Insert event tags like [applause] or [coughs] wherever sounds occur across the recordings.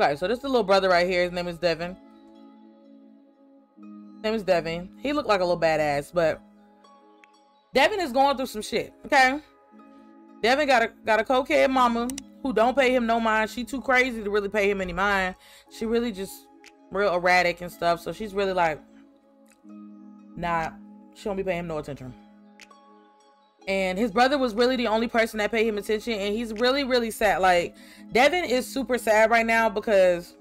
Okay, so this is the little brother right here. His name is Devin. His name is Devin. He looked like a little badass, but Devin is going through some shit. Okay. Devin got a got a cokehead mama who don't pay him no mind. She too crazy to really pay him any mind. She really just real erratic and stuff. So she's really like, nah, she don't be paying him no attention. And his brother was really the only person that paid him attention. And he's really, really sad. Like, Devin is super sad right now because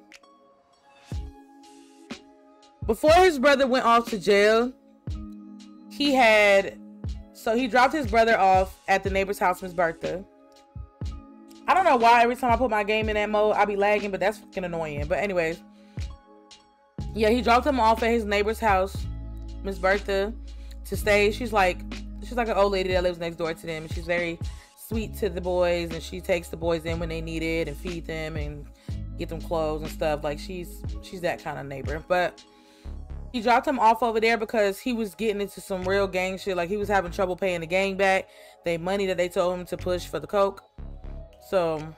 before his brother went off to jail, he had so he dropped his brother off at the neighbor's house, Miss Bertha. I don't know why every time I put my game in that mode, I be lagging, but that's fucking annoying. But anyways, yeah, he dropped him off at his neighbor's house, Miss Bertha, to stay. She's like, she's like an old lady that lives next door to them, and she's very sweet to the boys, and she takes the boys in when they need it and feed them and get them clothes and stuff. Like she's she's that kind of neighbor. But he dropped him off over there because he was getting into some real gang shit. Like he was having trouble paying the gang back, they money that they told him to push for the coke. So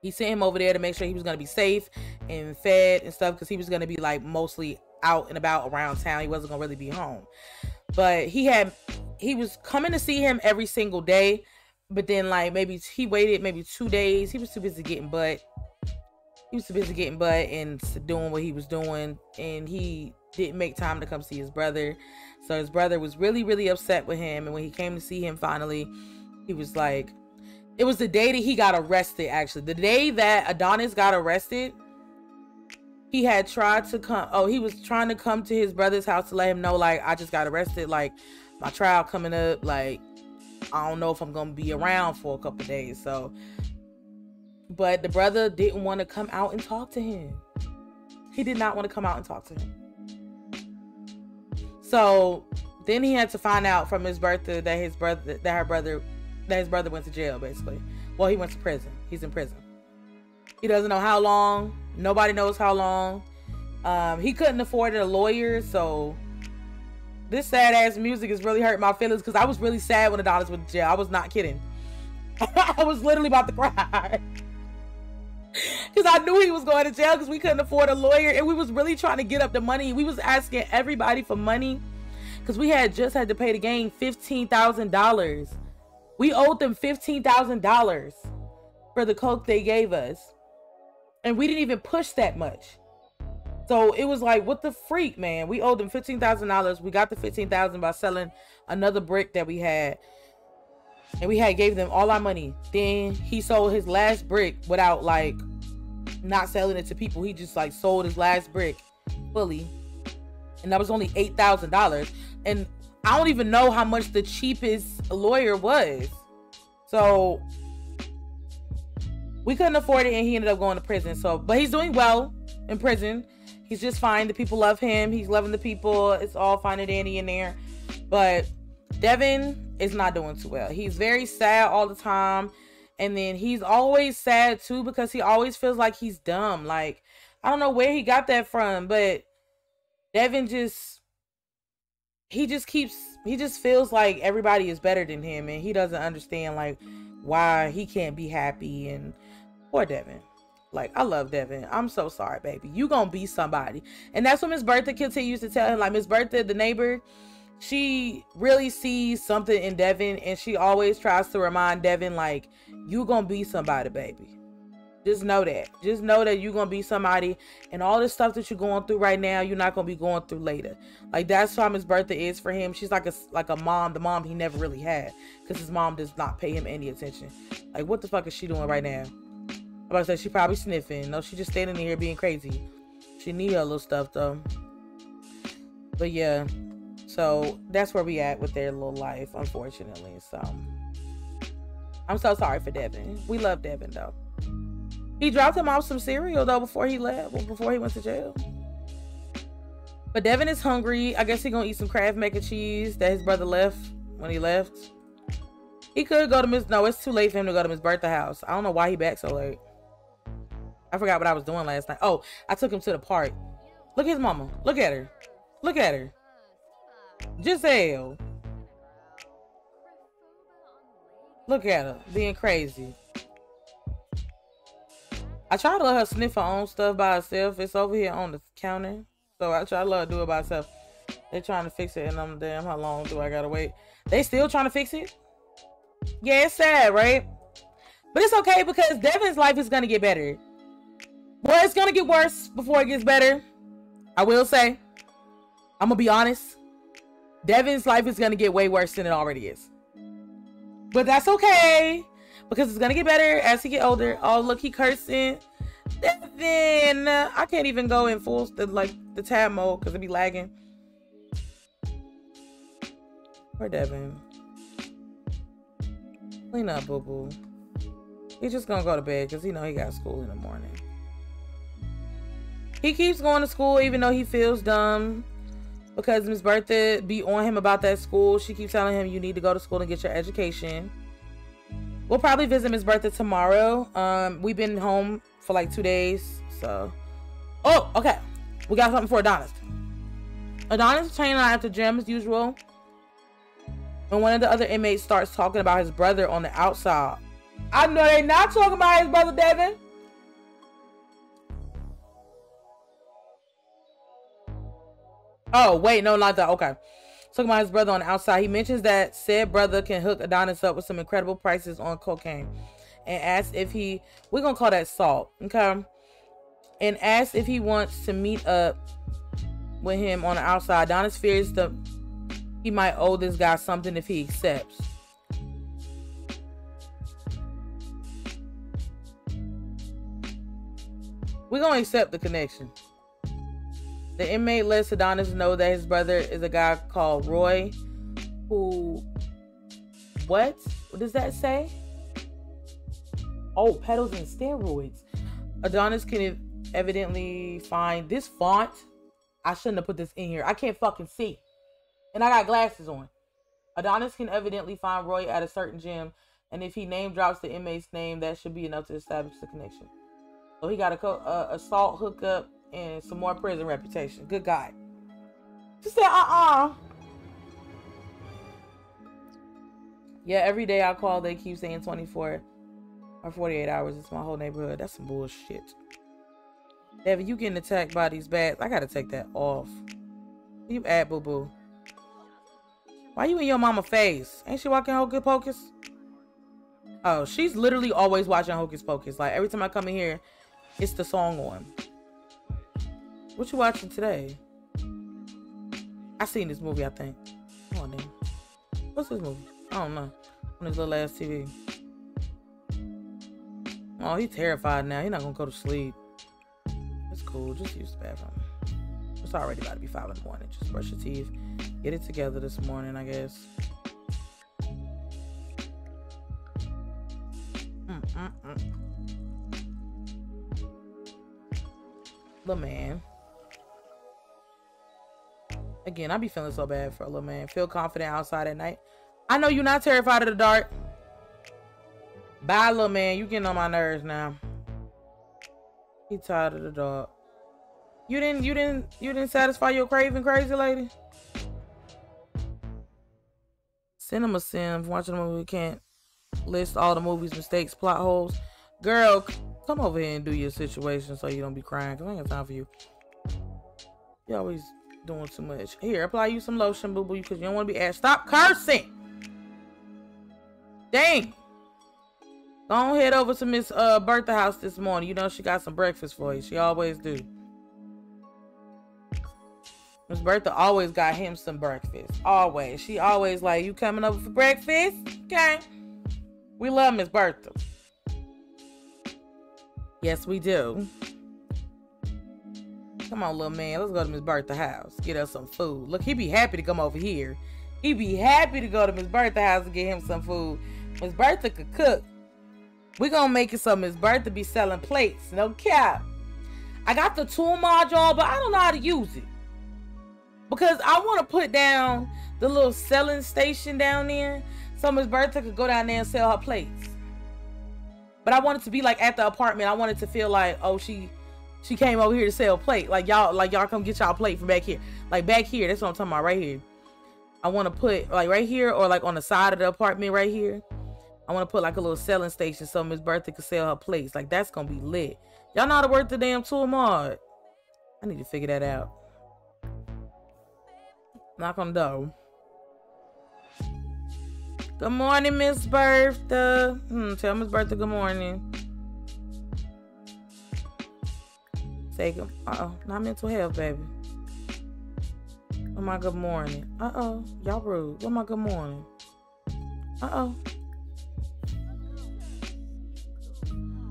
he sent him over there to make sure he was gonna be safe and fed and stuff because he was gonna be like mostly out and about around town. He wasn't gonna really be home. But he had he was coming to see him every single day. But then like maybe he waited maybe two days. He was too busy getting butt. He was too busy getting butt and doing what he was doing. And he didn't make time to come see his brother. So his brother was really, really upset with him. And when he came to see him finally, he was like, it was the day that he got arrested, actually. The day that Adonis got arrested, he had tried to come. Oh, he was trying to come to his brother's house to let him know, like, I just got arrested. Like, my trial coming up. Like, I don't know if I'm to be around for a couple days. So, but the brother didn't want to come out and talk to him. He did not want to come out and talk to him. So then he had to find out from his brother that his brother that her brother that his brother went to jail basically. Well, he went to prison. He's in prison. He doesn't know how long. Nobody knows how long. Um, he couldn't afford a lawyer, so this sad ass music is really hurting my feelings because I was really sad when Adonis went to jail. I was not kidding. [laughs] I was literally about to cry. [laughs] Because I knew he was going to jail because we couldn't afford a lawyer. And we was really trying to get up the money. We was asking everybody for money. Because we had just had to pay the gang $15,000. We owed them $15,000 for the coke they gave us. And we didn't even push that much. So it was like, what the freak, man? We owed them $15,000. We got the 15000 by selling another brick that we had. And we had gave them all our money. Then he sold his last brick without like not selling it to people. He just like sold his last brick fully. And that was only $8,000. And I don't even know how much the cheapest lawyer was. So we couldn't afford it and he ended up going to prison. So, but he's doing well in prison. He's just fine. The people love him. He's loving the people. It's all fine and dandy in there. But Devin is not doing too well. He's very sad all the time. And then he's always sad too because he always feels like he's dumb. Like, I don't know where he got that from, but Devin just he just keeps he just feels like everybody is better than him and he doesn't understand like why he can't be happy and poor Devin. Like I love Devin. I'm so sorry, baby. You gonna be somebody. And that's what Miss Bertha continues to tell him. Like Miss Bertha, the neighbor, she really sees something in Devin and she always tries to remind Devin, like, you gonna be somebody, baby. Just know that. Just know that you're gonna be somebody, and all the stuff that you're going through right now, you're not gonna be going through later. Like that's why Miss Bertha is for him. She's like a like a mom, the mom he never really had, because his mom does not pay him any attention. Like what the fuck is she doing right now? I'm about to say she probably sniffing. No, she just standing here being crazy. She need her little stuff though. But yeah, so that's where we at with their little life, unfortunately. So I'm so sorry for Devin. We love Devin though. He dropped him off some cereal though before he left, before he went to jail. But Devin is hungry. I guess he gonna eat some Kraft mac and cheese that his brother left when he left. He could go to Miss. No, it's too late for him to go to Miss Bertha house. I don't know why he back so late. I forgot what I was doing last night. Oh, I took him to the park. Look at his mama. Look at her. Look at her. Giselle. Look at her being crazy. I try to let her sniff her own stuff by herself. It's over here on the counter. So I try to let her do it by herself. They're trying to fix it, and I'm damn. How long do I gotta wait? They still trying to fix it. Yeah, it's sad, right? But it's okay because Devin's life is gonna get better. Well, it's gonna get worse before it gets better. I will say. I'm gonna be honest. Devin's life is gonna get way worse than it already is. But that's okay. Because it's gonna get better as he get older. Oh look, he cursing. Devin, I can't even go in full the like the tab mode because it be lagging. Poor Devin. Clean up, boo boo. He's just gonna go to bed because he know he got school in the morning. He keeps going to school even though he feels dumb because Miss Bertha be on him about that school. She keeps telling him you need to go to school and get your education. We'll probably visit Miss Bertha tomorrow. Um, we've been home for like two days, so. Oh, okay. We got something for Adonis. Adonis is training out at the gym as usual. When one of the other inmates starts talking about his brother on the outside. I know they not talking about his brother Devin. Oh, wait, no, not that. Okay. Talking about his brother on the outside. He mentions that said brother can hook Adonis up with some incredible prices on cocaine. And asks if he, we're going to call that salt. Okay. And asks if he wants to meet up with him on the outside. Adonis fears the he might owe this guy something if he accepts. We're going to accept the connection. The inmate lets Adonis know that his brother is a guy called Roy, who. What? What does that say? Oh, pedals and steroids. Adonis can evidently find this font. I shouldn't have put this in here. I can't fucking see. And I got glasses on. Adonis can evidently find Roy at a certain gym, and if he name drops the inmate's name, that should be enough to establish the connection. So he got a uh, assault hookup and some more prison reputation. Good guy. She said, uh-uh. Yeah, every day I call, they keep saying 24 or 48 hours. It's my whole neighborhood. That's some bullshit. Devin, you getting attacked by these bats. I gotta take that off. You at boo boo. Why you in your mama face? Ain't she watching Hocus Pocus? Oh, she's literally always watching Hocus Pocus. Like every time I come in here, it's the song on. What you watching today? I seen this movie, I think. Come on, then. What's this movie? I don't know. On his little ass TV. Oh, he's terrified now. He's not gonna go to sleep. It's cool. Just use the bathroom. It's already about to be five in the morning. Just brush your teeth. Get it together this morning, I guess. Mm-mm-mm. The man. Again, I be feeling so bad for a little man. Feel confident outside at night. I know you're not terrified of the dark. Bye, little man. You getting on my nerves now. He tired of the dog. You didn't, you didn't, you didn't satisfy your craving, crazy lady. Cinema Sims, watching a movie can't list all the movie's mistakes, plot holes. Girl, come over here and do your situation so you don't be crying. Cause I ain't got time for you. You always doing too much. Here, apply you some lotion, boo boo, because you don't want to be asked. Stop cursing. Dang. Go head over to Miss uh, Bertha house this morning. You know she got some breakfast for you. She always do. Miss Bertha always got him some breakfast. Always. She always like, you coming over for breakfast? Okay. We love Miss Bertha. Yes, we do. Come on, little man. Let's go to Miss Bertha house. Get us some food. Look, he'd be happy to come over here. He'd be happy to go to Miss Bertha house and get him some food. Miss Bertha could cook. We gonna make it so Miss Bertha be selling plates. No cap. I got the tool module, but I don't know how to use it. Because I want to put down the little selling station down there. So Miss Bertha could go down there and sell her plates. But I want it to be like at the apartment. I want it to feel like, oh, she she came over here to sell plate. Like y'all, like y'all come get y'all plate from back here. Like back here, that's what I'm talking about right here. I want to put like right here or like on the side of the apartment right here. I want to put like a little selling station so Miss Bertha could sell her plates. Like that's gonna be lit. Y'all know how to work the damn tool mod. I need to figure that out. Knock on the door. Good morning, Miss Bertha. Hmm, tell Miss Bertha good morning. Good. Uh oh, not mental health, baby. What my good morning? Uh oh, y'all rude. What my good morning? Uh oh.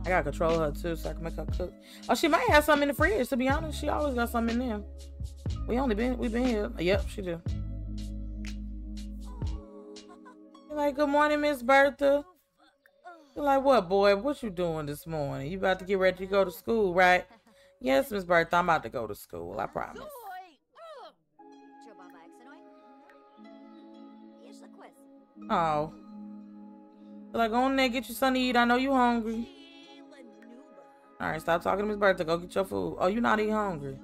I gotta control her too, so I can make her cook. Oh, she might have something in the fridge. To be honest, she always got something in there. We only been we been here. Yep, she do. You're like, good morning, Miss Bertha. You're like, what, boy? What you doing this morning? You about to get ready to go to school, right? Yes, Miss Bertha, I'm about to go to school. I promise. Oh. Like, go on there, get you something to eat. I know you hungry. All right, stop talking to Miss Bertha. Go get your food. Oh, you not even hungry.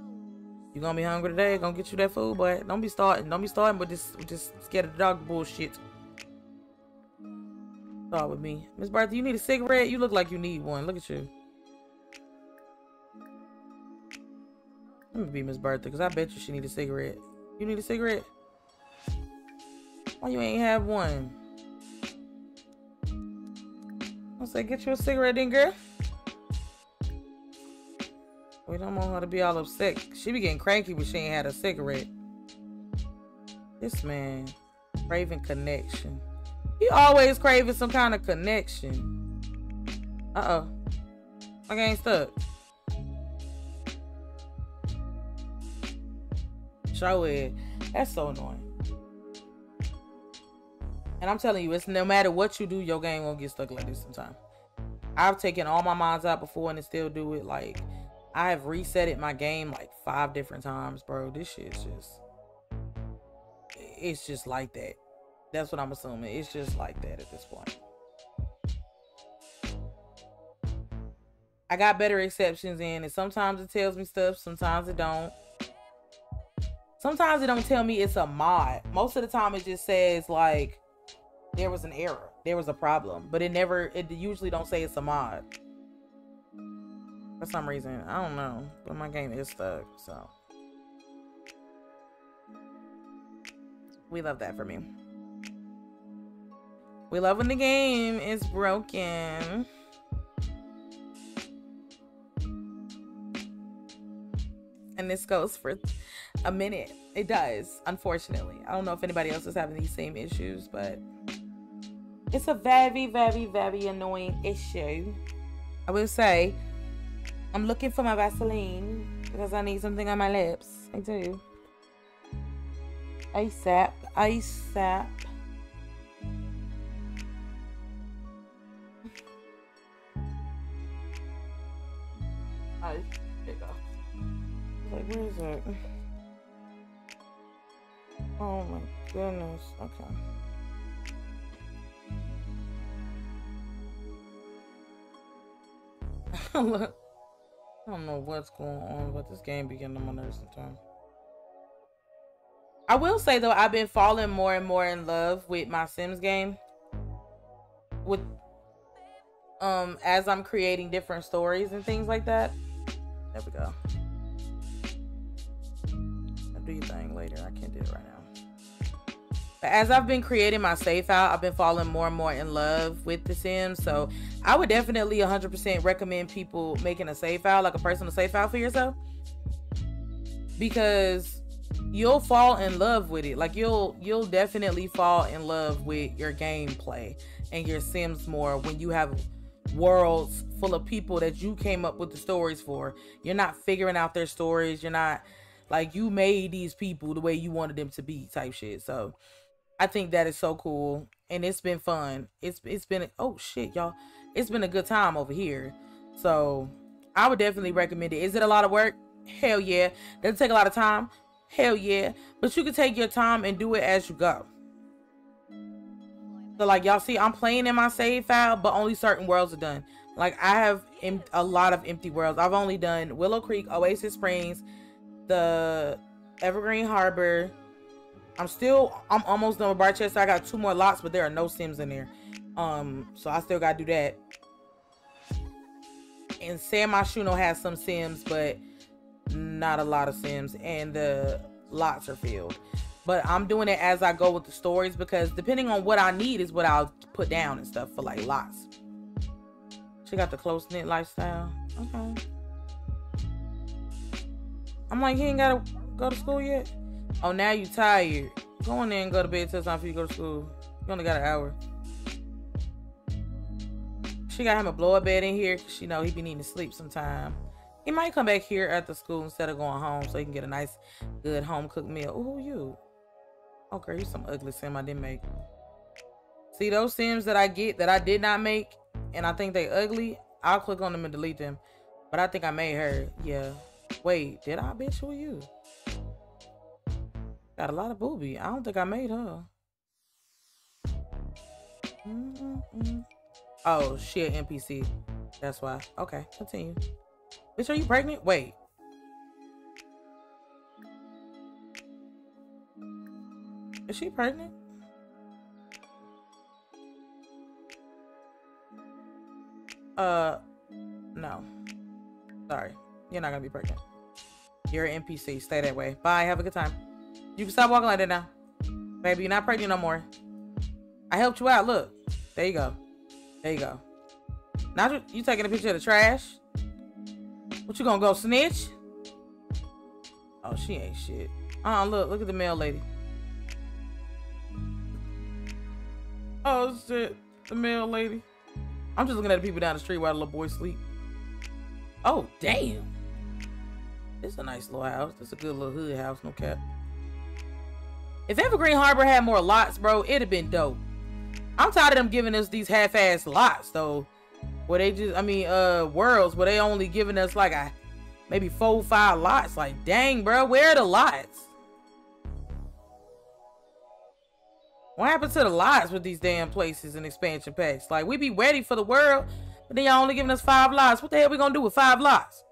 You gonna be hungry today? Gonna get you that food, but don't be starting. Don't be starting with this, with this scared of the dog bullshit. Start with me, Miss Bertha. You need a cigarette. You look like you need one. Look at you. Let me be Miss Bertha, cause I bet you she need a cigarette. You need a cigarette? Why you ain't have one? I say, get you a cigarette, then, girl. We don't want her to be all upset. She be getting cranky when she ain't had a cigarette. This man, craving connection. He always craving some kind of connection. Uh-oh. My game stuck. Show it. That's so annoying. And I'm telling you, it's no matter what you do, your game won't get stuck like this sometimes. I've taken all my mods out before and still do it. Like, I have reset it my game like five different times, bro. This shit's just it's just like that. That's what I'm assuming. It's just like that at this point. I got better exceptions in, and sometimes it tells me stuff, sometimes it don't. Sometimes it don't tell me it's a mod. Most of the time it just says like there was an error, there was a problem, but it never it usually don't say it's a mod for some reason. I don't know, but my game is stuck, so. We love that for me. We love when the game is broken. And this goes for a minute. It does, unfortunately. I don't know if anybody else is having these same issues, but it's a very, very, very annoying issue. I will say I'm looking for my Vaseline because I need something on my lips. I do. ASAP. ASAP. [laughs] Oh, there you go. Like, where is it? Oh my goodness. Okay. Look. [laughs] I don't know what's going on, but this game be getting on my nerves sometimes. I will say though, I've been falling more and more in love with my Sims game. With um as I'm creating different stories and things like that. There we go. I'll do your thing later. I can't do it right now. As I've been creating my safe out, I've been falling more and more in love with The Sims. So I would definitely 100% recommend people making a safe out, like a personal safe out for yourself, because you'll fall in love with it. Like you'll you'll definitely fall in love with your gameplay and your Sims more when you have worlds full of people that you came up with the stories for. You're not figuring out their stories. You're not like you made these people the way you wanted them to be type shit. So I think that is so cool and it's been fun. It's it's been oh shit, y'all. It's been a good time over here. So I would definitely recommend it. Is it a lot of work? Hell yeah. Does it take a lot of time? Hell yeah. But you can take your time and do it as you go. So like y'all see, I'm playing in my save file, but only certain worlds are done. Like I have a lot of empty worlds. I've only done Willow Creek, Oasis Springs, the Evergreen Harbor, I'm still, I'm almost done with Britechester. I got two more lots, but there are no Sims in there. Um, so I still gotta do that. And San Myshuno has some sims, but not a lot of sims, and the lots are filled. But I'm doing it as I go with the stories because depending on what I need is what I'll put down and stuff for like lots. She got the close knit lifestyle. Okay. I'm like, he ain't gotta go to school yet. Oh, now you tired. Go in there and go to bed till time for you to go to school. You only got an hour. She got him a blow up bed in here because she know he be needing to sleep sometime. He might come back here after school instead of going home so he can get a nice, good home cooked meal. Ooh, who you? Oh, okay, you some ugly sim I didn't make. See those sims that I get that I did not make and I think they ugly, I'll click on them and delete them. But I think I made her. Yeah. Wait, did I? Bitch, who you? Got a lot of booby. I don't think I made her. Mm -mm. Oh, she an NPC. That's why. Okay, continue. Bitch, are you pregnant? Wait. Is she pregnant? Uh, no. Sorry. You're not gonna be pregnant. You're an NPC. Stay that way. Bye. Have a good time. You can stop walking like that now. Baby, you're not pregnant no more. I helped you out. Look. There you go. There you go. Now you, taking a picture of the trash? What you gonna go snitch? Oh, she ain't shit. Uh, look. Look at the mail lady. Oh, shit. The mail lady. I'm just looking at the people down the street while the little boy sleep. Oh, damn. It's a nice little house. It's a good little hood house, no cap. If Evergreen Harbor had more lots, bro, it'd have been dope. I'm tired of them giving us these half-ass lots, though. Where they just, I mean, uh, worlds, where they only giving us like a, maybe four, five lots. Like, dang, bro, where are the lots? What happened to the lots with these damn places and expansion packs? Like, we be ready for the world, but then y'all only giving us five lots. What the hell we gonna do with five lots?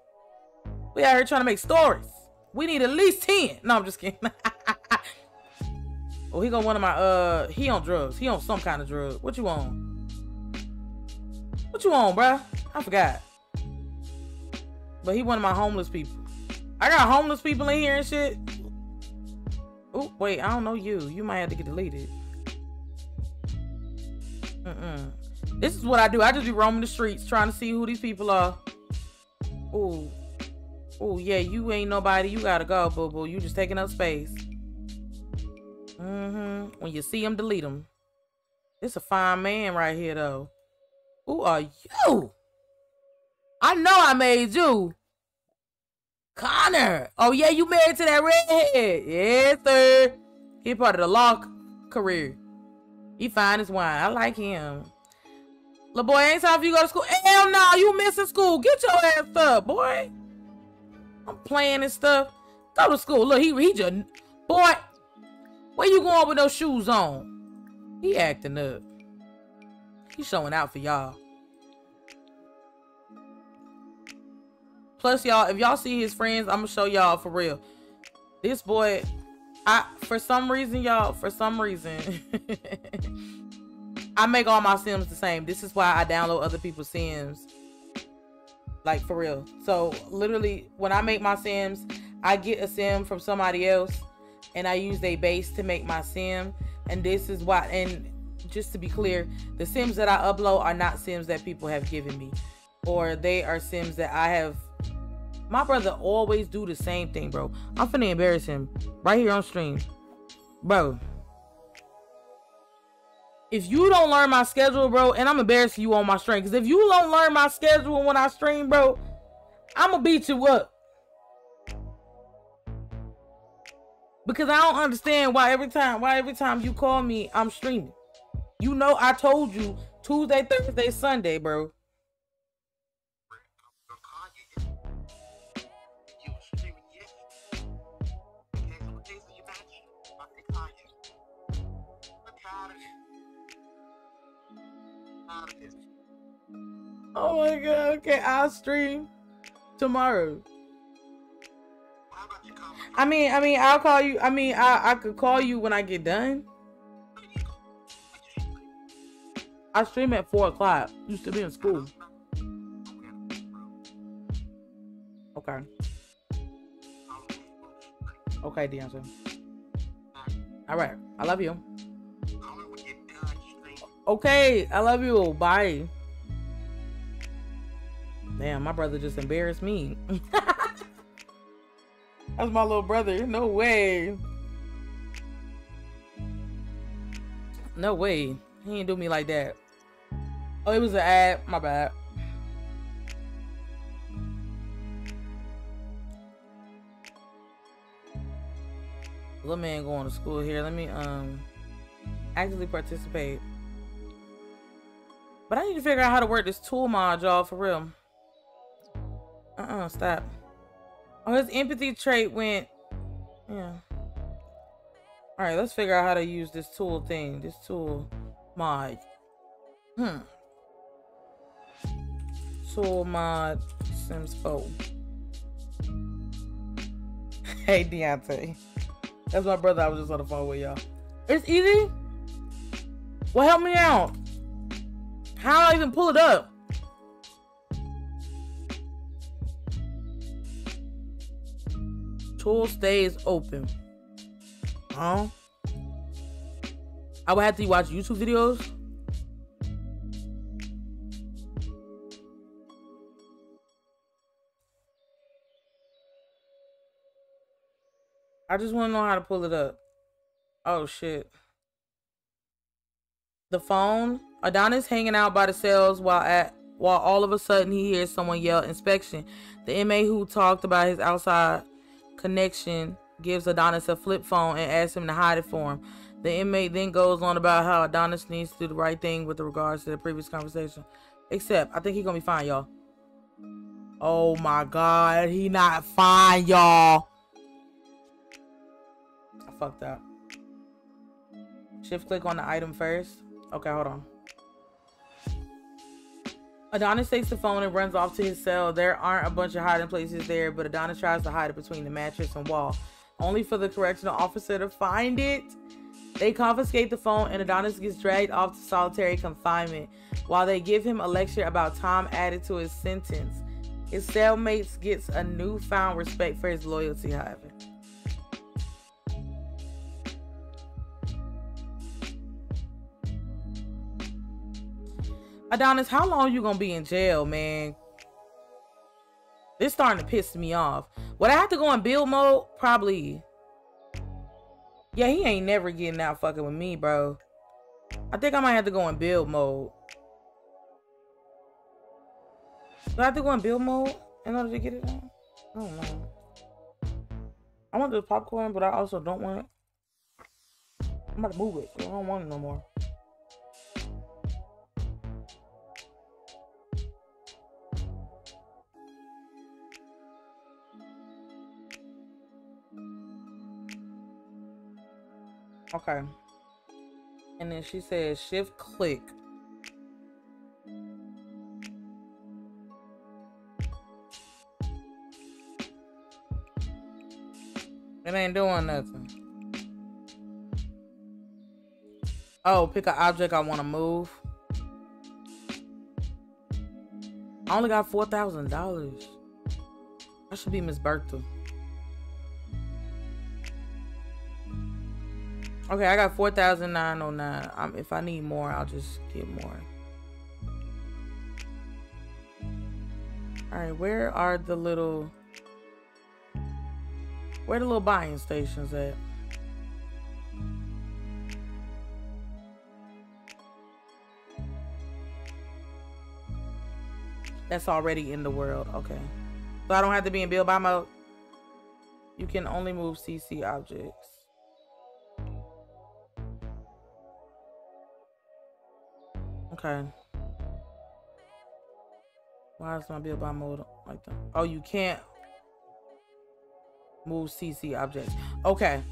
We out here trying to make stories. We need at least 10. No, I'm just kidding. [laughs] oh, he got one of my, uh, he on drugs. He on some kind of drug. What you on? What you on, bruh? I forgot. But he one of my homeless people. I got homeless people in here and shit. Oh, wait, I don't know you. You might have to get deleted. Mm-mm. This is what I do. I just be roaming the streets trying to see who these people are. Oh, oh yeah, you ain't nobody. You gotta go, boo boo. You just taking up space. Mm-hmm. When you see him, delete him. It's a fine man right here, though. Who are you? I know I made you. Connor. Oh, yeah, you married to that redhead. Yes, sir. He part of the law career. He fine as wine. I like him. Little boy, ain't time for you go to school. Hell no, you missing school. Get your ass up, boy. I'm playing and stuff. Go to school. Look, he, he just... Boy, where you going with those shoes on? He acting up. He showing out for y'all. Plus, y'all, if y'all see his friends, I'm gonna show y'all for real. This boy, I for some reason, y'all, for some reason, [laughs] I make all my sims the same. This is why I download other people's sims. Like for real. So literally, when I make my sims, I get a sim from somebody else, and I use a base to make my sim. And this is why. And just to be clear, the sims that I upload are not sims that people have given me, or they are sims that I have my brother always do the same thing, bro. I'm finna embarrass him right here on stream. Bro. If you don't learn my schedule, bro, and I'm embarrassing you on my stream. Because if you don't learn my schedule when I stream, bro, I'm going to beat you up. Because I don't understand why every time, why every time you call me, I'm streaming. You know I told you Tuesday, Thursday, Sunday, bro. Oh my god, okay, I'll stream tomorrow. I mean, I mean, I'll call you. I mean, I I could call you when I get done. I stream at four o'clock. Used to be in school. Okay. Okay, Deontay. All right. I love you. Okay, I love you. Bye. Damn, my brother just embarrassed me. [laughs] That's my little brother. No way. No way. He ain't do me like that. Oh, it was an ad. My bad. Little man going to school here. Let me um actively participate. But I need to figure out how to work this tool mod, y'all, for real. Uh-uh, stop. Oh, his empathy trait went... Yeah. Alright, let's figure out how to use this tool thing. This tool mod. Hmm. Tool mod Sims 4. [laughs] hey, Deontay. That's my brother I was just on the phone with, y'all. It's easy? Well, help me out. How do I even pull it up? Tool stays open. Huh? I would have to watch YouTube videos. I just want to know how to pull it up. Oh shit. The phone. Adonis hanging out by the cells while at while all of a sudden he hears someone yell inspection. The inmate who talked about his outside connection gives Adonis a flip phone and asks him to hide it for him. The inmate then goes on about how Adonis needs to do the right thing with regards to the previous conversation. Except, I think he's gonna be fine, y'all. Oh my god, he not fine, y'all. I fucked up. Shift click on the item first. Okay, hold on. Adonis takes the phone and runs off to his cell. There aren't a bunch of hiding places there, but Adonis tries to hide it between the mattress and wall, only for the correctional officer to find it. They confiscate the phone and Adonis gets dragged off to solitary confinement while they give him a lecture about time added to his sentence. His cellmates gets a newfound respect for his loyalty, however. Adonis, how long you gonna be in jail, man? This starting to piss me off. Would I have to go in build mode? Probably. Yeah, he ain't never getting out fucking with me, bro. I think I might have to go in build mode. Do I have to go in build mode in order to get it out? I don't know. I want the popcorn, but I also don't want it. I'm about to move it. I don't want it no more. Okay. And then she says shift click. It ain't doing nothing. Oh, pick an object I want to move. I only got $4,000. I should be Miss Bertha. Okay, I got 4,909. Um, if I need more, I'll just get more. Alright, where are the little... Where the little buying stations at? That's already in the world. Okay. So I don't have to be in build buy mode. You can only move CC objects. Okay. Why is my build buy mode like that? Oh, you can't move CC objects. Okay.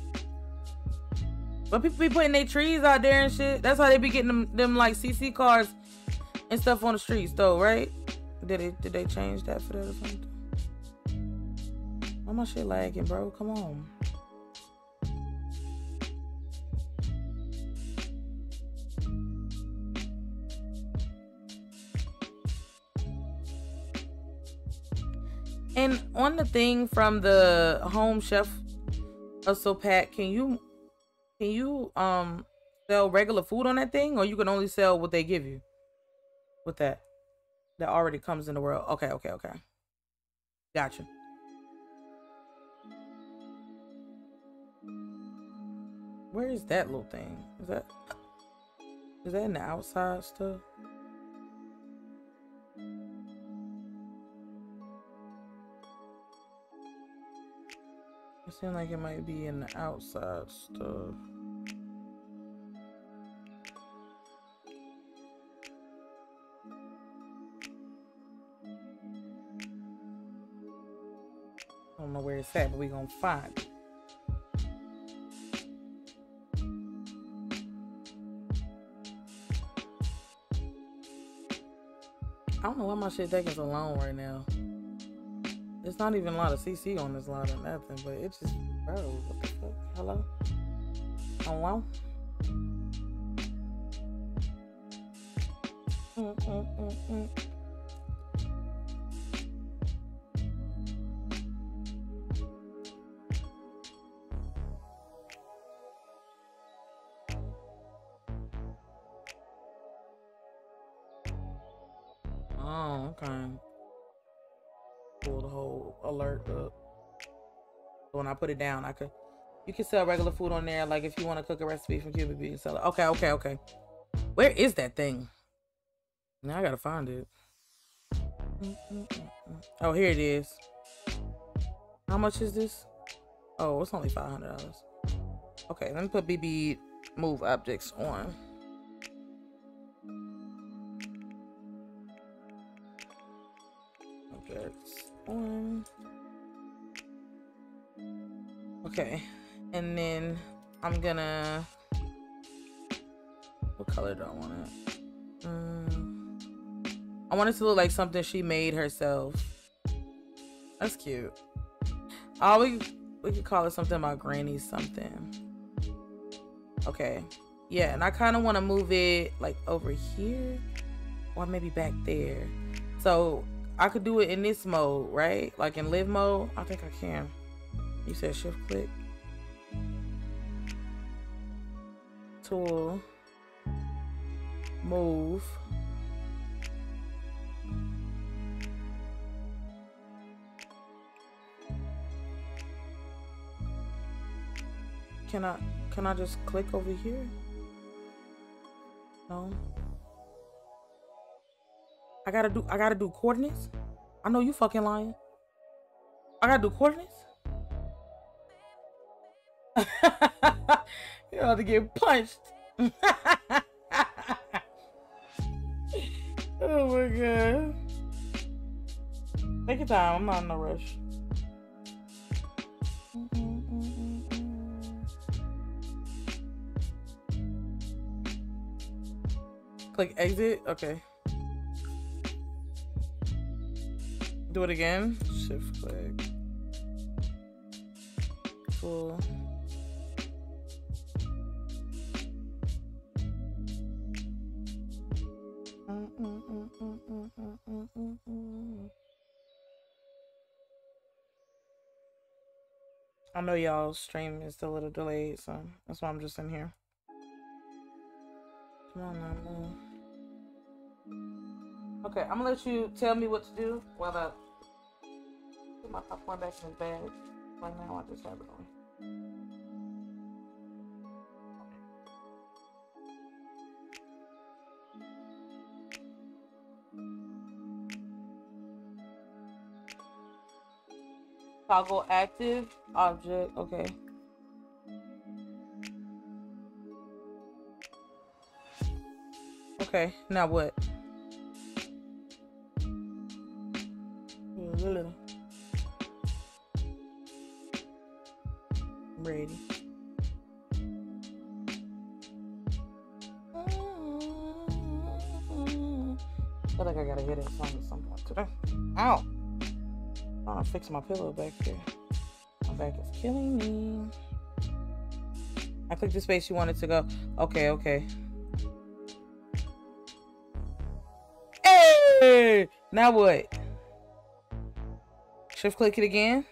But people be putting their trees out there and shit. That's how they be getting them, them like CC cars and stuff on the streets, though, right? Did it? Did they change that for that or something? Why my shit lagging, bro? Come on. And on the thing from the home chef hustle pack, can you can you um sell regular food on that thing, or you can only sell what they give you with that that already comes in the world? Okay, okay, okay. Gotcha. Where is that little thing? Is that is that in the outside stuff? It like it might be in the outside stuff. I don't know where it's at, but we gonna find it. I don't know why my shit taking so long right now. It's not even a lot of CC on this line or nothing, but it's just, bro, what the fuck? Hello? Hello? Mm, mm, mm, mm. Put it down, I could. You can sell regular food on there, like if you want to cook a recipe from QBB and sell it. Okay, okay, okay. Where is that thing? Now I gotta find it. Oh, here it is. How much is this? Oh, it's only five hundred dollars. Okay, let me put BB move objects on. Objects on. Okay, and then I'm gonna. What color do I want it? Mm, I want it to look like something she made herself. That's cute. Oh, we we could call it something about Granny something. Okay, yeah, and I kind of want to move it like over here, or maybe back there. So I could do it in this mode, right? Like in live mode. I think I can. You said shift click. Tool. Move. Can I can I just click over here? No. I gotta do I gotta do coordinates? I know you fucking lying. I gotta do coordinates? [laughs] you have to get punched. [laughs] oh my god. Take your time, I'm not in a rush. Click exit, okay. Do it again. Shift click. Cool. I know y'all stream is a little delayed, so that's why I'm just in here. Come on now, move. Okay, I'm gonna let you tell me what to do while I put my popcorn back in his bag. Right now, I just have it on. Toggle active object. Okay. Okay, now what? Fixing my pillow back here. My back is killing me. I clicked the space you wanted to go. Okay, okay. Hey! Now what? Shift click it again.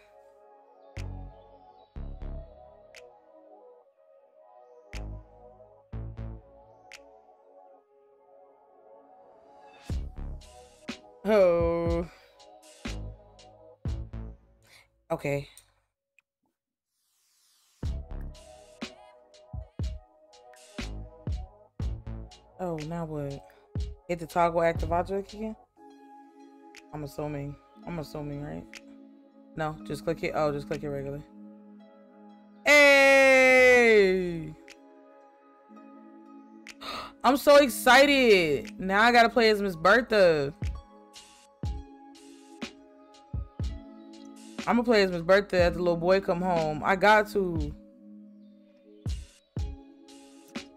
Oh. Okay. Oh, now what? Hit the toggle active object again? I'm assuming. I'm assuming, right? No, just click it. Oh, just click it regularly. Hey! [gasps] I'm so excited. Now I gotta play as Miss Bertha. I'm gonna play Miss Bertha as the little boy come home. I got to.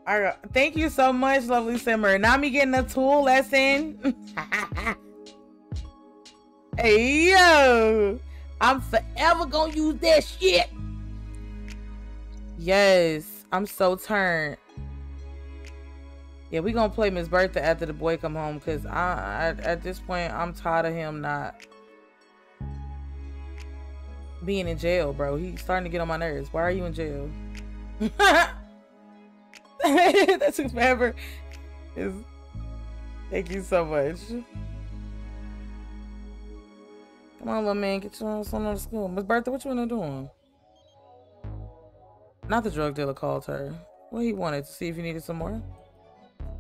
All right. Thank you so much, lovely Simmer. Now me getting a tool lesson. [laughs] hey yo, I'm forever gonna use that shit. Yes, I'm so turned. Yeah, we gonna play Miss Bertha after the boy come home because I, I at this point I'm tired of him not being in jail, bro. He's starting to get on my nerves. Why are you in jail? [laughs] that took forever. Is thank you so much. Come on, little man, get your son out of school. Miss Bertha, what you wanna doing? Not the drug dealer called her. Well, he wanted to see if he needed some more.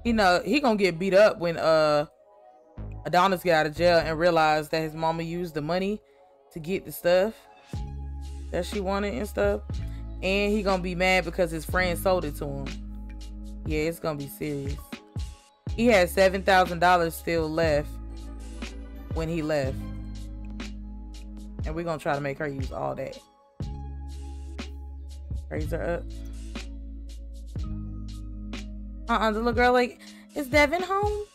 You know, he gonna get beat up when uh Adonis get out of jail and realize that his mama used the money to get the stuff that she wanted and stuff. And he gonna be mad because his friend sold it to him. Yeah, it's gonna be serious. He had seven thousand dollars still left when he left. And we're gonna try to make her use all that. Raise her up. Uh-uh, the little girl like, is Devin home?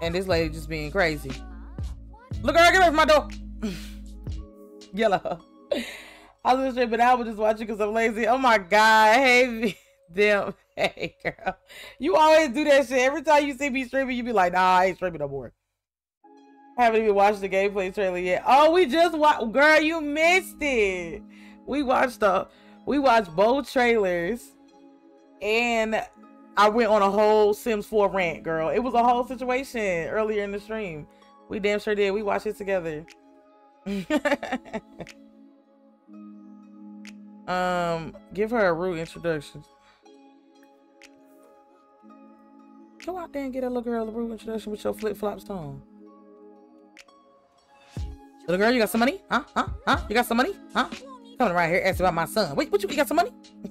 And this lady just being crazy. Look, girl, get from my door. [laughs] Yellow. I was out, but I was just watching because I'm lazy. Oh my god, hey [laughs] damn, hey girl, you always do that shit. Every time you see me streaming, you be like, Nah, I ain't streaming no more. I haven't even watched the gameplay trailer yet. Oh, we just watched, girl, you missed it. We watched the, we watched both trailers, and I went on a whole Sims 4 rant, girl. It was a whole situation earlier in the stream. We damn sure did. We watched it together. [laughs] um, give her a rude introduction. Go out there and get a little girl a rude introduction with your flip flops on. Little girl, you got some money? Huh? Huh? Huh? You got some money? Huh? Coming right here asking about my son. Wait, what you, you got some money? [laughs]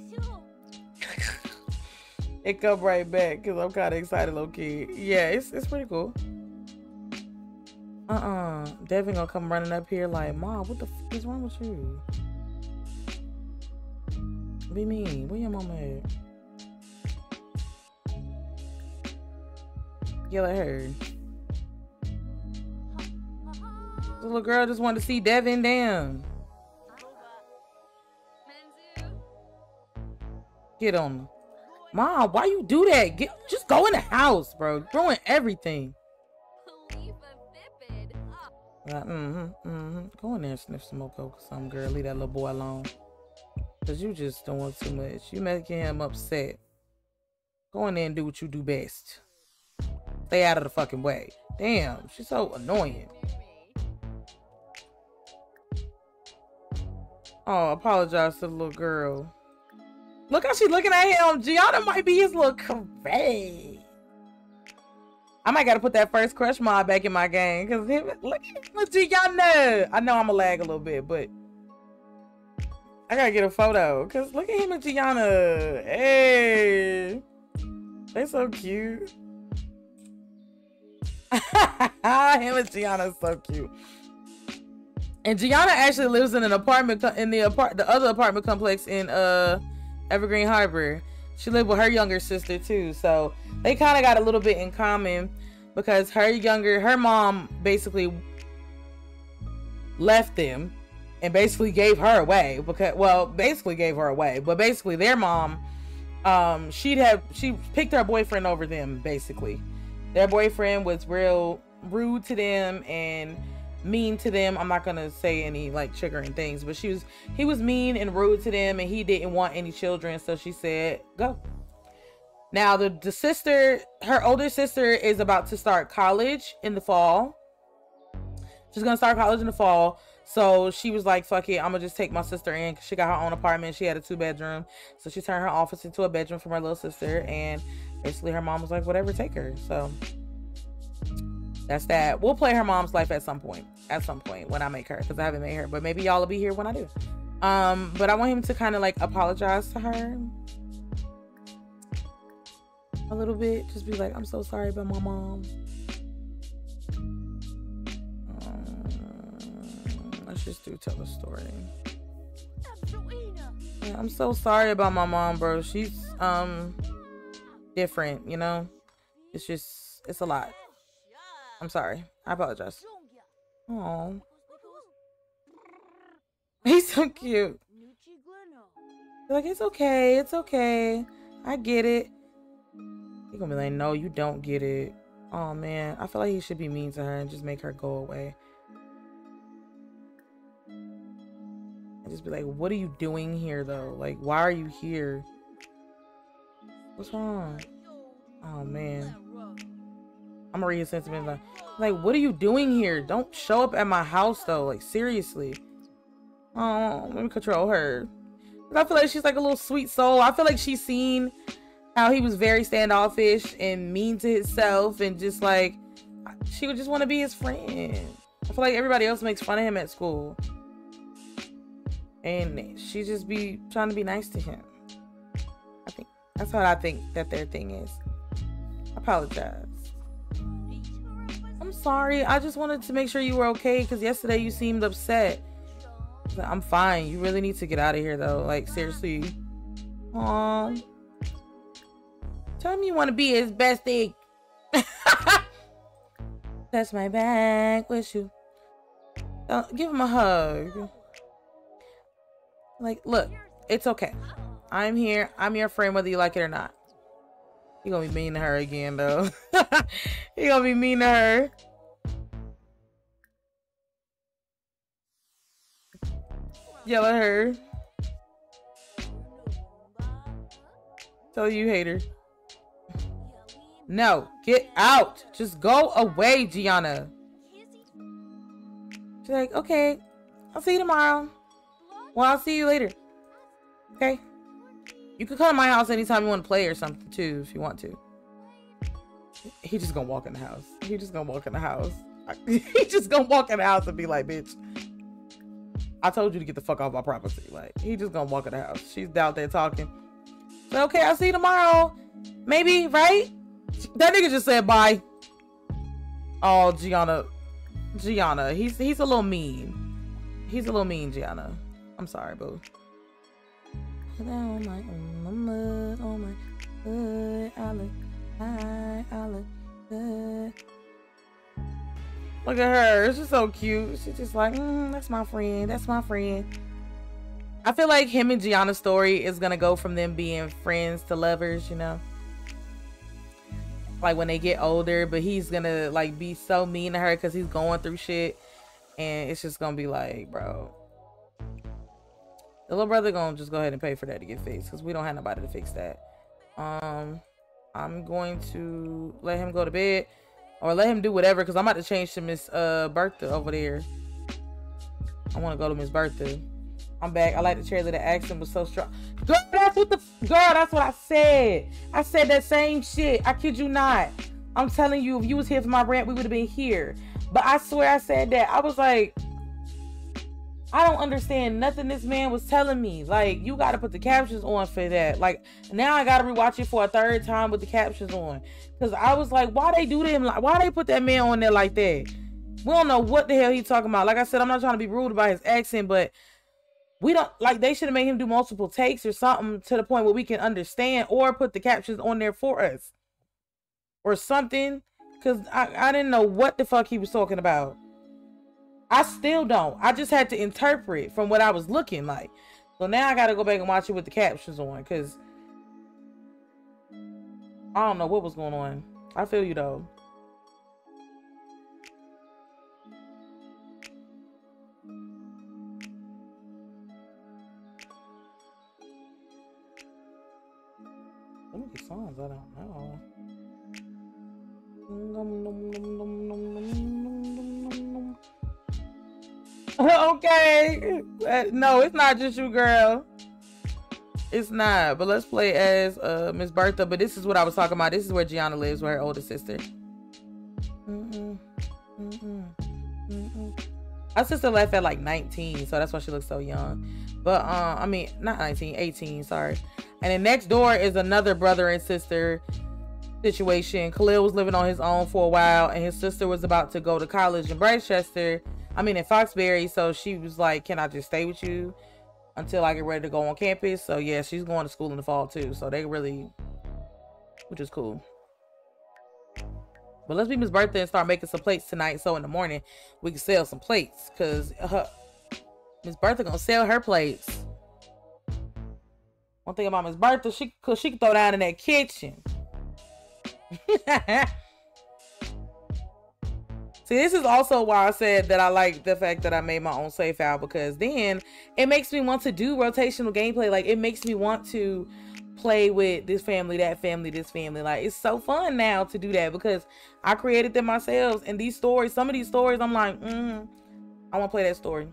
it come right back because I'm kind of excited, little kid. Yeah, it's it's pretty cool. Uh-uh. Devin gonna come running up here like, Mom, what the f is wrong with you? Be mean. Where your mama at? Yell at her. The little girl just wanted to see Devin down. Get on. Mom, why you do that? Get just go in the house, bro. Throwing everything. Mm-hmm, mm-hmm. Go in there and sniff some more coke or something, girl. Leave that little boy alone. Cause you just doing too much. You making him upset. Go in there and do what you do best. Stay out of the fucking way. Damn, she's so annoying. Oh, apologize to the little girl. Look how she's looking at him. Gianna might be his little correct. I might gotta put that first crush mod back in my game because him look at Gianna. I know I'm a lag a little bit, but I gotta get a photo because look at him and Gianna. Hey, they so cute. [laughs] him and Gianna so cute. And Gianna actually lives in an apartment in the apart the other apartment complex in uh Evergreen Harbor. She lived with her younger sister too, so they kind of got a little bit in common because her younger her mom basically left them and basically gave her away because well basically gave her away but basically their mom um she'd have she picked her boyfriend over them basically their boyfriend was real rude to them and mean to them. I'm not gonna say any like triggering things, but she was he was mean and rude to them, and he didn't want any children, so she said, "Go." Now the the sister, her older sister, is about to start college in the fall. She's gonna start college in the fall. So she was like, fuck it, I'm gonna just take my sister in. She got her own apartment. She had a two bedroom. So she turned her office into a bedroom for her little sister. And basically her mom was like, whatever, take her. So that's that. We'll play her mom's life at some point. At some point when I make her, because I haven't made her. But maybe y'all will be here when I do. Um, but I want him to kind of like apologize to her a little bit. Just be like, I'm so sorry about my mom. Um, let's just do tell a story. Yeah, I'm so sorry about my mom, bro. She's um different, you know? It's just it's a lot. I'm sorry. I apologize. Oh. [laughs] He's so cute. Like, it's okay. It's okay. I get it. He gonna be like, no, you don't get it. Oh man, I feel like he should be mean to her and just make her go away. And just be like, what are you doing here though? Like, why are you here? What's wrong? Oh man. I'm gonna read his sentiments. Like, like, what are you doing here? Don't show up at my house though. Like, seriously. Oh, let me control her. I feel like she's like a little sweet soul. I feel like she's seen how he was very standoffish and mean to himself and just like she would just want to be his friend. I feel like everybody else makes fun of him at school. And she just be trying to be nice to him. I think that's what I think that their thing is. I apologize. I'm sorry. I just wanted to make sure you were okay because yesterday you seemed upset. I'm fine. You really need to get out of here though. Like seriously. Aww. Tell him you want to be his bestie. [laughs] That's my back. Wish you. Don't, give him a hug. Like, look, it's okay. I'm here. I'm your friend, whether you like it or not. He gonna be mean to her again, though. [laughs] he gonna be mean to her. Yell at her. Tell you hate her. No, get out. Just go away, Gianna. She's like, okay, I'll see you tomorrow. Well, I'll see you later. Okay. You can come to my house anytime you want to play or something too, if you want to. He just gonna walk in the house. He just gonna walk in the house. [laughs] he just gonna walk in the house and be like, bitch. I told you to get the fuck off my property. Like, he just gonna walk in the house. She's out there talking. So, okay, I'll see you tomorrow. Maybe, right? That nigga just said bye. Oh, Gianna. Gianna. He's he's a little mean. He's a little mean, Gianna. I'm sorry, boo. My, on my hood, I look I look good. Look at her. She's so cute. She's just like, mm, that's my friend. That's my friend. I feel like him and Gianna's story is gonna go from them being friends to lovers, you know like when they get older, but he's gonna like be so mean to her because he's going through shit, and it's just gonna be like, bro, the little brother gonna just go ahead and pay for that to get fixed because we don't have nobody to fix that. Um, I'm going to let him go to bed or let him do whatever because I'm about to change to Miss uh Bertha over there. I want to go to Miss Bertha. I'm back. I like the cheerleader accent was so strong. Girl, that's what the girl. That's what I said. I said that same shit. I kid you not. I'm telling you, if you was here for my rant, we would have been here. But I swear I said that. I was like, I don't understand nothing this man was telling me. Like, you got to put the captions on for that. Like, now I got to rewatch it for a third time with the captions on. Because I was like, why they do to him? Like, why they put that man on there like that? We don't know what the hell he talking about. Like I said, I'm not trying to be rude about his accent, but we don't like they should have made him do multiple takes or something to the point where we can understand or put the captions on there for us. Or something. Because I, I didn't know what the fuck he was talking about. I still don't. I just had to interpret from what i was looking like. So now i gotta go back and watch it with the captions on because i don't know what was going on. I feel you though Songs I don't know. okay. No, it's not just you, girl. It's not. But let's play as uh, Miss Bertha. But this is what I was talking about. This is where Gianna lives with her older sister. Our sister left at like 19, so that's why she looks so young. But uh, I mean, not 19, 18, sorry. And then next door is another brother and sister situation. Khalil was living on his own for a while, and his sister was about to go to college in Britechester. I mean, in Foxbury. So she was like, "Can I just stay with you until I get ready to go on campus?" So yeah, she's going to school in the fall too. So they really, which is cool. But let's be Miss Bertha and start making some plates tonight. So in the morning we can sell some plates, cause uh, Miss Bertha gonna sell her plates. One thing about Miss Bertha, she cause she can throw down in that kitchen. [laughs] See, this is also why I said that I like the fact that I made my own save file because then it makes me want to do rotational gameplay. Like it makes me want to play with this family, that family, this family. Like it's so fun now to do that because I created them myself. And these stories, some of these stories, I'm like, mm, I want to play that story.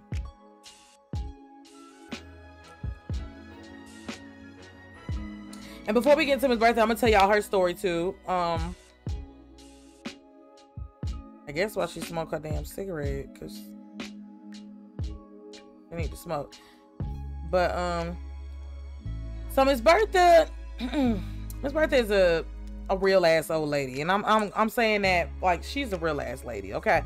And before we get into Miss birthday, I'm gonna tell y'all her story too. Um, I guess why she smoked her damn cigarette, cause I need to smoke. But um, so Miss Bertha, [clears throat] Miss Bertha is a a real ass old lady, and I'm I'm I'm saying that like she's a real ass lady. Okay,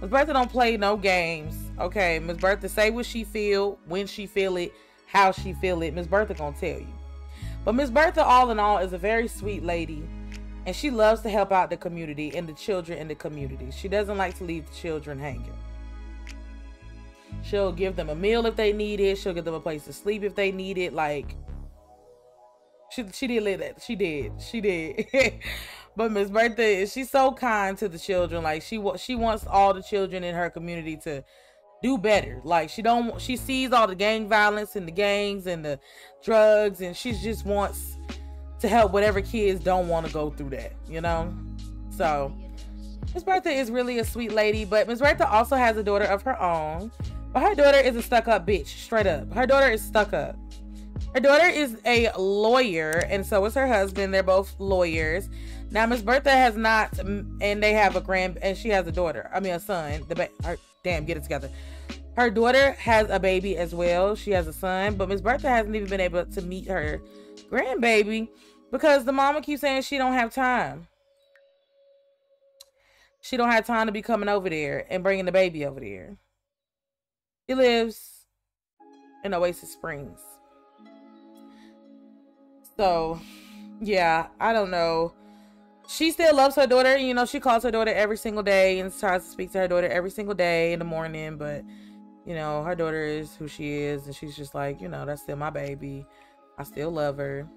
Miss Bertha don't play no games. Okay, Miss Bertha say what she feel, when she feel it, how she feel it. Miss Bertha gonna tell you. But Miss Bertha, all in all, is a very sweet lady. And she loves to help out the community and the children in the community. She doesn't like to leave the children hanging. She'll give them a meal if they need it. She'll give them a place to sleep if they need it. Like, she, she did live that. She did. She did. [laughs] but Miss Bertha, she's so kind to the children. Like, she, she wants all the children in her community to do better. Like she don't she sees all the gang violence and the gangs and the drugs and she just wants to help whatever kids don't want to go through that, you know? So Miss Bertha is really a sweet lady, but Miss Bertha also has a daughter of her own. But her daughter is a stuck up bitch, straight up. Her daughter is stuck up. Her daughter is a lawyer, and so is her husband. They're both lawyers. Now, Miss Bertha has not, mm, and they have a grand, and she has a daughter. I mean, a son. The ba- her, damn, get it together. Her daughter has a baby as well. She has a son, but Miss Bertha hasn't even been able to meet her grandbaby because the mama keeps saying she don't have time. She don't have time to be coming over there and bringing the baby over there. She lives in Oasis Springs. So, yeah, I don't know she still loves her daughter. You know, she calls her daughter every single day and tries to speak to her daughter every single day in the morning. But, you know, her daughter is who she is. And she's just like, you know, that's still my baby. I still love her.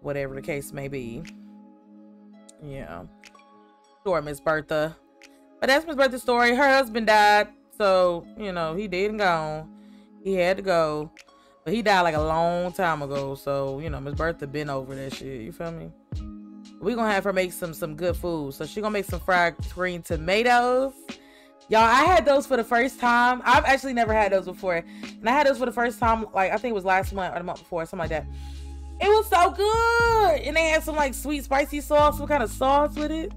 Whatever the case may be. Yeah. Sure, Miss Bertha. But that's Miss Bertha's story. Her husband died. So, you know, he did and gone. He had to go. But he died like a long time ago. So, you know, Miss Bertha been over that shit. You feel me? We're gonna have her make some some good food. So she's gonna make some fried green tomatoes. Y'all, I had those for the first time. I've actually never had those before. And I had those for the first time, like I think it was last month or the month before, something like that. It was so good. And they had some like sweet spicy sauce, some kind of sauce with it.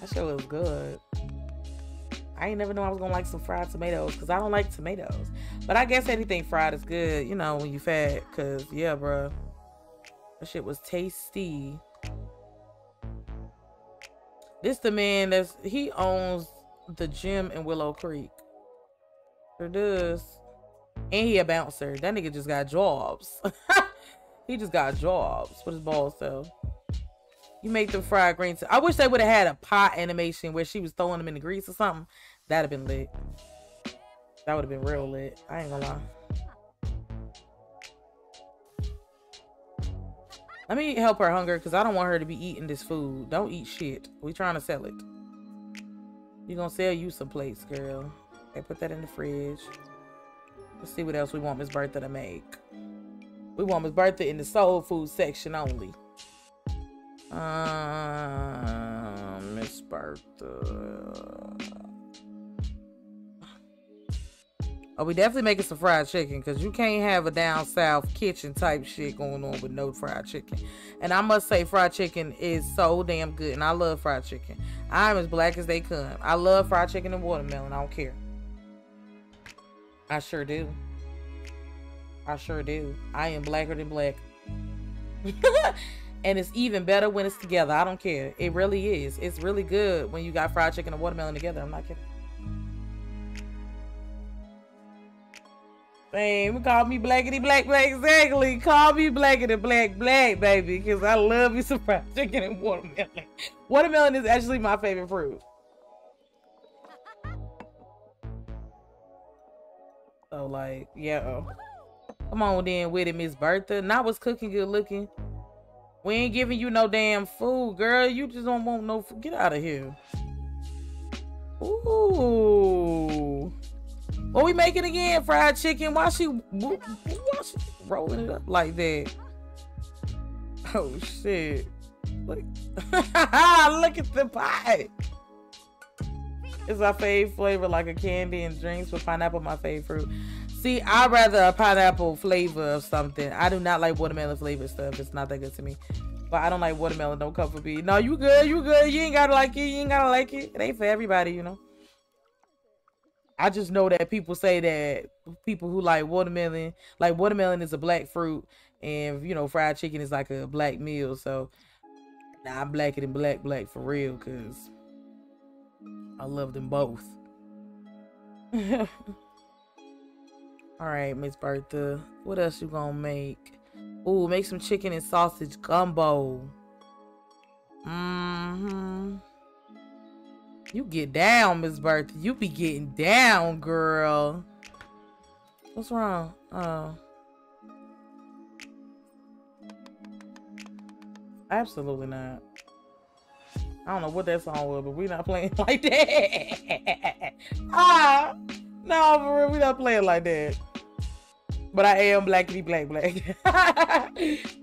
That shit was good. I ain't never know I was gonna like some fried tomatoes because I don't like tomatoes. But I guess anything fried is good, you know, when you fat. Cause yeah, bro. That shit was tasty. This the man that's he owns the gym in Willow Creek. Sure does. And he a bouncer. That nigga just got jobs. [laughs] he just got jobs with his balls though. You make them fried greens. I wish they would have had a pot animation where she was throwing them in the grease or something. That'd have been lit. That would have been real lit. I ain't gonna lie. Let me help her hunger because I don't want her to be eating this food. Don't eat shit. We trying to sell it. You gonna sell you some plates, girl. Okay, put that in the fridge. Let's see what else we want Miss Bertha to make. We want Miss Bertha in the soul food section only. Um, Miss Bertha. Oh, we definitely making some fried chicken because you can't have a down south kitchen type shit going on with no fried chicken. And I must say, fried chicken is so damn good, and I love fried chicken. I'm as black as they come. I love fried chicken and watermelon. I don't care. I sure do. I sure do. I am blacker than black. [laughs] and it's even better when it's together. I don't care. It really is. It's really good when you got fried chicken and watermelon together. I'm not kidding. Man, call me blackity black black exactly. Call me blackity black black, baby, because I love me some fried chicken and watermelon. Watermelon is actually my favorite fruit. So like, yeah. Come on then with it, Miss Bertha. Not was cooking good looking. We ain't giving you no damn food, girl. You just don't want no food. Get out of here. Ooh. What we making again? Fried chicken? Why she, why she rolling it up like that? Oh shit. Look, [laughs] Look at the pie. It's my favorite flavor, like a candy and drinks with pineapple, my favorite fruit. See, I'd rather a pineapple flavor of something. I do not like watermelon flavor stuff. It's not that good to me. But I don't like watermelon. Don't come for me. No, you good. You good. You ain't gotta like it. You ain't gotta like it. It ain't for everybody, you know. I just know that people say that people who like watermelon, like watermelon is a black fruit, and you know fried chicken is like a black meal. So, nah, I'm blacker than black, black for real, cause I love them both. [laughs] All right, Miss Bertha, what else you gonna make? Ooh, make some chicken and sausage gumbo. Mm-hmm. You get down, Miss Bertha. You be getting down, girl. What's wrong? Oh. Absolutely not. I don't know what that song was, but we not playing [laughs] like that. ah, no, for real, we not playing like that. But I am blackity black black. [laughs]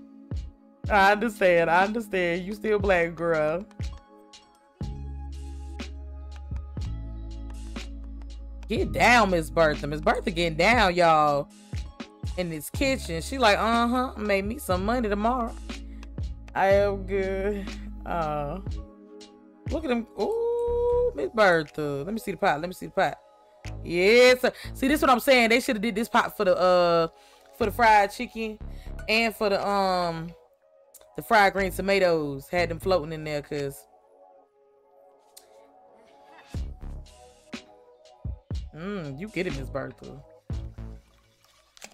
I understand. I understand. You still black, girl. Get down, Miss Bertha. Miss Bertha getting down, y'all. In this kitchen. She like, uh-huh. Made me some money tomorrow. I am good. Uh look at them. Ooh, Miss Bertha. Let me see the pot. Let me see the pot. Yes. See, this is what I'm saying. They should have did this pot for the uh for the fried chicken and for the um the fried green tomatoes. Had them floating in there cause Mmm, you get it, Miss Bertha.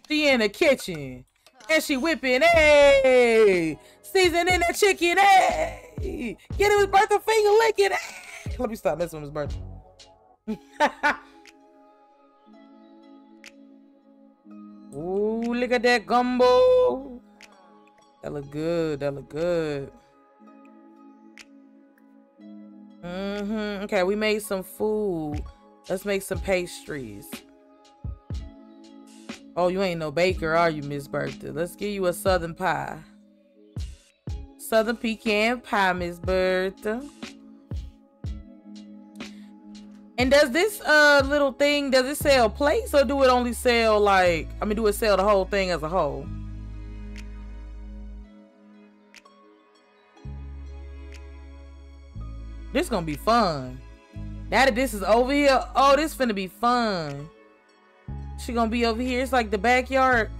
She in the kitchen. And she whipping, hey! Seasoning the chicken, hey! Get it, Miss Bertha, finger licking, hey! Let me stop messing with Miss Bertha. [laughs] Ooh, look at that gumbo. That look good. That look good. Mm-hmm. Okay, we made some food. Let's make some pastries. Oh, you ain't no baker, are you, Miss Bertha? Let's give you a southern pie. Southern pecan pie, Miss Bertha. And does this uh little thing, does it sell plates or do it only sell like, I mean, do it sell the whole thing as a whole? This gonna be fun. Now that this is over here, oh, this finna be fun. She gonna be over here. It's like the backyard,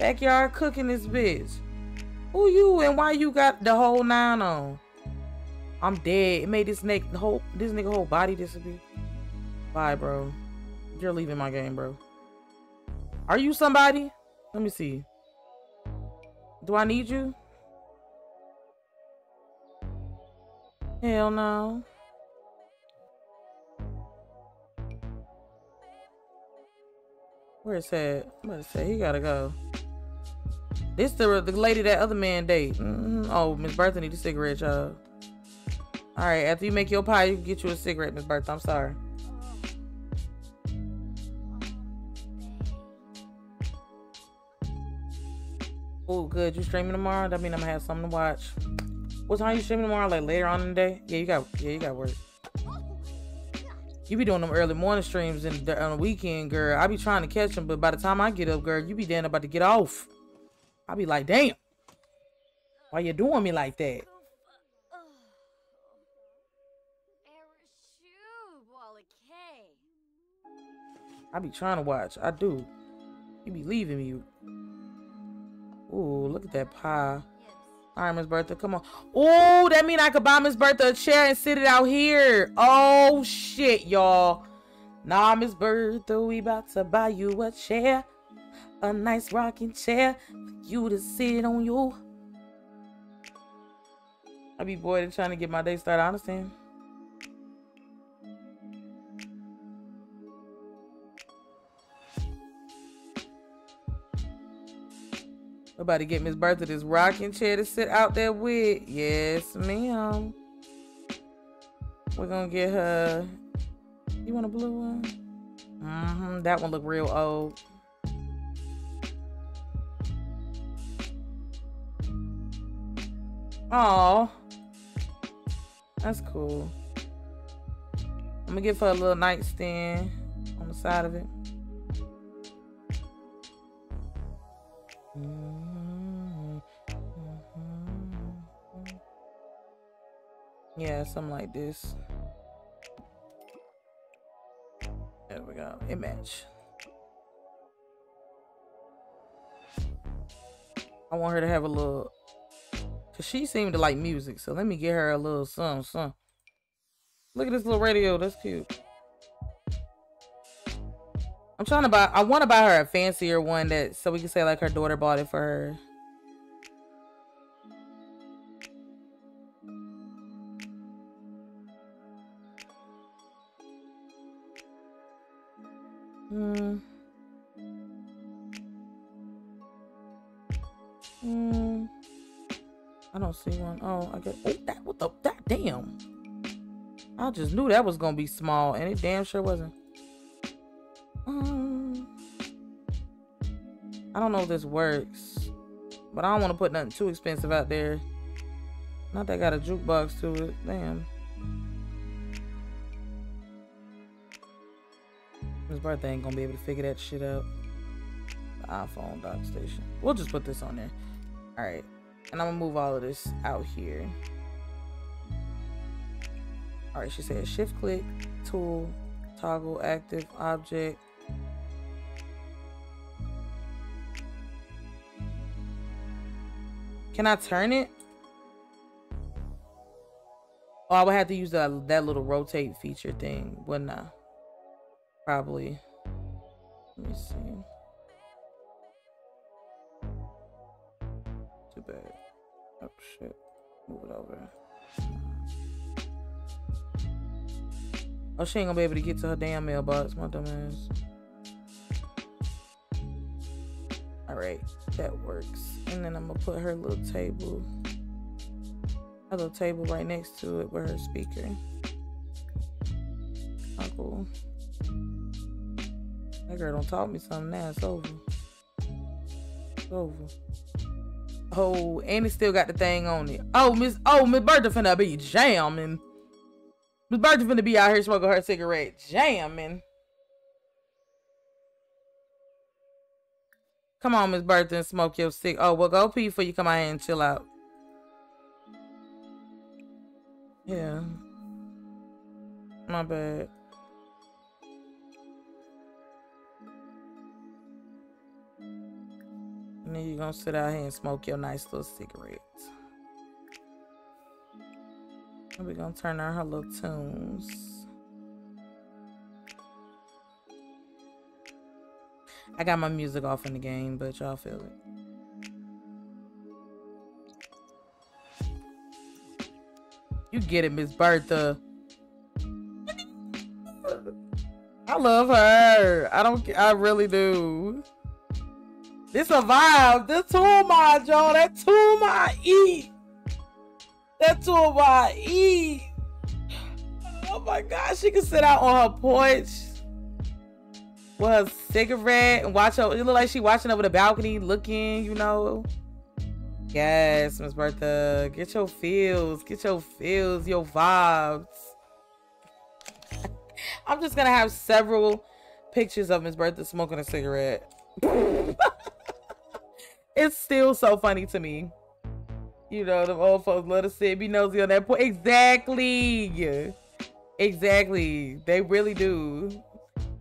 backyard cooking this bitch. Who you and why you got the whole nine on? I'm dead. It made this neck whole this nigga whole body disappear. Bye, bro. You're leaving my game, bro. Are you somebody? Let me see. Do I need you? Hell no. Where is that? I'm about to say he gotta go. This the the lady that other man date. Mm-hmm. Oh, Miss Bertha need a cigarette, y'all. All right, after you make your pie, you can get you a cigarette, Miss Bertha. I'm sorry. Oh, good. You streaming tomorrow? That mean I'm gonna have something to watch. What time you streaming tomorrow? Like later on in the day? Yeah, you got. Yeah, you got work. You be doing them early morning streams and on the weekend, girl. I be trying to catch them, but by the time I get up, girl, you be damn about to get off. I be like, damn. Why you doing me like that? I be trying to watch. I do. You be leaving me. Ooh, look at that pie. All right, Miss Bertha, come on. Oh, that mean I could buy Miss Bertha a chair and sit it out here. Oh, shit, y'all. Nah, Miss Bertha, we about to buy you a chair. A nice rocking chair for you to sit on you. I be bored and trying to get my day started, understand. About to get Miss Bertha this rocking chair to sit out there with. Yes, ma'am. We're gonna get her. You want a blue one? Mm-hmm. That one look real old. Oh, that's cool. I'm gonna give her a little nightstand on the side of it. Yeah, something like this. There we go. It Image. I want her to have a little Cause she seemed to like music, so let me get her a little something, something. Look at this little radio, that's cute. I'm trying to buy I want to buy her a fancier one that so we can say like her daughter bought it for her. Hmm. Hmm. I don't see one. Oh, I get. Oh, that what the that damn. I just knew that was gonna be small, and it damn sure wasn't. Um, I don't know if this works, but I don't want to put nothing too expensive out there. Not that I got a jukebox to it. Damn. His birthday ain't gonna be able to figure that shit out. The iPhone dock station. We'll just put this on there. All right, and I'm gonna move all of this out here. All right, she said shift click, tool, toggle, active, object. Can I turn it? Oh, I would have to use that, that little rotate feature thing, wouldn't I? Probably. Let me see. Too bad. Oh shit. Move it over. Oh, she ain't gonna be able to get to her damn mailbox, my dumb ass. Alright, that works. And then I'm gonna put her little table. A little table right next to it with her speaker. Oh, cool. That girl don't taught me something now. It's over. It's over. Oh, and it still got the thing on it. Oh, Miss Oh, Miss Bertha finna be jamming. Miss Bertha finna be out here smoking her cigarette. Jamming. Come on, Miss Bertha, and smoke your cig. Oh, well, go pee before you come out here and chill out. Yeah. My bad. And then you're gonna sit out here and smoke your nice little cigarettes. And we're gonna turn on her little tunes. I got my music off in the game, but y'all feel it. You get it, Miss Bertha. I love her. I don't. I really do. This a vibe. This my Joe. That my eat. That my eat. Oh my gosh, she can sit out on her porch with her cigarette and watch her. It look like she watching over the balcony, looking, you know. Yes, Miss Bertha. Get your feels. Get your feels, your vibes. [laughs] I'm just gonna have several pictures of Miss Bertha smoking a cigarette. [laughs] it's still so funny to me. You know, the old folks let us say be nosy on that point. Exactly. Exactly. They really do.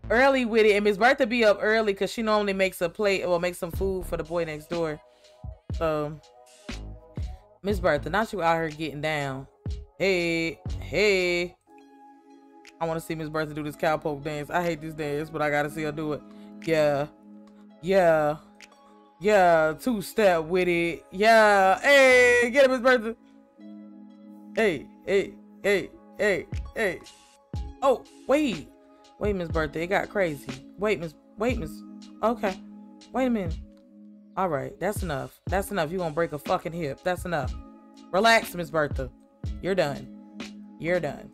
Early with it. And Miss Bertha be up early because she normally makes a plate or makes some food for the boy next door. So Miss Bertha, not you out here getting down. Hey, hey. I want to see Miss Bertha do this cowpoke dance. I hate this dance, but I gotta see her do it. Yeah. Yeah. Yeah. Two step with it. Yeah. Hey, get it, Miss Bertha. Hey, hey, hey, hey, hey. Oh, wait. Wait, Miss Bertha. It got crazy. Wait, Miss. Wait, Miss. Okay. Wait a minute. All right, that's enough. That's enough. You're gonna break a fucking hip. That's enough. Relax, Miss Bertha. You're done. You're done.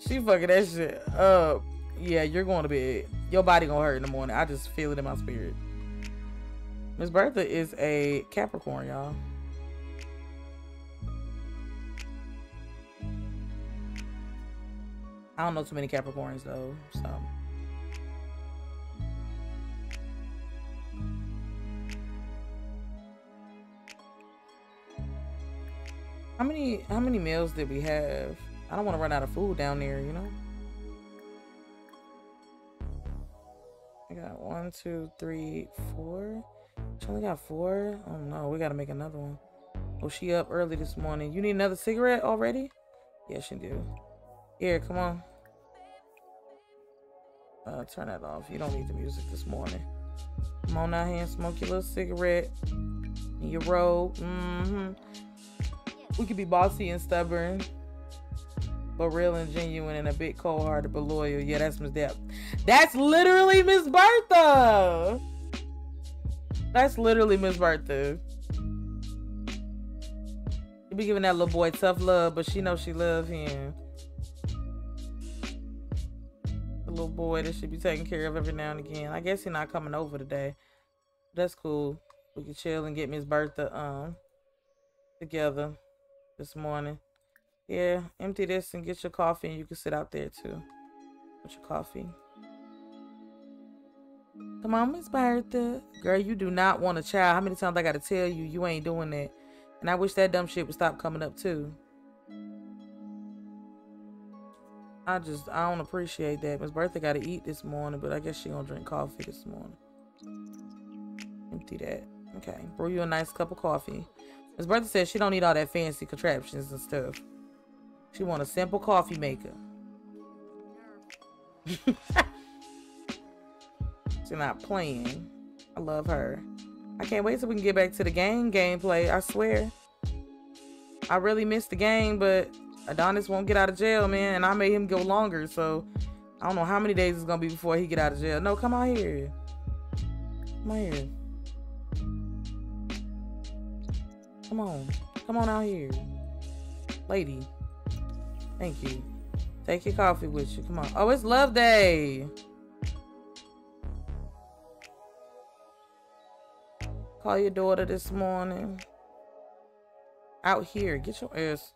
She fucking that shit up. Yeah, you're going to bed. Your body gonna hurt in the morning. I just feel it in my spirit. Miss Bertha is a Capricorn, y'all. I don't know too many Capricorns though, so. How many how many meals did we have? I don't want to run out of food down there, you know? I got one, two, three, four. She only got four? Oh no, we gotta make another one. Oh, she up early this morning. You need another cigarette already? Yes, you do. Here, come on. Uh, turn that off. You don't need the music this morning. Come on out here and smoke your little cigarette. Your robe. Mm-hmm. We could be bossy and stubborn, but real and genuine and a bit cold hearted but loyal. Yeah, that's Miss Depp. That's literally Miss Bertha. That's literally Miss Bertha. You be giving that little boy tough love, but she knows she love him. The little boy that should be taken care of every now and again. I guess he's not coming over today. That's cool. We can chill and get Miss Bertha um together this morning. Yeah, empty this and get your coffee, and you can sit out there too with your coffee. Come on, Miss Bertha. Girl, you do not want a child. How many times I gotta tell you you ain't doing that? And I wish that dumb shit would stop coming up too. I just I don't appreciate that. Miss Bertha gotta eat this morning, but I guess she gonna drink coffee this morning. Empty that. Okay. Brew you a nice cup of coffee. Miss Bertha says she don't need all that fancy contraptions and stuff. She want a simple coffee maker. [laughs] Not playing. I love her. I can't wait till we can get back to the game gameplay. I swear. I really missed the game, but Adonis won't get out of jail, man. And I made him go longer, so I don't know how many days it's gonna be before he get out of jail. No, come out here. Come out here. Come on. Come on out here. Lady. Thank you. Take your coffee with you. Come on. Oh, it's love day. Call your daughter this morning. Out here. Get your ass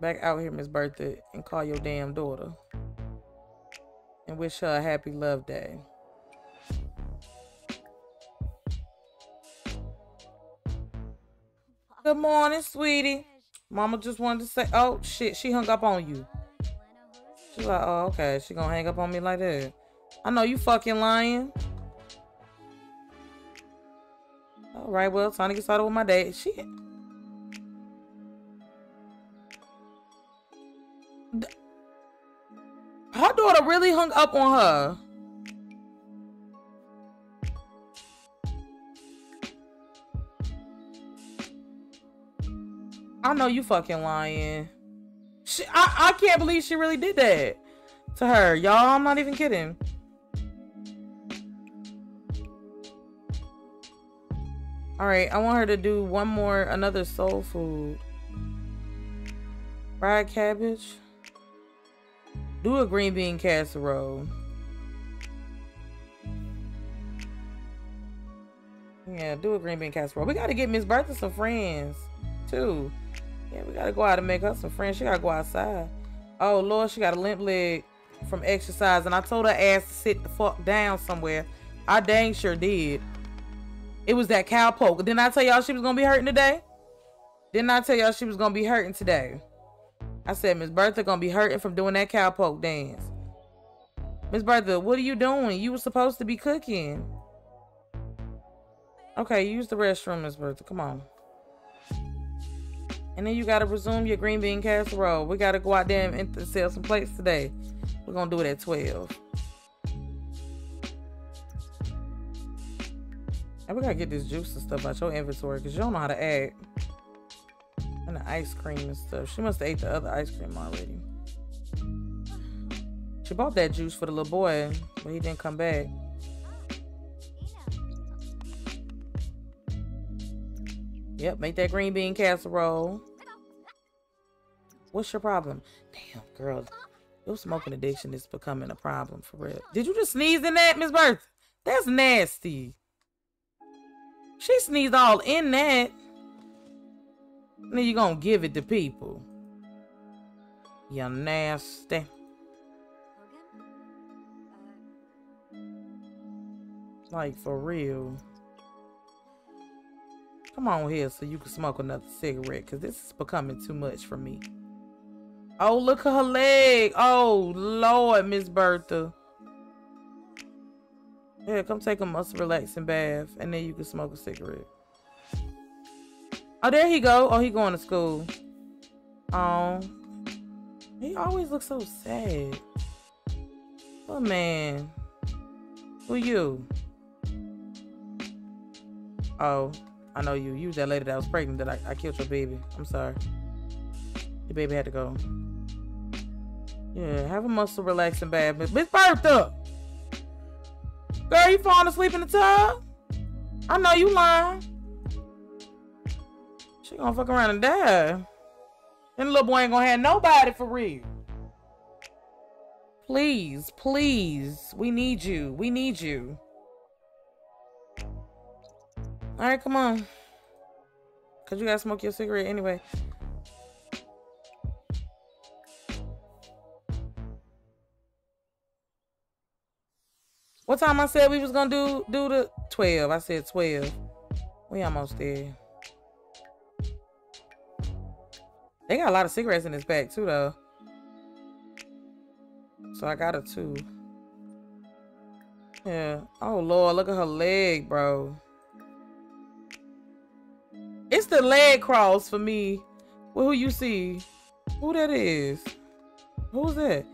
back out here, Miss Bertha, and call your damn daughter. And wish her a happy love day. Good morning, sweetie. Mama just wanted to say, oh shit, she hung up on you. She's like, oh, okay, she gonna hang up on me like that. I know you fucking lying. All right, well, time to get started with my day. Shit. Her daughter really hung up on her. I know you fucking lying. She, I, I can't believe she really did that to her. Y'all, I'm not even kidding. All right, I want her to do one more, another soul food. Fried cabbage. Do a green bean casserole. Yeah, do a green bean casserole. We gotta get Miss Bertha some friends too. Yeah, we gotta go out and make her some friends. She gotta go outside. Oh Lord, she got a limp leg from exercise, and I told her ass to sit the fuck down somewhere. I dang sure did. It was that cow poke. Didn't I tell y'all she was gonna be hurting today? Didn't I tell y'all she was gonna be hurting today? I said Miss Bertha gonna be hurting from doing that cow poke dance. Miss Bertha, what are you doing? You were supposed to be cooking. Okay, use the restroom, Miss Bertha. Come on. And then you gotta resume your green bean casserole. We gotta go out there and sell some plates today. We're gonna do it at 12. We gotta get this juice and stuff out your inventory because you don't know how to act. And the ice cream and stuff. She must have ate the other ice cream already. She bought that juice for the little boy, but he didn't come back. Yep, make that green bean casserole. What's your problem? Damn, girl. Your smoking addiction is becoming a problem for real. Did you just sneeze in that, Miss Bertha? That's nasty. She sneezed all in that. Then you gonna give it to people. You nasty. Like for real. Come on here so you can smoke another cigarette because this is becoming too much for me. Oh, look at her leg. Oh, Lord, Miss Bertha. Yeah, come take a muscle relaxing bath and then you can smoke a cigarette. Oh, there he go. Oh, he going to school. Oh, he always looks so sad. Oh, man. Who you? Oh, I know you. You was that lady that was pregnant that I, I killed your baby. I'm sorry. Your baby had to go. Yeah, have a muscle relaxing bath. Miss Bertha! Girl, you falling asleep in the tub? I know you lying. She gonna fuck around and die. And little boy ain't gonna have nobody for real. Please, please. We need you. We need you. All right, come on. Cause you gotta smoke your cigarette anyway. What time I said we was gonna do do the 12? I said 12. We almost there. They got a lot of cigarettes in this bag too though. So I got a two. Yeah. Oh Lord, look at her leg, bro. It's the leg cross for me. Well, who you see? Who that is? Who's that?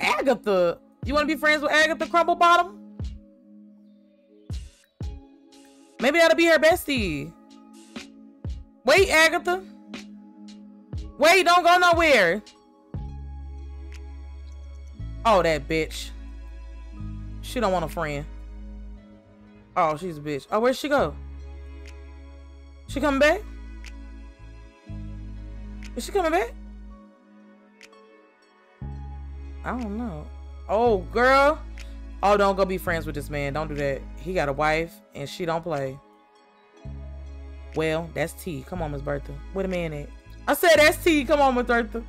Agatha. You want to be friends with Agatha Crumplebottom? Maybe that'll be her bestie. Wait, Agatha. Wait, don't go nowhere. Oh, that bitch. She don't want a friend. Oh, she's a bitch. Oh, where'd she go? She coming back? Is she coming back? I don't know. Oh, girl. Oh, don't go be friends with this man. Don't do that. He got a wife and she don't play. Well, that's T. Come on, Miss Bertha. Wait a minute. I said that's T. Come on, Miss Bertha.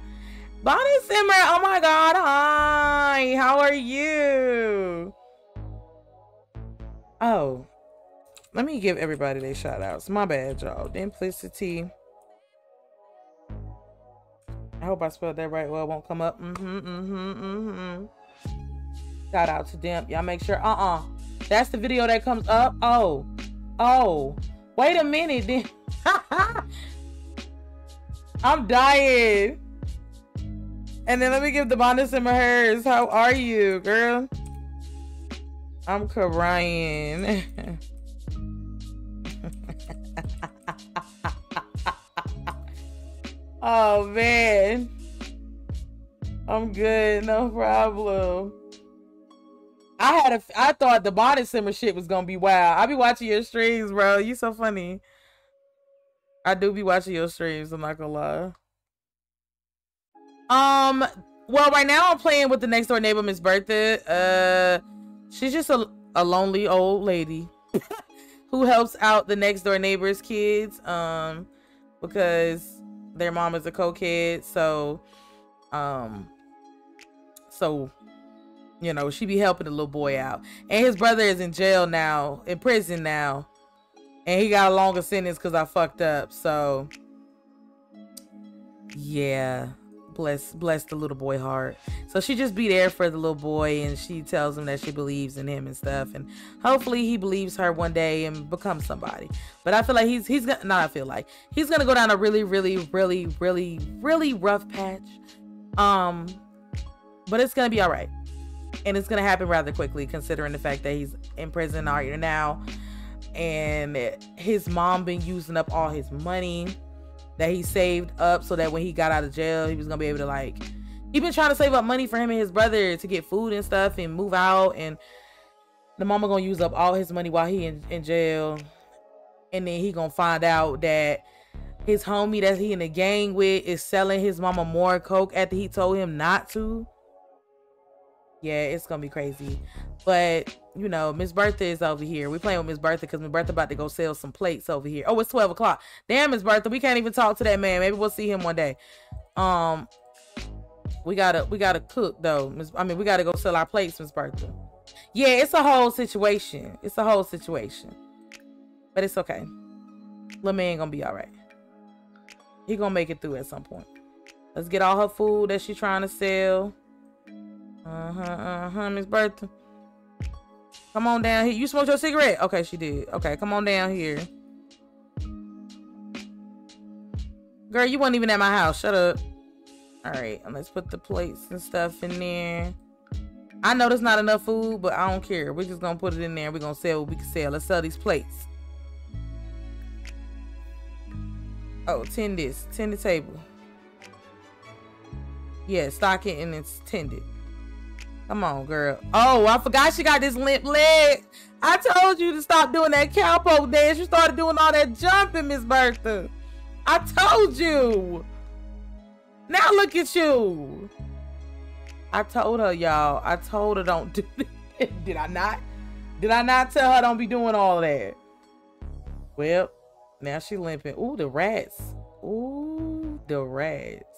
Bonnie Simmer. Oh my God. Hi. How are you? Oh, let me give everybody their shout outs. My bad, y'all. Dimplicity. I hope I spelled that right. Well, it won't come up. Mm-hmm, mm-hmm, mm-hmm. Shout out to them. Y'all make sure. Uh-uh. That's the video that comes up. Oh. Oh. Wait a minute. Then. [laughs] I'm dying. And then let me give the bonus in my hers. How are you, girl? I'm crying. [laughs] oh man. I'm good, no problem. I had a I thought the bonnet simmer shit was gonna be wild. I be watching your streams, bro. You so funny. I do be watching your streams, I'm not gonna lie. Um well right now I'm playing with the next door neighbor, Miss Bertha. Uh she's just a, a lonely old lady [laughs] who helps out the next door neighbors' kids, um, because their mom is a co-kid. So, um, so you know, she be helping the little boy out. And his brother is in jail now, in prison now. And he got a longer sentence because I fucked up. So, yeah. Bless bless the little boy heart. So she just be there for the little boy and she tells him that she believes in him and stuff. And hopefully he believes her one day and becomes somebody. But I feel like he's he's gonna not I feel like he's gonna go down a really, really, really, really, really rough patch. Um but it's gonna be all right and it's gonna happen rather quickly considering the fact that he's in prison right now. And his mom been using up all his money that he saved up so that when he got out of jail he was gonna be able to like he been trying to save up money for him and his brother to get food and stuff and move out. And the mama gonna use up all his money while he in, in jail. And then he gonna find out that his homie that he in the gang with is selling his mama more coke after he told him not to yeah, it's gonna be crazy. But you know, Miss Bertha is over here. We playing with Miss Bertha because Miss Bertha about to go sell some plates over here. Oh, it's twelve o'clock. Damn, Miss Bertha, we can't even talk to that man. Maybe we'll see him one day. Um, we gotta we gotta cook though. I mean, we gotta go sell our plates, Miss Bertha. Yeah, it's a whole situation. It's a whole situation, but it's okay. Little man gonna be all right. He gonna make it through at some point. Let's get all her food that she's trying to sell. Uh-huh, uh-huh, Miss Bertha. Come on down here. You smoked your cigarette? Okay, she did. Okay, come on down here. Girl, you weren't even at my house. Shut up. All right, let's put the plates and stuff in there. I know there's not enough food, but I don't care. We're just gonna put it in there. We're gonna sell what we can sell. Let's sell these plates. Oh, tend this. Tend the table. Yeah, stock it and it's tended. Come on, girl. Oh, I forgot she got this limp leg. I told you to stop doing that cowpoke dance. You started doing all that jumping, Miss Bertha. I told you. Now look at you. I told her, y'all. I told her don't do [laughs] it. Did I not? Did I not tell her don't be doing all that? Well, now she limping. Ooh, the rats. Ooh, the rats.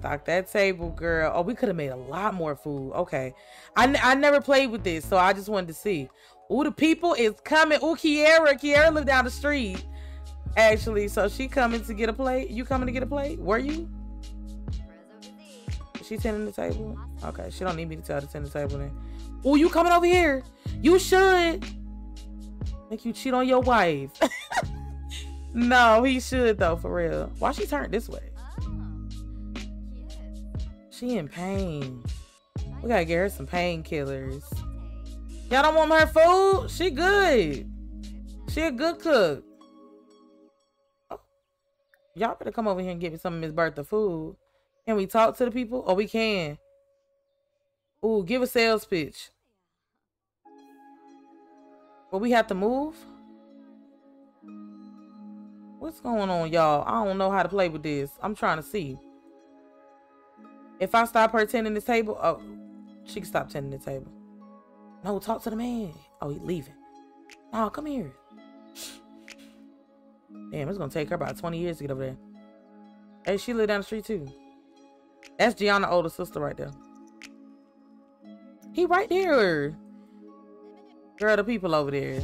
Stock that table, girl. Oh, we could have made a lot more food. Okay. I, I never played with this, so I just wanted to see. Ooh, the people is coming. Ooh, Kiera. Kiera lived down the street. Actually, so she coming to get a plate. You coming to get a plate? Were you? She tending the table? Okay, she don't need me to tell her to tend the table then. Oh, you coming over here? You should. Make you cheat on your wife. [laughs] no, he should though, for real. Why she turned this way? She in pain. We gotta get her some painkillers. Y'all don't want her food? She good. She a good cook. Oh. Y'all better come over here and get me some of Miss Bertha food. Can we talk to the people? Oh, we can. Ooh, give a sales pitch. But we have to move? What's going on, y'all? I don't know how to play with this. I'm trying to see. If I stop her tending the table, oh, she can stop tending the table. No, talk to the man. Oh, he's leaving. Oh, come here. Damn, it's gonna take her about 20 years to get over there. Hey, she live down the street too. That's Gianna's older sister right there. He right there. Girl, the people over there.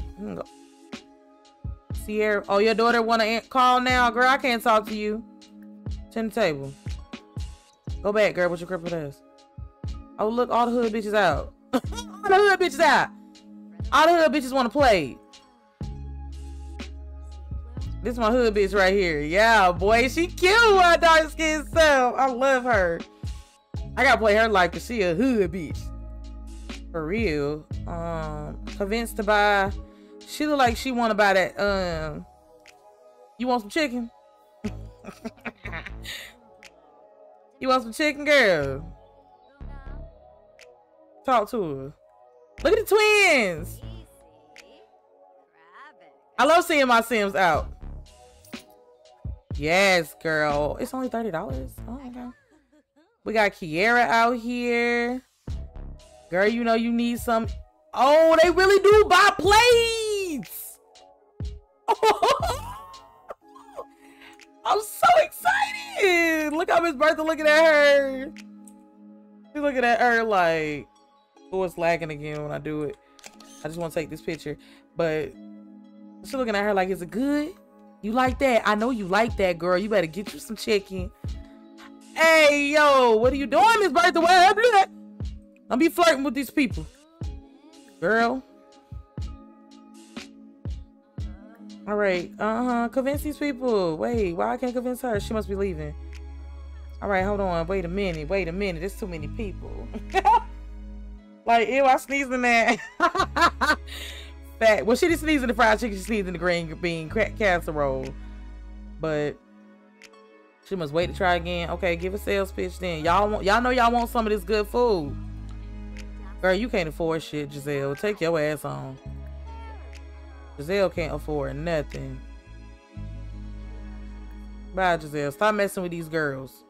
Sierra. Oh, your daughter wanna call now? Girl, I can't talk to you. Tend the table. Go back, girl, with your crippled ass. Oh, look, [laughs] all the hood bitches out. all the hood bitches out. All the hood bitches want to play. This is my hood bitch right here. Yeah, boy, she cute, my dark skin self. I love her. I gotta play her like cause she a hood bitch. For real. Um, convinced to buy. She look like she want to buy that. Um, you want some chicken? [laughs] You want some chicken, girl? Talk to her. Look at the twins. I love seeing my Sims out. Yes, girl. It's only $30. Oh, okay. We got Kiera out here. Girl, you know you need some. Oh, they really do buy plates. [laughs] I'm so excited. Look how Miss Bertha looking at her. She's looking at her like, oh, it's lagging again when I do it. I just want to take this picture. But she's looking at her like, is it good? You like that? I know you like that, girl. You better get you some chicken. Hey, yo, what are you doing, Miss Bertha? What? Don't be flirting with these people. Girl. All right. Uh-huh. Convince these people. Wait, why I can't convince her? She must be leaving. All right, hold on. Wait a minute. Wait a minute. There's too many people. [laughs] like, ew, I sneezed in that. [laughs] Fat. Well, she didn't sneeze in the fried chicken. She sneezed in the green bean casserole. But she must wait to try again. Okay, give a sales pitch then. Y'all want y'all know y'all want some of this good food. Girl, you can't afford shit, Giselle. Take your ass on. Giselle can't afford nothing. Bye, Giselle. Stop messing with these girls.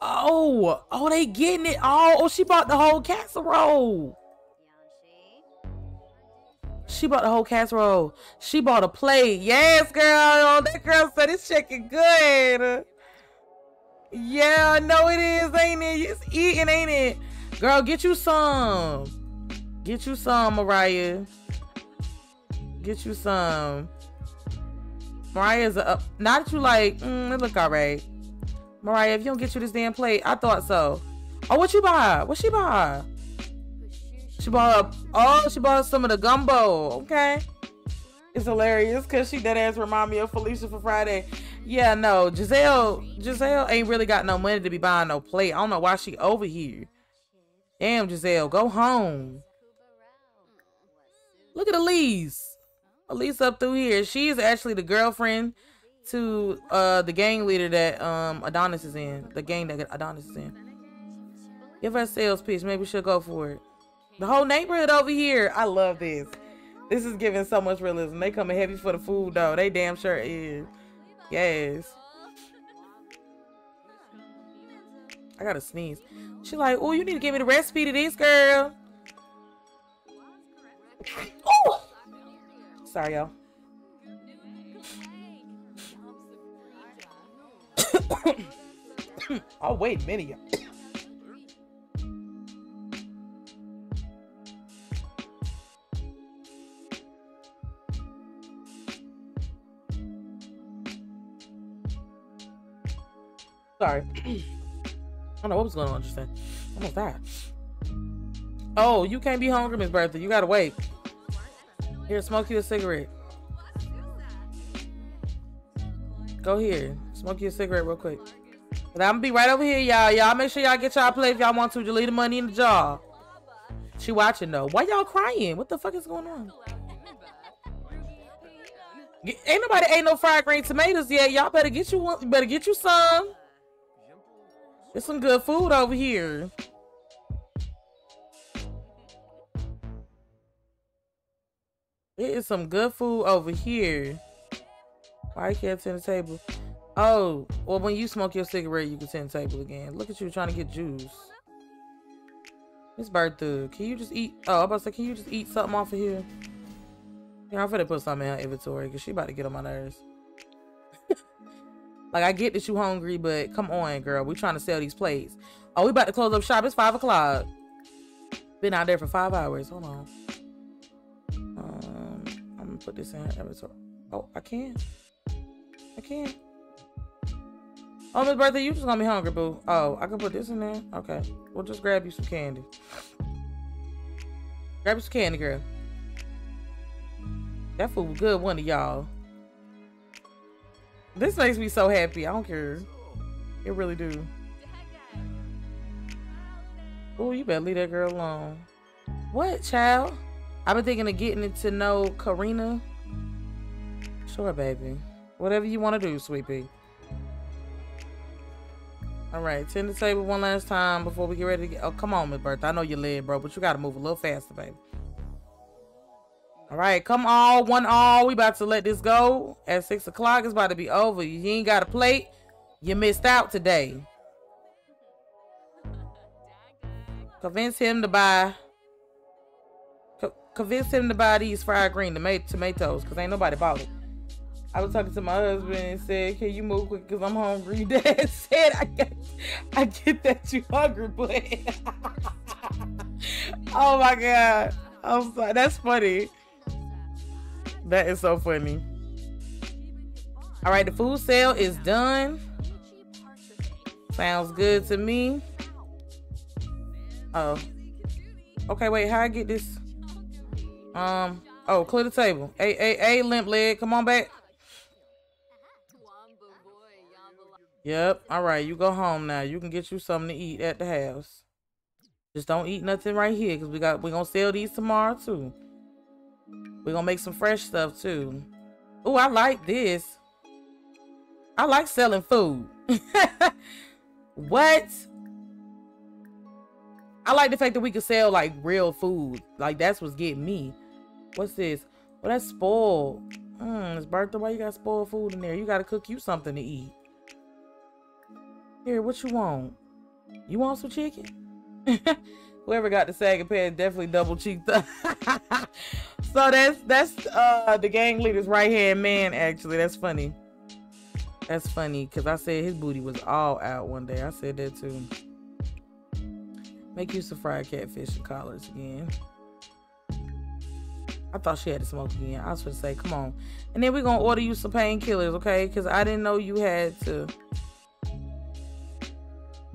Oh, oh, they getting it. Oh, oh, she bought the whole casserole. She bought the whole casserole. She bought a plate. Yes, girl. That girl said it's chicken good. Yeah, I know it is, ain't it? It's eating, ain't it? Girl, get you some. Get you some, Mariah. Get you some. Mariah's up. Not that you like, mm, it look alright. Mariah, if you don't get you this damn plate, I thought so. Oh, what you buy? What she buy? She bought oh, she bought some of the gumbo. Okay. It's hilarious because she dead ass remind me of Felicia for Friday. Yeah, no, Giselle, Giselle ain't really got no money to be buying no plate. I don't know why she over here. Damn, Giselle, go home. Look at Elise. Elise up through here. She is actually the girlfriend to uh the gang leader that um Adonis is in. The gang that Adonis is in. Give her a sales pitch. Maybe she'll go for it. The whole neighborhood over here. I love this. This is giving so much realism. They coming heavy for the food though. They damn sure is. Yes. I gotta sneeze. She like, oh, you need to give me the recipe to this, girl. [laughs] Oh, sorry, y'all. [coughs] oh, wait a minute. [coughs] Sorry. [coughs] I don't know what was going on just then. Almost died. Oh, you can't be hungry, Miss Bertha. You gotta wait. Here, smoke you a cigarette. Go here. Smoke you a cigarette real quick. But I'm gonna be right over here, y'all. Y'all make sure y'all get y'all plate if y'all want to. Just leave the money in the jar. She watching though. Why y'all crying? What the fuck is going on? Ain't nobody ate no fried green tomatoes yet. Y'all better get you one. Better get you some. There's some good food over here. There is some good food over here. Why you can't sit the table? Oh, well, when you smoke your cigarette, you can sit the table again. Look at you trying to get juice. Miss Bertha, can you just eat? Oh, I'm about to say, can you just eat something off of here? Yeah, I'm gonna put something in her inventory because she about to get on my nerves. [laughs] Like I get that you hungry, but come on, girl. We trying to sell these plates. Oh, we about to close up shop. It's five o'clock. Been out there for five hours. Hold on. Um, Put this in her inventory. Oh, I can't. I can't. Oh, Miss Bertha, you just gonna be hungry, boo. Oh, I can put this in there. Okay, we'll just grab you some candy. Grab you some candy, girl. That food was good, one of y'all. This makes me so happy. I don't care. It really do. Oh, you better leave that girl alone. What, child? I've been thinking of getting to know Karina. Sure, baby. Whatever you want to do, sweetie. All right, tend the table one last time before we get ready to get. Oh, come on, Miss Bertha. I know you're led, bro, but you got to move a little faster, baby. All right, come all, one all. We about to let this go. At six o'clock, it's about to be over. You ain't got a plate. You missed out today. [laughs] Convince him to buy. Convinced him to buy these fried green tomato tomatoes because ain't nobody bought it. I was talking to my husband and said, "Can you move quick? Cause I'm hungry." [laughs] Dad said, "I get, I get that you hungry, but [laughs] oh my god, I'm sorry. That's funny. That is so funny." All right, the food sale is done. Sounds good to me. Oh, okay. Wait, how I get this? Um. Oh, clear the table. A, A, A, limp leg, come on back. Yep. All right, you go home now. You can get you something to eat at the house. Just don't eat nothing right here because we got we're gonna sell these tomorrow too. We're gonna make some fresh stuff too. Oh, I like this. I like selling food. [laughs] what? I like the fact that we could sell like real food. Like that's what's getting me. What's this? Well, that's spoiled. Hmm, it's birthday. Why you got spoiled food in there? You gotta cook you something to eat. Here, what you want? You want some chicken? [laughs] Whoever got the sagging pants definitely double cheeked up. [laughs] so that's that's uh the gang leader's right hand man. Actually, that's funny. That's funny because I said his booty was all out one day. I said that too. Make use of fried catfish and collards again. I thought she had to smoke again. I was gonna say, come on. And then we're gonna order you some painkillers, okay? Because I didn't know you had to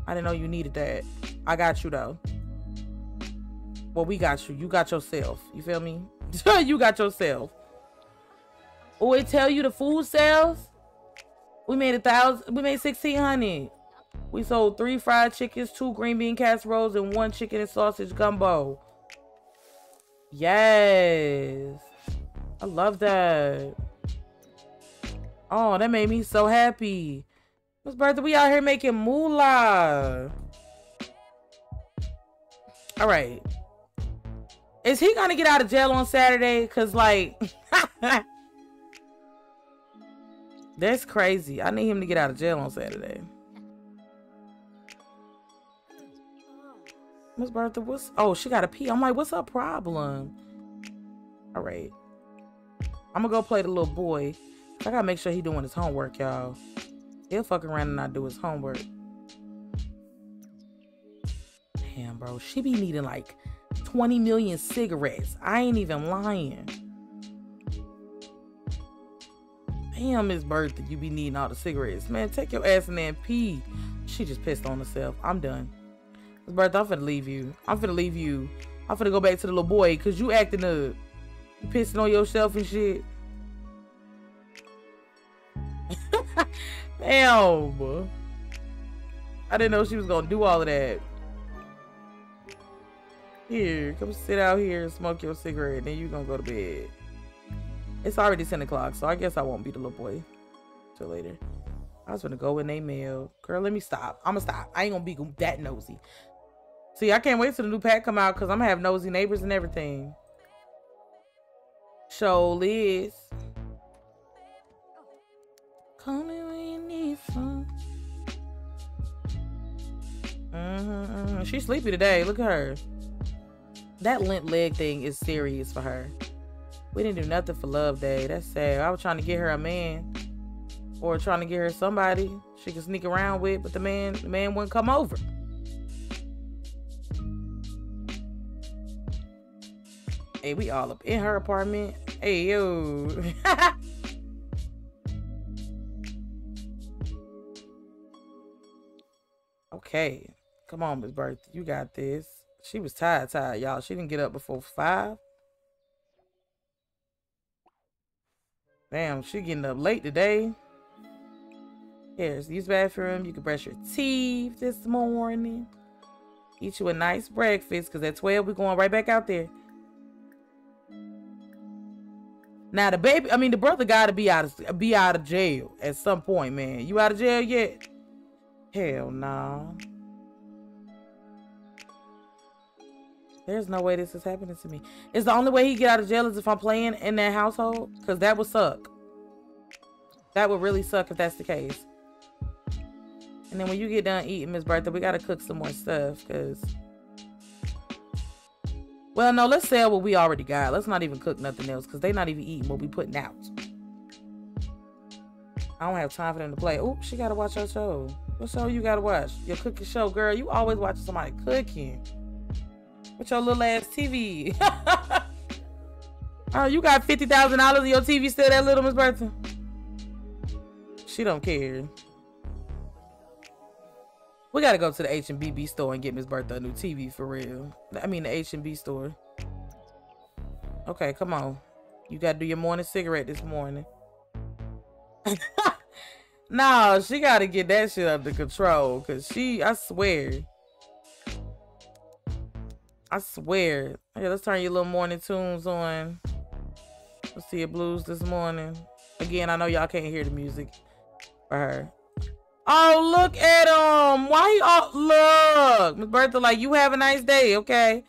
I didn't know you needed that. I got you though. Well, we got you. You got yourself. You feel me? [laughs] you got yourself. Oh, it tell you the food sales? We made a thousand. We made sixteen hundred. We sold three fried chickens, two green bean casseroles, and one chicken and sausage gumbo. Yes. I love that. Oh, that made me so happy. Miss Bertha, we out here making moolah. All right. Is he gonna get out of jail on Saturday? Cause like [laughs] That's crazy. I need him to get out of jail on Saturday. Miss Bertha, what's oh she gotta pee. I'm like, what's her problem? All right. I'm gonna go play the little boy. I gotta make sure he doing his homework, y'all. He'll fuck around and not do his homework. Damn, bro. She be needing like 20 million cigarettes. I ain't even lying. Damn, Miss Bertha, you be needing all the cigarettes. Man, take your ass and pee. She just pissed on herself. I'm done. Bertha, I'm finna leave you. I'm finna leave you. I'm finna go back to the little boy because you acting up. You pissing on yourself and shit. [laughs] Damn. I didn't know she was gonna do all of that. Here, come sit out here and smoke your cigarette, then you gonna go to bed. It's already 10 o'clock, so I guess I won't be the little boy till later. I was gonna go in a mail. Girl, let me stop. I'ma stop. I ain't gonna be that nosy. See, I can't wait till the new pack come out because I'm gonna have nosy neighbors and everything. Show Liz. Call me when you need some. Mm-hmm, mm-hmm. She's sleepy today. Look at her. That limp leg thing is serious for her. We didn't do nothing for Love Day. That's sad. I was trying to get her a man, or trying to get her somebody she could sneak around with, but the man, the man wouldn't come over. Hey, we all up in her apartment. Hey yo. [laughs] Okay. Come on, Miss Bertha. You got this. She was tired, tired, y'all. She didn't get up before five. Damn, she getting up late today. Here's use bathroom. You can brush your teeth this morning. Eat you a nice breakfast because at 12 we're going right back out there. Now the baby, I mean the brother got to be out of be out of jail at some point, man. You out of jail yet? Hell no. There's no way this is happening to me. Is the only way he get out of jail is if I'm playing in that household? Because that would suck. That would really suck if that's the case. And then when you get done eating, Miss Bertha, we got to cook some more stuff because Well, no, let's sell what we already got. Let's not even cook nothing else because they're not even eating what we putting out. I don't have time for them to play. Oh, she gotta watch her show. What show you gotta watch? Your cooking show, girl. You always watching somebody cooking. With your little ass TV. [laughs] oh, you got fifty thousand dollars in your TV still that little, Miss Bertha? She don't care. We gotta go to the H and B store and get Miss Bertha a new TV for real. I mean the H and B store. Okay, come on. You gotta do your morning cigarette this morning. [laughs] no, she gotta get that shit under control. Cause she, I swear. I swear. Hey, let's turn your little morning tunes on. Let's see your blues this morning. Again, I know y'all can't hear the music for her. Oh, look at him. Why oh look? Miss Bertha, like you have a nice day, okay?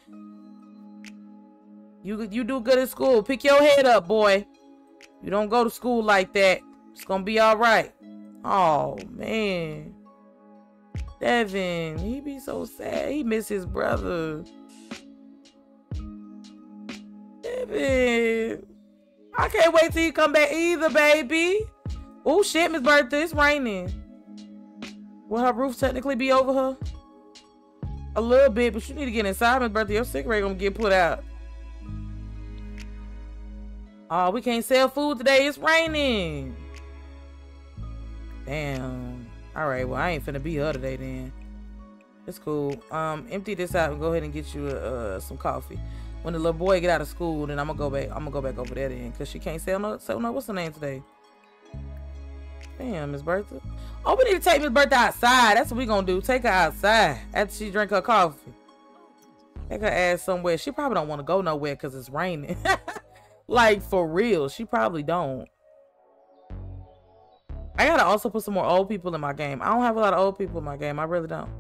You you do good at school. Pick your head up, boy. You don't go to school like that. It's gonna be all right. Oh man. Devon, he be so sad. He miss his brother. Devon. I can't wait till you come back either, baby. Oh shit, Miss Bertha, it's raining. Will her roof technically be over her? A little bit, but you need to get inside, Miss Bertha. Your cigarette gonna get put out. Oh, we can't sell food today. It's raining. Damn. All right. Well, I ain't finna be her today then. It's cool. Um, empty this out and go ahead and get you uh, some coffee. When the little boy get out of school, then I'm gonna go back. I'm gonna go back over there then, cause she can't sell no. Sell no. What's her name today? Damn, Miss Bertha. Oh, we need to take Miss Bertha outside. That's what we gonna do. Take her outside after she drink her coffee. Take her ass somewhere. She probably don't want to go nowhere because it's raining. [laughs] like for real, she probably don't. I gotta also put some more old people in my game. I don't have a lot of old people in my game. I really don't.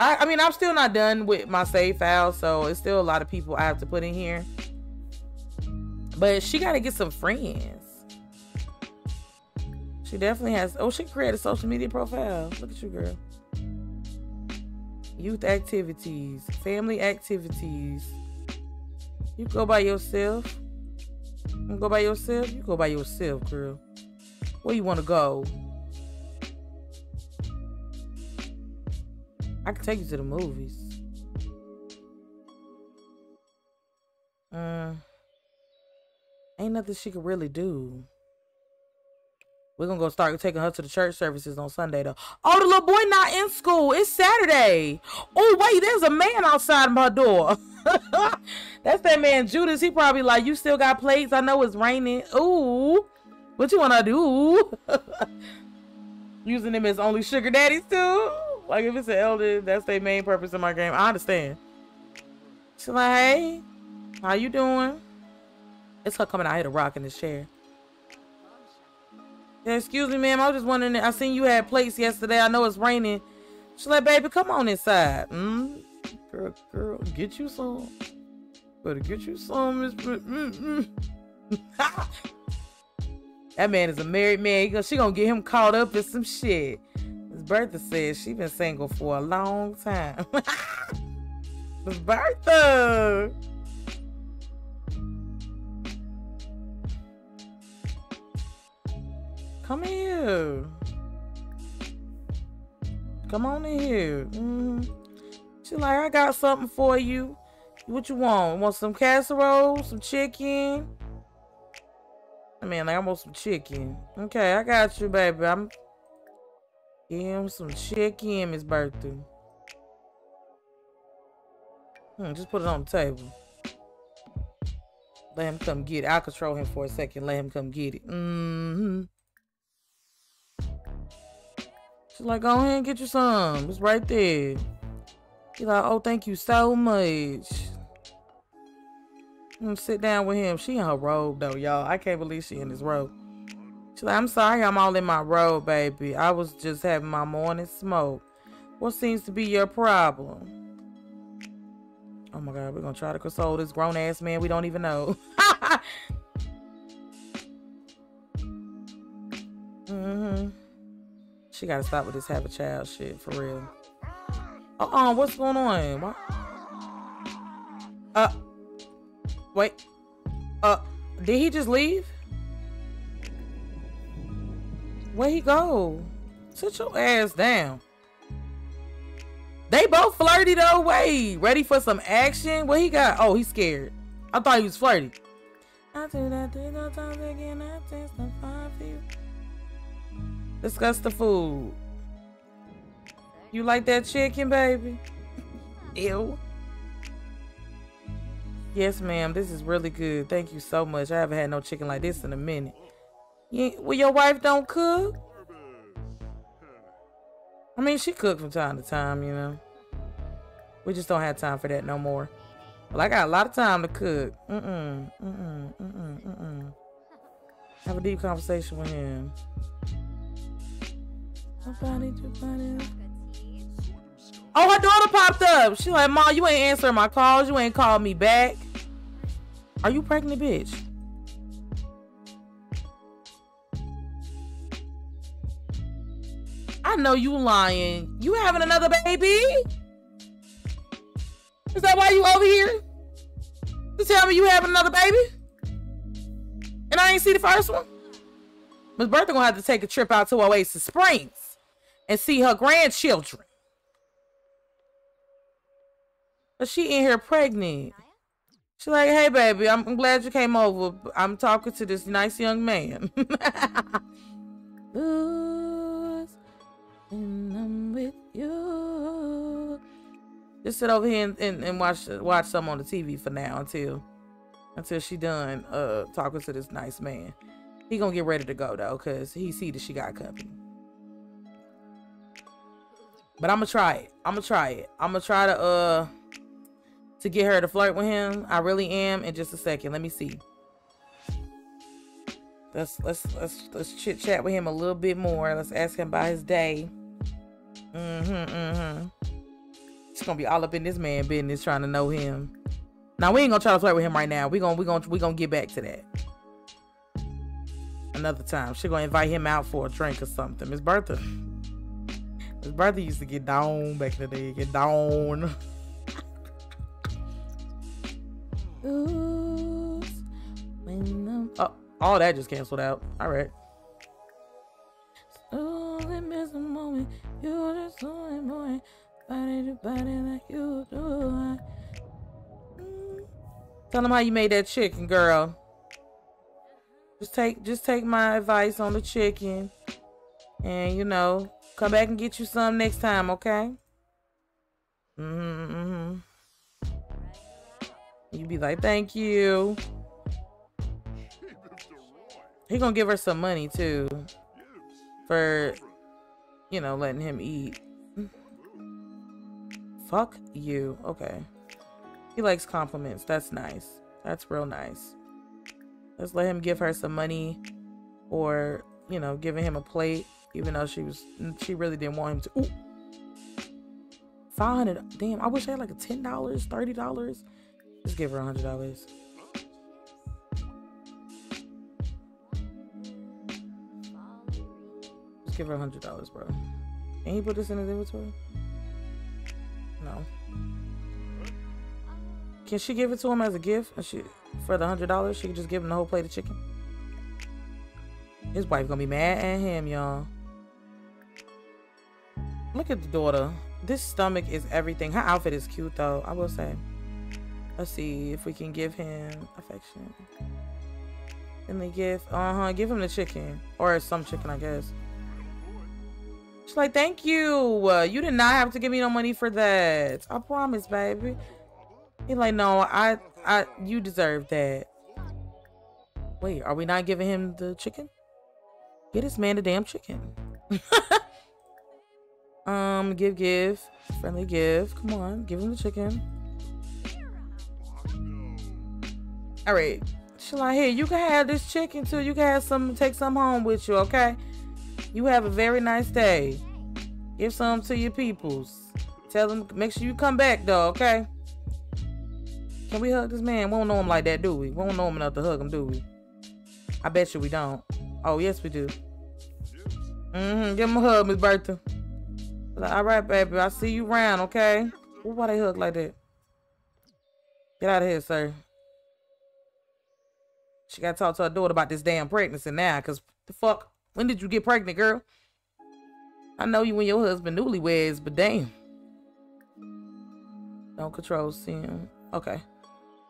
I, I mean, I'm still not done with my save file, so it's still a lot of people I have to put in here. But she got to get some friends. She definitely has. Oh, she created a social media profile. Look at you, girl. Youth activities, family activities. You go by yourself. You go by yourself. You go by yourself, girl. Where you want to go? I can take you to the movies. Uh, ain't nothing she could really do. We're gonna go start taking her to the church services on Sunday though. Oh, the little boy not in school. It's Saturday. Oh, wait, there's a man outside my door. [laughs] That's that man Judas. He probably like, you still got plates. I know it's raining. Ooh. What you wanna do? [laughs] Using them as only sugar daddies too. Like if it's an elder, that's their main purpose in my game. I understand. She's like, hey, how you doing? It's her coming out here to rock in this chair. Excuse me, ma'am. I was just wondering. I seen you had plates yesterday. I know it's raining. She's like, baby, come on inside. Mm, girl, girl, get you some. Better get you some, Miss. Mm, mm. [laughs] that man is a married man. She gonna get him caught up in some shit. Miss Bertha says she been single for a long time. [laughs] Miss Bertha. Come here. Come on in here. Mm-hmm. She's like, I got something for you. What you want? Want some casserole? Some chicken? I mean, like, I want some chicken. Okay, I got you, baby. I'm Give him some chicken, Miss Bertha. Hmm, just put it on the table. Let him come get it. I'll control him for a second. Let him come get it. Mm-hmm. She's like, go ahead and get you some. It's right there. He's like, oh, thank you so much. I'm sit down with him. She in her robe though, y'all. I can't believe she in this robe. She's like, I'm sorry, I'm all in my robe, baby. I was just having my morning smoke. What seems to be your problem? Oh my god, we're gonna try to console this grown ass man we don't even know. [laughs] mm-hmm. She gotta stop with this have a child shit for real. Uh uh, what's going on? What? Uh, wait. Uh, did he just leave? Where he go? Sit your ass down. They both flirty though. Wait, ready for some action? What he got? Oh, he's scared. I thought he was flirty. I do that three times again. I. Discuss the food. You like that chicken, baby? Ew. Yes, ma'am. This is really good. Thank you so much. I haven't had no chicken like this in a minute. You, well, your wife don't cook? I mean, she cook from time to time, you know. We just don't have time for that no more. Well, I got a lot of time to cook. Mm-mm, mm-mm, mm-mm, mm-mm. Have a deep conversation with him. Oh, her daughter popped up. She like, Mom, you ain't answering my calls. You ain't called me back. Are you pregnant, bitch? I know you lying. You having another baby? Is that why you over here? To tell me you having another baby? And I ain't see the first one? Miss Bertha gonna have to take a trip out to Oasis Springs and see her grandchildren. But she in here pregnant. She like, hey baby, I'm, I'm glad you came over. I'm talking to this nice young man. and I'm with you. Just sit over here and, and, and, watch watch some on the TV for now until until she done uh talking to this nice man. He gonna get ready to go though, cause he see that she got company. But I'm gonna try it. I'm gonna try it. I'm gonna try to uh to get her to flirt with him. I really am. In just a second, let me see. Let's let's let's let's chit chat with him a little bit more. Let's ask him about his day. Mm-hmm, mm-hmm. It's gonna be all up in this man business trying to know him. Now we ain't gonna try to flirt with him right now. We gonna we gonna we gonna get back to that. Another time. She gonna invite him out for a drink or something. Miss Bertha. Miss Bertha used to get down back in the day. Get down. oh, all that just canceled out. All right. Miss a moment. You're just so annoying. Body to body like you do. Mm. Tell them how you made that chicken, girl. Just take just take my advice on the chicken. And you know, come back and get you some next time, okay? Mm-hmm. mm-hmm. You be like, thank you. He gonna give her some money too for you know, letting him eat. Fuck you. Okay. He likes compliments. That's nice. That's real nice. Let's let him give her some money or, you know, giving him a plate, even though she was, she really didn't want him to. Ooh. 500 damn i wish i had like a $10 $30 just give her a $100 give her a hundred dollars, bro. Can he put this in his inventory? No. Can she give it to him as a gift? And she for the hundred dollars, she can just give him the whole plate of chicken. His wife gonna be mad at him, y'all. Look at the daughter. This stomach is everything. Her outfit is cute though, I will say. Let's see if we can give him affection. And the gift, uh-huh, give him the chicken. Or some chicken, I guess. She's like, thank you. Uh, you did not have to give me no money for that. I promise, baby. He's like, no, I, I, you deserve that. Wait, are we not giving him the chicken? Get this man the damn chicken. [laughs] um, give, give, friendly give. Come on, give him the chicken. All right. She's like, hey, you can have this chicken too. You can have some, take some home with you, okay? You have a very nice day. Give some to your peoples. Tell them, make sure you come back though, okay? Can we hug this man? We don't know him like that, do we? We don't know him enough to hug him, do we? I bet you we don't. Oh, yes, we do. Mm-hmm. Give him a hug, Miss Bertha. Like, All right, baby. I see you around, okay? Why they hug like that? Get out of here, sir. She got to talk to her daughter about this damn pregnancy now, because the fuck? When did you get pregnant, girl? I know you and your husband newlyweds, but damn. Don't control Sim. Okay.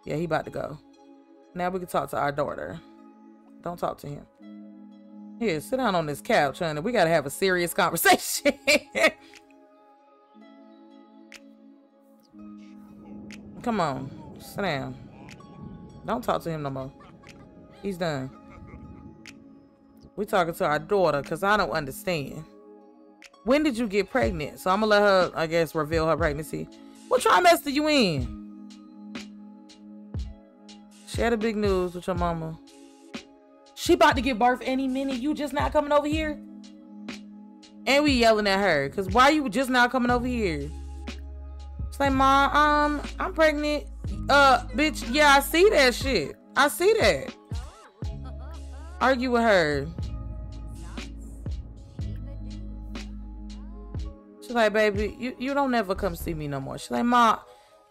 Yeah, he about to go. Now we can talk to our daughter. Don't talk to him. Here, sit down on this couch, honey. We gotta have a serious [laughs] conversation. Come on. Sit down. Don't talk to him no more. He's done. We talking to our daughter because I don't understand. When did you get pregnant? So I'm gonna let her, I guess, reveal her pregnancy. What trimester you in? Share the big news with your mama. She about to give birth any minute. You just not coming over here? And we yelling at her. Cause why you just not coming over here? It's like, mom, um, I'm pregnant. Uh, bitch, yeah, I see that shit. I see that. Argue with her. She's like, baby, you, you don't never come see me no more. She's like, Ma,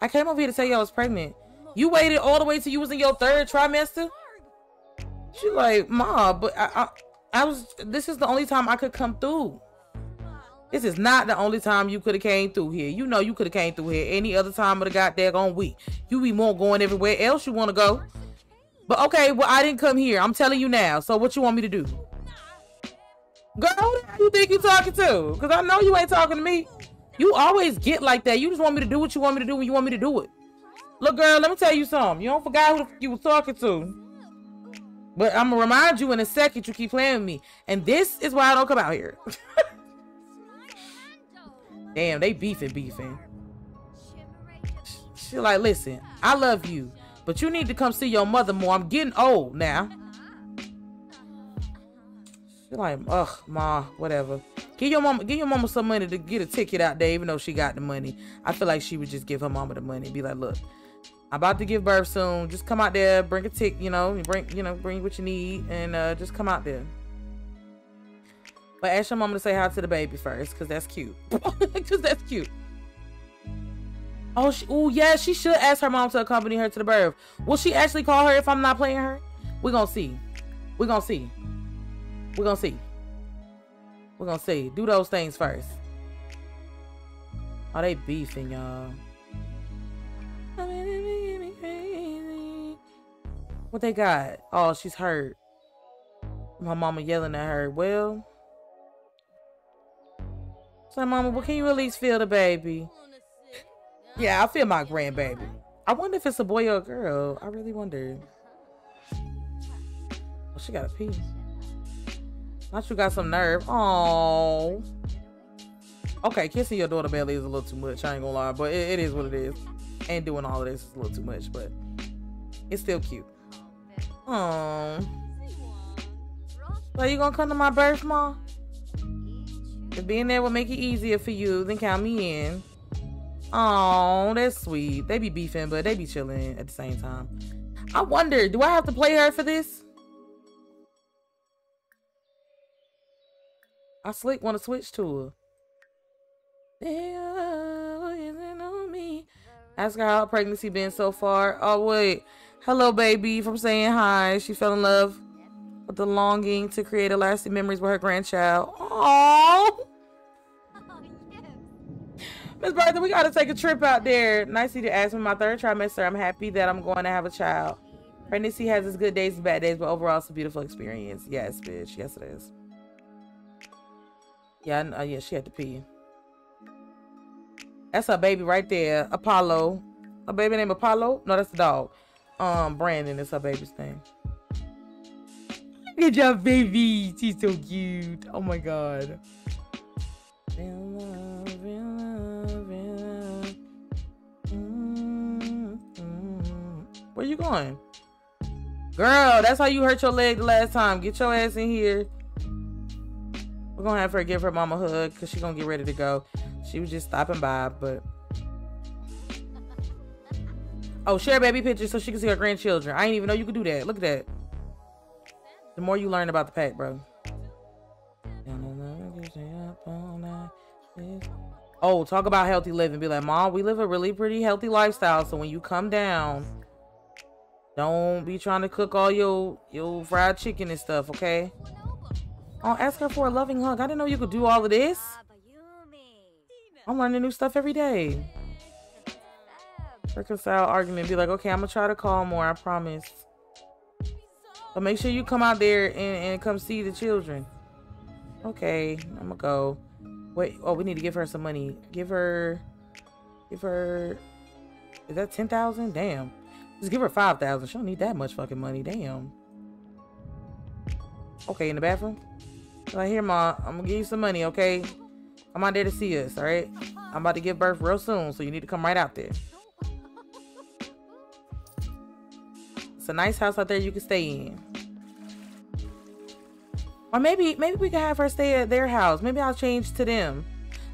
I came over here to tell you I was pregnant. You waited all the way till you was in your third trimester? She's like, Ma, but I, I, I was, this is the only time I could come through. This is not the only time you could have came through here. You know you could have came through here any other time of the goddamn week. You be more going everywhere else you want to go. But okay, well, I didn't come here. I'm telling you now. So what you want me to do? Girl, who you think you talking to? Because I know you ain't talking to me. You always get like that. You just want me to do what you want me to do when you want me to do it. Look, girl, let me tell you something. You don't forget who you was talking to. But I'm to remind you in a second you keep playing with me. And this is why I don't come out here. [laughs] Damn, they beefing, beefing. She like, listen, I love you. But you need to come see your mother more. I'm getting old now. She's like, ugh, ma, whatever. Give your mama, give your mama some money to get a ticket out there, even though she got the money. I feel like she would just give her mama the money. And be like, look, about to give birth soon. Just come out there, bring a tick, you know, bring, you know, bring what you need, and uh, just come out there. But ask your mama to say hi to the baby first, cause that's cute. [laughs] cause that's cute. Oh, she, oh yeah, she should ask her mom to accompany her to the birth. Will she actually call her if I'm not playing her? We're gonna see. We're gonna see. We're gonna see. We're gonna see. Do those things first. Are oh, they beefing, y'all? What they got? Oh, she's hurt. My mama yelling at her. Well, so mama, well, can you at least feel the baby? Yeah, I feel my grandbaby. I wonder if it's a boy or a girl. I really wonder. Oh, she got a pee. Not you got some nerve. Oh. Okay, kissing your daughter belly is a little too much. I ain't gonna lie, but it, it is what it is. And doing all of this is a little too much, but it's still cute. Oh. So you gonna come to my birth, mom? If being there will make it easier for you, then count me in. Oh, that's sweet. They be beefing, but they be chilling at the same time. I wonder, do I have to play her for this? I slick want to switch to her. Ask her how pregnancy been so far. Oh wait, hello baby. From saying hi, she fell in love with the longing to create a lasting memories with her grandchild. Oh. Miss Bertha, we gotta take a trip out there. Nicely to ask me my third trimester. I'm happy that I'm going to have a child. Pregnancy has its good days and bad days, but overall it's a beautiful experience. Yes, bitch. Yes, it is. Yeah, uh, yeah, she had to pee. That's her baby right there, Apollo. A baby named Apollo? No, that's the dog. Um, Brandon is her baby's name. Good job, baby. She's so cute. Oh my god. Where you going? Girl, that's how you hurt your leg the last time. Get your ass in here. We're gonna have her give her mama a hug because she's gonna get ready to go. She was just stopping by, but [laughs] Oh, share baby pictures so she can see her grandchildren. I didn't even know you could do that. Look at that. The more you learn about the pack, bro. Oh, talk about healthy living. Be like, Mom, we live a really pretty healthy lifestyle. So when you come down, don't be trying to cook all your your fried chicken and stuff, okay? Oh, ask her for a loving hug. I didn't know you could do all of this. I'm learning new stuff every day. Reconcile argument. Be like, okay, I'm gonna try to call more. I promise. But make sure you come out there and, and come see the children. Okay, I'm gonna go. Wait, oh, we need to give her some money. Give her, give her, is that 10,000? Damn. Just give her 5,000. She don't need that much fucking money. Damn. Okay, in the bathroom? Like, here, mom, I'm gonna give you some money, okay? Come out there to see us, all right? I'm about to give birth real soon, so you need to come right out there. It's a nice house out there you can stay in. Or maybe maybe we can have her stay at their house. Maybe I'll change to them.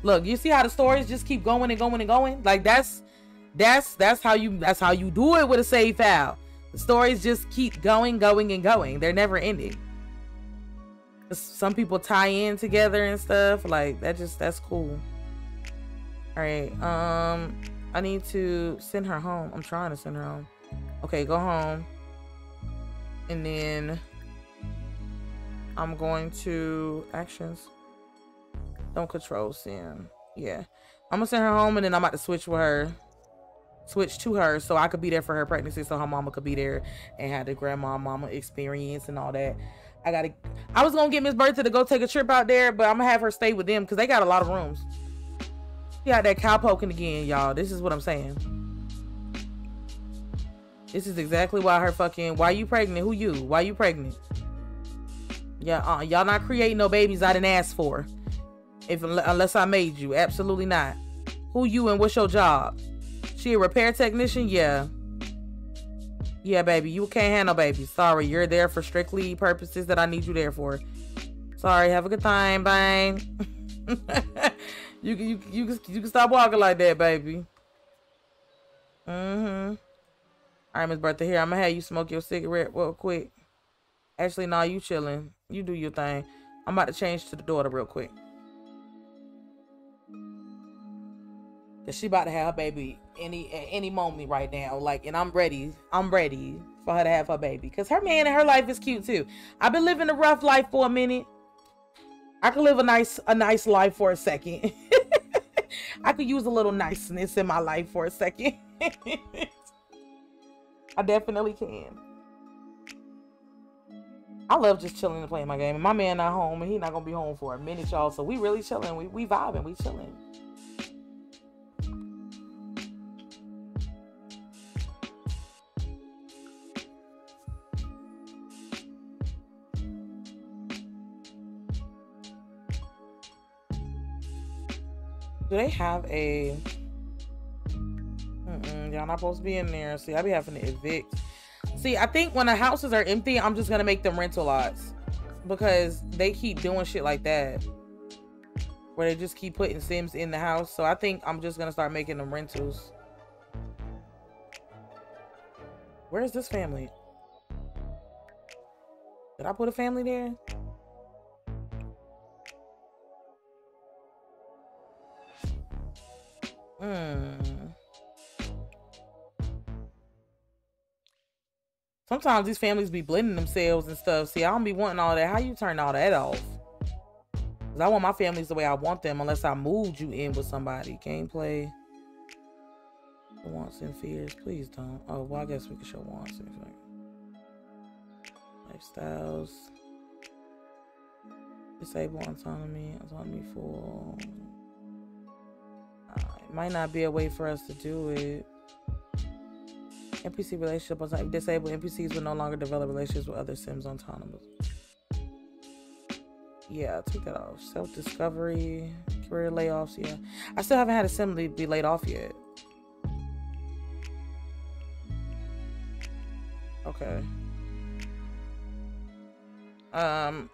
Look, you see how the stories just keep going and going and going? Like that's that's that's how you that's how you do it with a save file. The stories just keep going, going, and going. They're never ending. Some people tie in together and stuff. Like that just that's cool. Alright. Um I need to send her home. I'm trying to send her home. Okay, go home and then I'm going to actions. Don't control Sim. Yeah. I'm gonna send her home and then I'm about to switch with her. Switch to her so I could be there for her pregnancy so her mama could be there and have the grandma mama experience and all that. I gotta I was gonna get Miss Bertha to go take a trip out there, but I'm gonna have her stay with them because they got a lot of rooms. Yeah, that cow poking again, y'all. This is what I'm saying. This is exactly why her fucking why you pregnant? Who you? Why you pregnant? Yeah, uh, y'all not creating no babies I didn't ask for. If unless I made you, absolutely not. Who you and what's your job? She a repair technician? Yeah. Yeah, baby, you can't handle babies. Sorry, you're there for strictly purposes that I need you there for. Sorry, have a good time. Bye. you can you you can you can stop walking like that, baby. Mm-hmm. All right, Miss Bertha, here, I'm gonna have you smoke your cigarette real quick. Actually, nah, you chilling. You do your thing. I'm about to change to the daughter real quick. Cause she about to have her baby any at any moment right now. Like, and I'm ready. I'm ready for her to have her baby. Cause her man and her life is cute too. I've been living a rough life for a minute. I could live a nice a nice life for a second. [laughs] I could use a little niceness in my life for a second. [laughs] I definitely can. I love just chilling and playing my game. And my man not home, and he not gonna be home for a minute, y'all. So we really chilling. We we vibing. We chilling. Do they have a Y'all not supposed to be in there. See, I be having to evict. See, I think when the houses are empty, I'm just gonna make them rental lots because they keep doing shit like that, where they just keep putting Sims in the house. So I think I'm just gonna start making them rentals. Where is this family? Did I put a family there? Hmm. Sometimes these families be blending themselves and stuff. See, I don't be wanting all that. How you turn all that off? Cause I want my families the way I want them, unless I moved you in with somebody. Gameplay. Wants and fears. Please don't. Oh, well, I guess we can show wants and fears. Lifestyles. Disable autonomy. Autonomy for. It might not be a way for us to do it. NPC relationship was like disabled NPCs will no longer develop relationships with other Sims autonomous. Yeah, take that off. Self discovery, career layoffs. Yeah, I still haven't had a Sim be laid off yet. Okay. Um.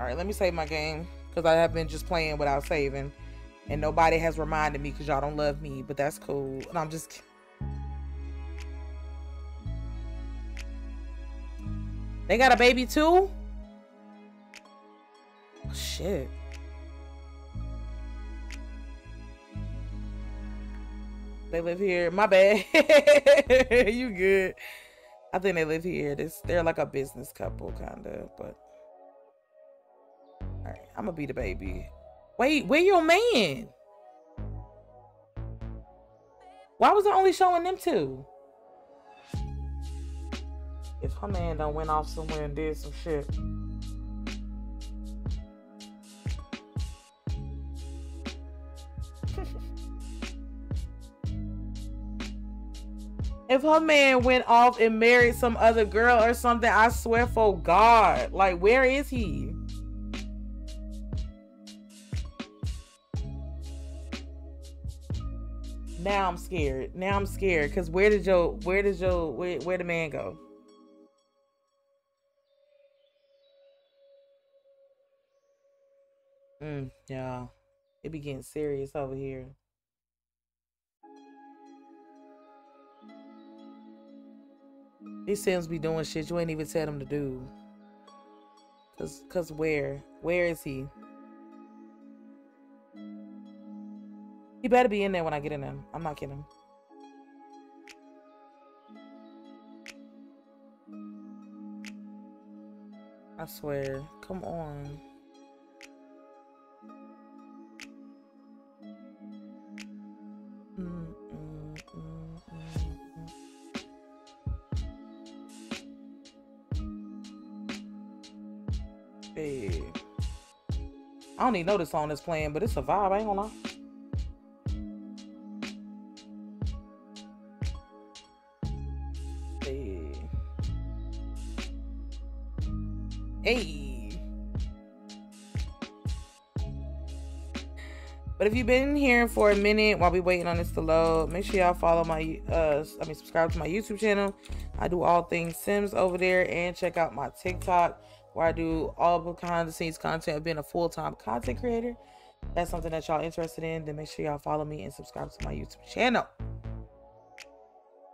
All right, let me save my game because I have been just playing without saving, and nobody has reminded me because y'all don't love me. But that's cool. And I'm just They got a baby too? Oh, shit. They live here. My bad. [laughs] you good. I think they live here. This they're like a business couple, kinda, but alright, I'm gonna be the baby. Wait, where your man? Why was it only showing them two? If her man done went off somewhere and did some shit. [laughs] if her man went off and married some other girl or something, I swear for God, like where is he? Now I'm scared. Now I'm scared because where did your where did your where where the man go? Mm, yeah, it be getting serious over here. These Sims be doing shit you ain't even tell them to do. Cause, cause where? Where is he? He better be in there when I get in there. I'm not kidding. I swear. Come on. Hey. I don't even know this song is playing, but it's a vibe. I ain't gonna lie. If you've been here for a minute while we waiting on this to load, make sure y'all follow my uh I mean subscribe to my YouTube channel. I do all things Sims over there and check out my TikTok where I do all behind the scenes content of being a full time content creator. That's something that y'all interested in, then make sure y'all follow me and subscribe to my YouTube channel.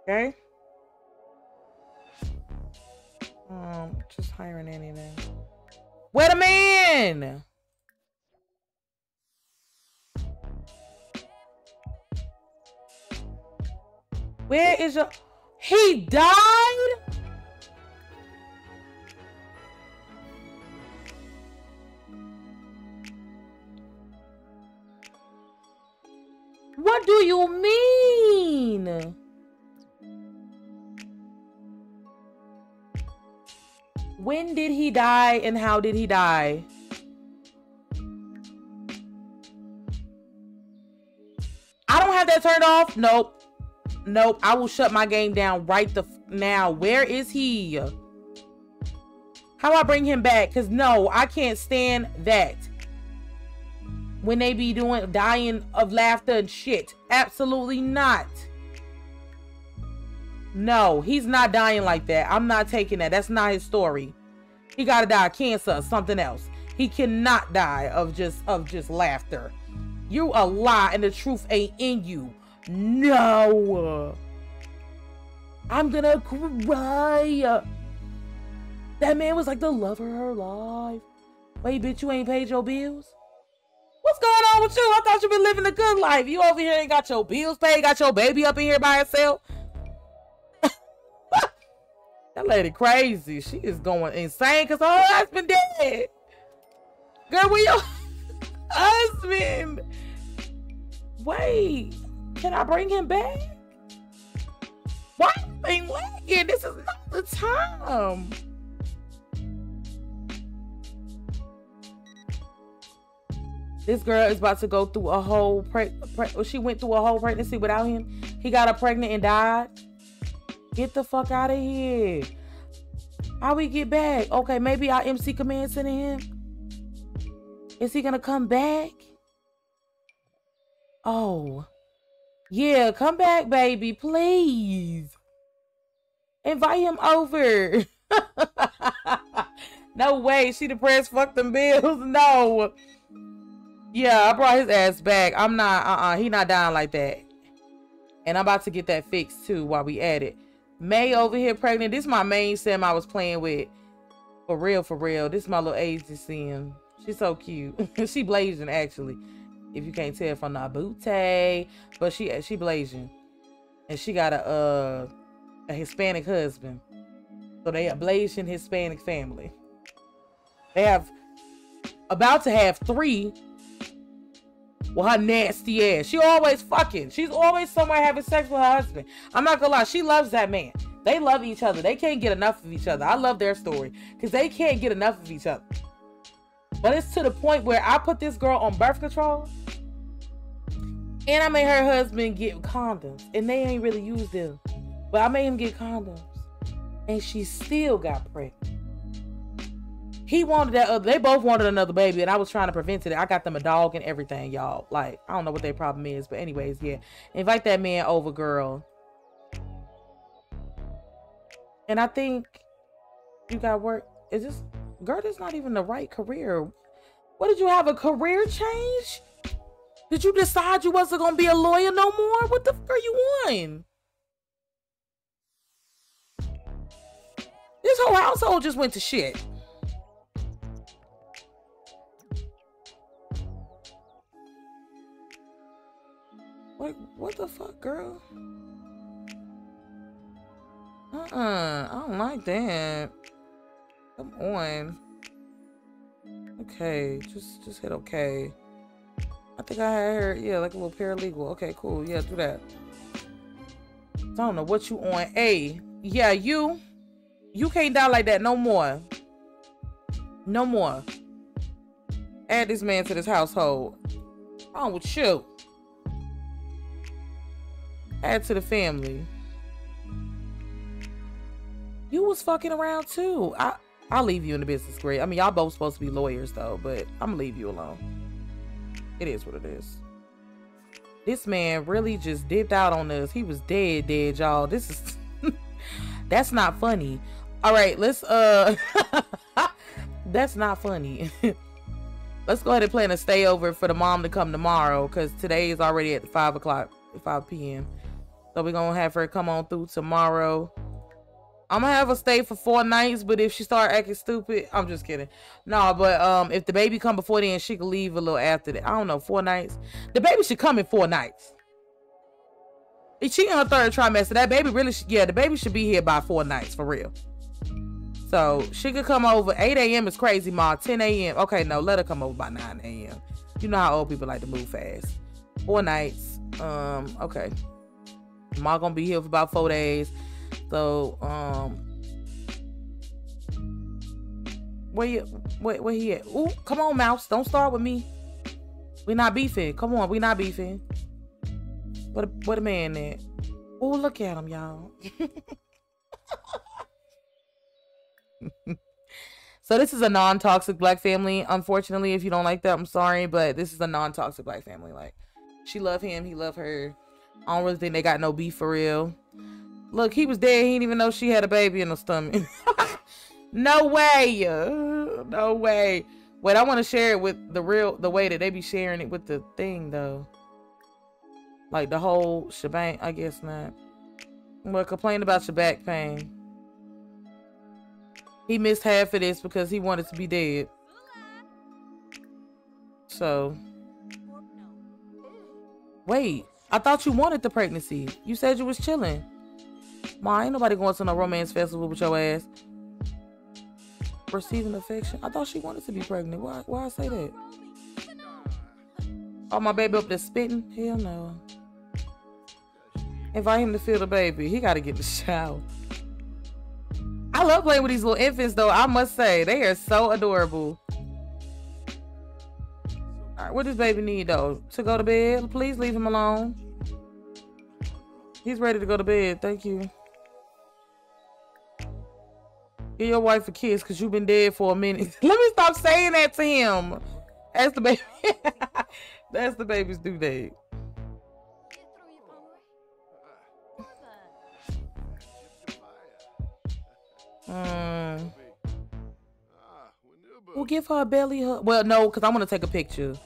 Okay? Um, just hiring any then. Wait a man! Where is your he died? What do you mean? When did he die and how did he die? I don't have that turned off. Nope. Nope. I will shut my game down right the now. Where is he? How I bring him back? Because no, I can't stand that when they be doing dying of laughter and shit. Absolutely not. No, he's not dying like that. I'm not taking that. That's not his story. He gotta die of cancer or something else. He cannot die of just of just laughter. You a lie and the truth ain't in you. No. I'm gonna cry. That man was like the love of her life. Wait, bitch, you ain't paid your bills? What's going on with you? I thought you been living a good life. You over here ain't got your bills paid, got your baby up in here by herself. [laughs] that lady crazy. She is going insane because her husband dead. Girl, where your [laughs] husband? Wait, can I bring him back? Why ain't lagging? This is not the time. This girl is about to go through a whole pre-, pre- she went through a whole pregnancy without him. He got her pregnant and died. Get the fuck out of here. How we get back? Okay, maybe our MC command sending him. Is he gonna come back? Oh. Yeah, come back, baby, please. Invite him over. [laughs] no way. She depressed. Fuck them bills. [laughs] No. Yeah, I brought his ass back. I'm not, uh-uh, he not dying like that. And I'm about to get that fixed too while we at it. May over here pregnant. This is my main sim I was playing with. For real, for real. This is my little Asian sim. She's so cute. [laughs] she Blasian actually. If you can't tell from Nabute. But she she Blasian. and she got a uh, a Hispanic husband. So they a Blasian Hispanic family. They have about to have three. Well, her nasty ass. She always fucking. She's always somewhere having sex with her husband. I'm not gonna lie. She loves that man. They love each other. They can't get enough of each other. I love their story because they can't get enough of each other. But it's to the point where I put this girl on birth control and I made her husband get condoms and they ain't really used them. But I made him get condoms and she still got pregnant. He wanted that other, they both wanted another baby and I was trying to prevent it. I got them a dog and everything, y'all. Like, I don't know what their problem is, but anyways, yeah. Invite that man over, girl. And I think you got work. Is this girl? That's not even the right career. What did you have a career change? Did you decide you wasn't gonna be a lawyer no more? What the fuck are you on? This whole household just went to shit. Like, what the fuck, girl? Uh-uh. I don't like that. Come on. Okay, just just hit okay. I think I had her, yeah, like a little paralegal. Okay, cool. Yeah, do that. I don't know what you on. A, yeah, you, you can't die like that no more. No more. Add this man to this household. Wrong with you? Add to the family. You was fucking around too. I I'll leave you in the business, great. I mean, y'all both supposed to be lawyers though, but I'm gonna leave you alone. It is what it is. This man really just dipped out on us. He was dead, dead, y'all. This is [laughs] that's not funny. All right, let's uh [laughs] that's not funny. [laughs] let's go ahead and plan a stay over for the mom to come tomorrow because today is already at five o'clock, 5 p.m. So we're gonna have her come on through tomorrow. I'm gonna have her stay for four nights, but if she start acting stupid, I'm just kidding. No, but um, if the baby come before then, she can leave a little after that. I don't know, four nights. The baby should come in four nights. She in her third trimester. That baby really, should, yeah, the baby should be here by four nights for real. So she could come over. 8 a.m. is crazy, ma. 10 a.m. Okay, no, let her come over by 9 a.m. You know how old people like to move fast. Four nights. Um, okay. Ma gonna be here for about four days. So, um, where you, where, where he at? Ooh, come on, Mouse. Don't start with me. We not beefing. Come on, we not beefing. What a, what a man at? Ooh, look at him, y'all. [laughs] so this is a non-toxic black family. Unfortunately, if you don't like that, I'm sorry, but this is a non-toxic black family. Like, she love him, he love her. I don't really think they got no beef for real. Look, he was dead. He didn't even know she had a baby in her stomach. [laughs] no way. No way. Wait, I want to share it with the real, the way that they be sharing it with the thing, though. Like the whole shebang. I guess not. Well, complain about your back pain. He missed half of this because he wanted to be dead. So. Wait, I thought you wanted the pregnancy. You said you was chilling. Ma, ain't nobody going to no romance festival with your ass. Receiving affection. I thought she wanted to be pregnant. Why why I say that? Oh, my baby up there spitting? Hell no. Invite him to feel the baby. He got to get the shower. I love playing with these little infants, though. I must say, they are so adorable. All right, what does baby need, though? To go to bed? Please leave him alone. He's ready to go to bed. Thank you. Give your wife a kiss because you've been dead for a minute. [laughs] Let me stop saying that to him. That's the baby. [laughs] That's the baby's due date. Um, we'll give her a belly hug. Well, no, because I want to take a picture.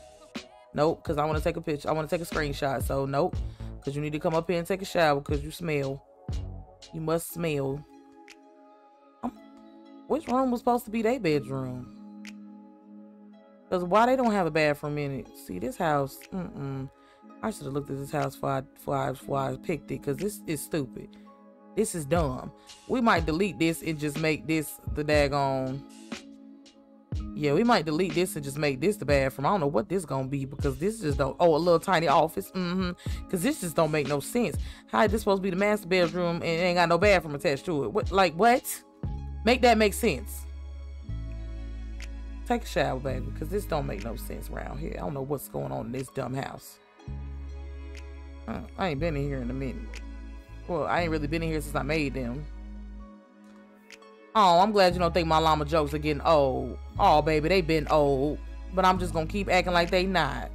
Nope, because I want to take a picture. I want to take a screenshot. So, nope. Because you need to come up here and take a shower because you smell. You must smell. Um, which room was supposed to be their bedroom? Because why they don't have a bathroom in it? See, this house, mm-mm. I should have looked at this house before I, before I, before I picked it because this is stupid. This is dumb. We might delete this and just make this the daggone. Yeah, we might delete this and just make this the bathroom. I don't know what this gonna be because this just don't. Oh, a little tiny office. Mm-hmm. Because this just don't make no sense. How is this supposed to be the master bedroom and ain't got no bathroom attached to it? What? Like what? Make that make sense. Take a shower, baby, because this don't make no sense around here. I don't know what's going on in this dumb house. Uh, I ain't been in here in a minute. Well, I ain't really been in here since I made them. Oh, I'm glad you don't think my llama jokes are getting old. Oh, baby, they been old. But I'm just gonna keep acting like they not.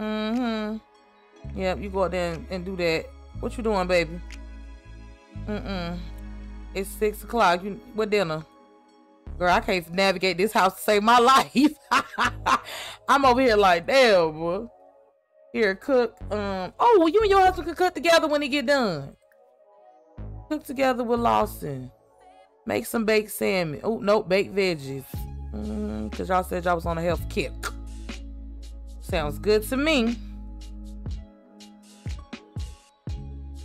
Mm-hmm. Yep, you go out there and, do that. What you doing, baby? Mm-mm. It's six o'clock. You what dinner? Girl, I can't navigate this house to save my [laughs] life. [laughs] I'm over here like, damn, boy. Here, cook. Um. Oh, well, you and your husband can cook together when he get done. Cook together with Lawson. Make some baked salmon. Oh, nope, baked veggies. Mm, Cause y'all said y'all was on a health kick. Sounds good to me.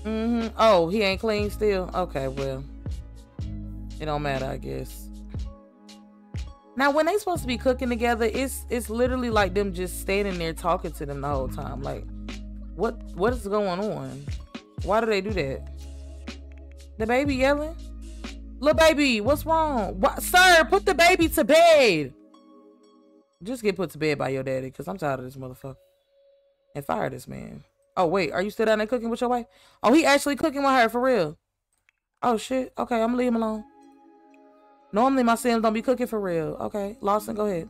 Mm-hmm. Oh, he ain't clean still? Okay, well. It don't matter, I guess. Now, when they supposed to be cooking together, it's it's literally like them just standing there talking to them the whole time. Like, what what is going on? Why do they do that? The baby yelling? Little baby, what's wrong? What, sir, put the baby to bed. Just get put to bed by your daddy, cause I'm tired of this motherfucker. And fire this man. Oh wait, are you still down there cooking with your wife? Oh, he actually cooking with her for real. Oh shit. Okay, I'm gonna leave him alone. Normally my Sims don't be cooking for real. Okay, Lawson, go ahead.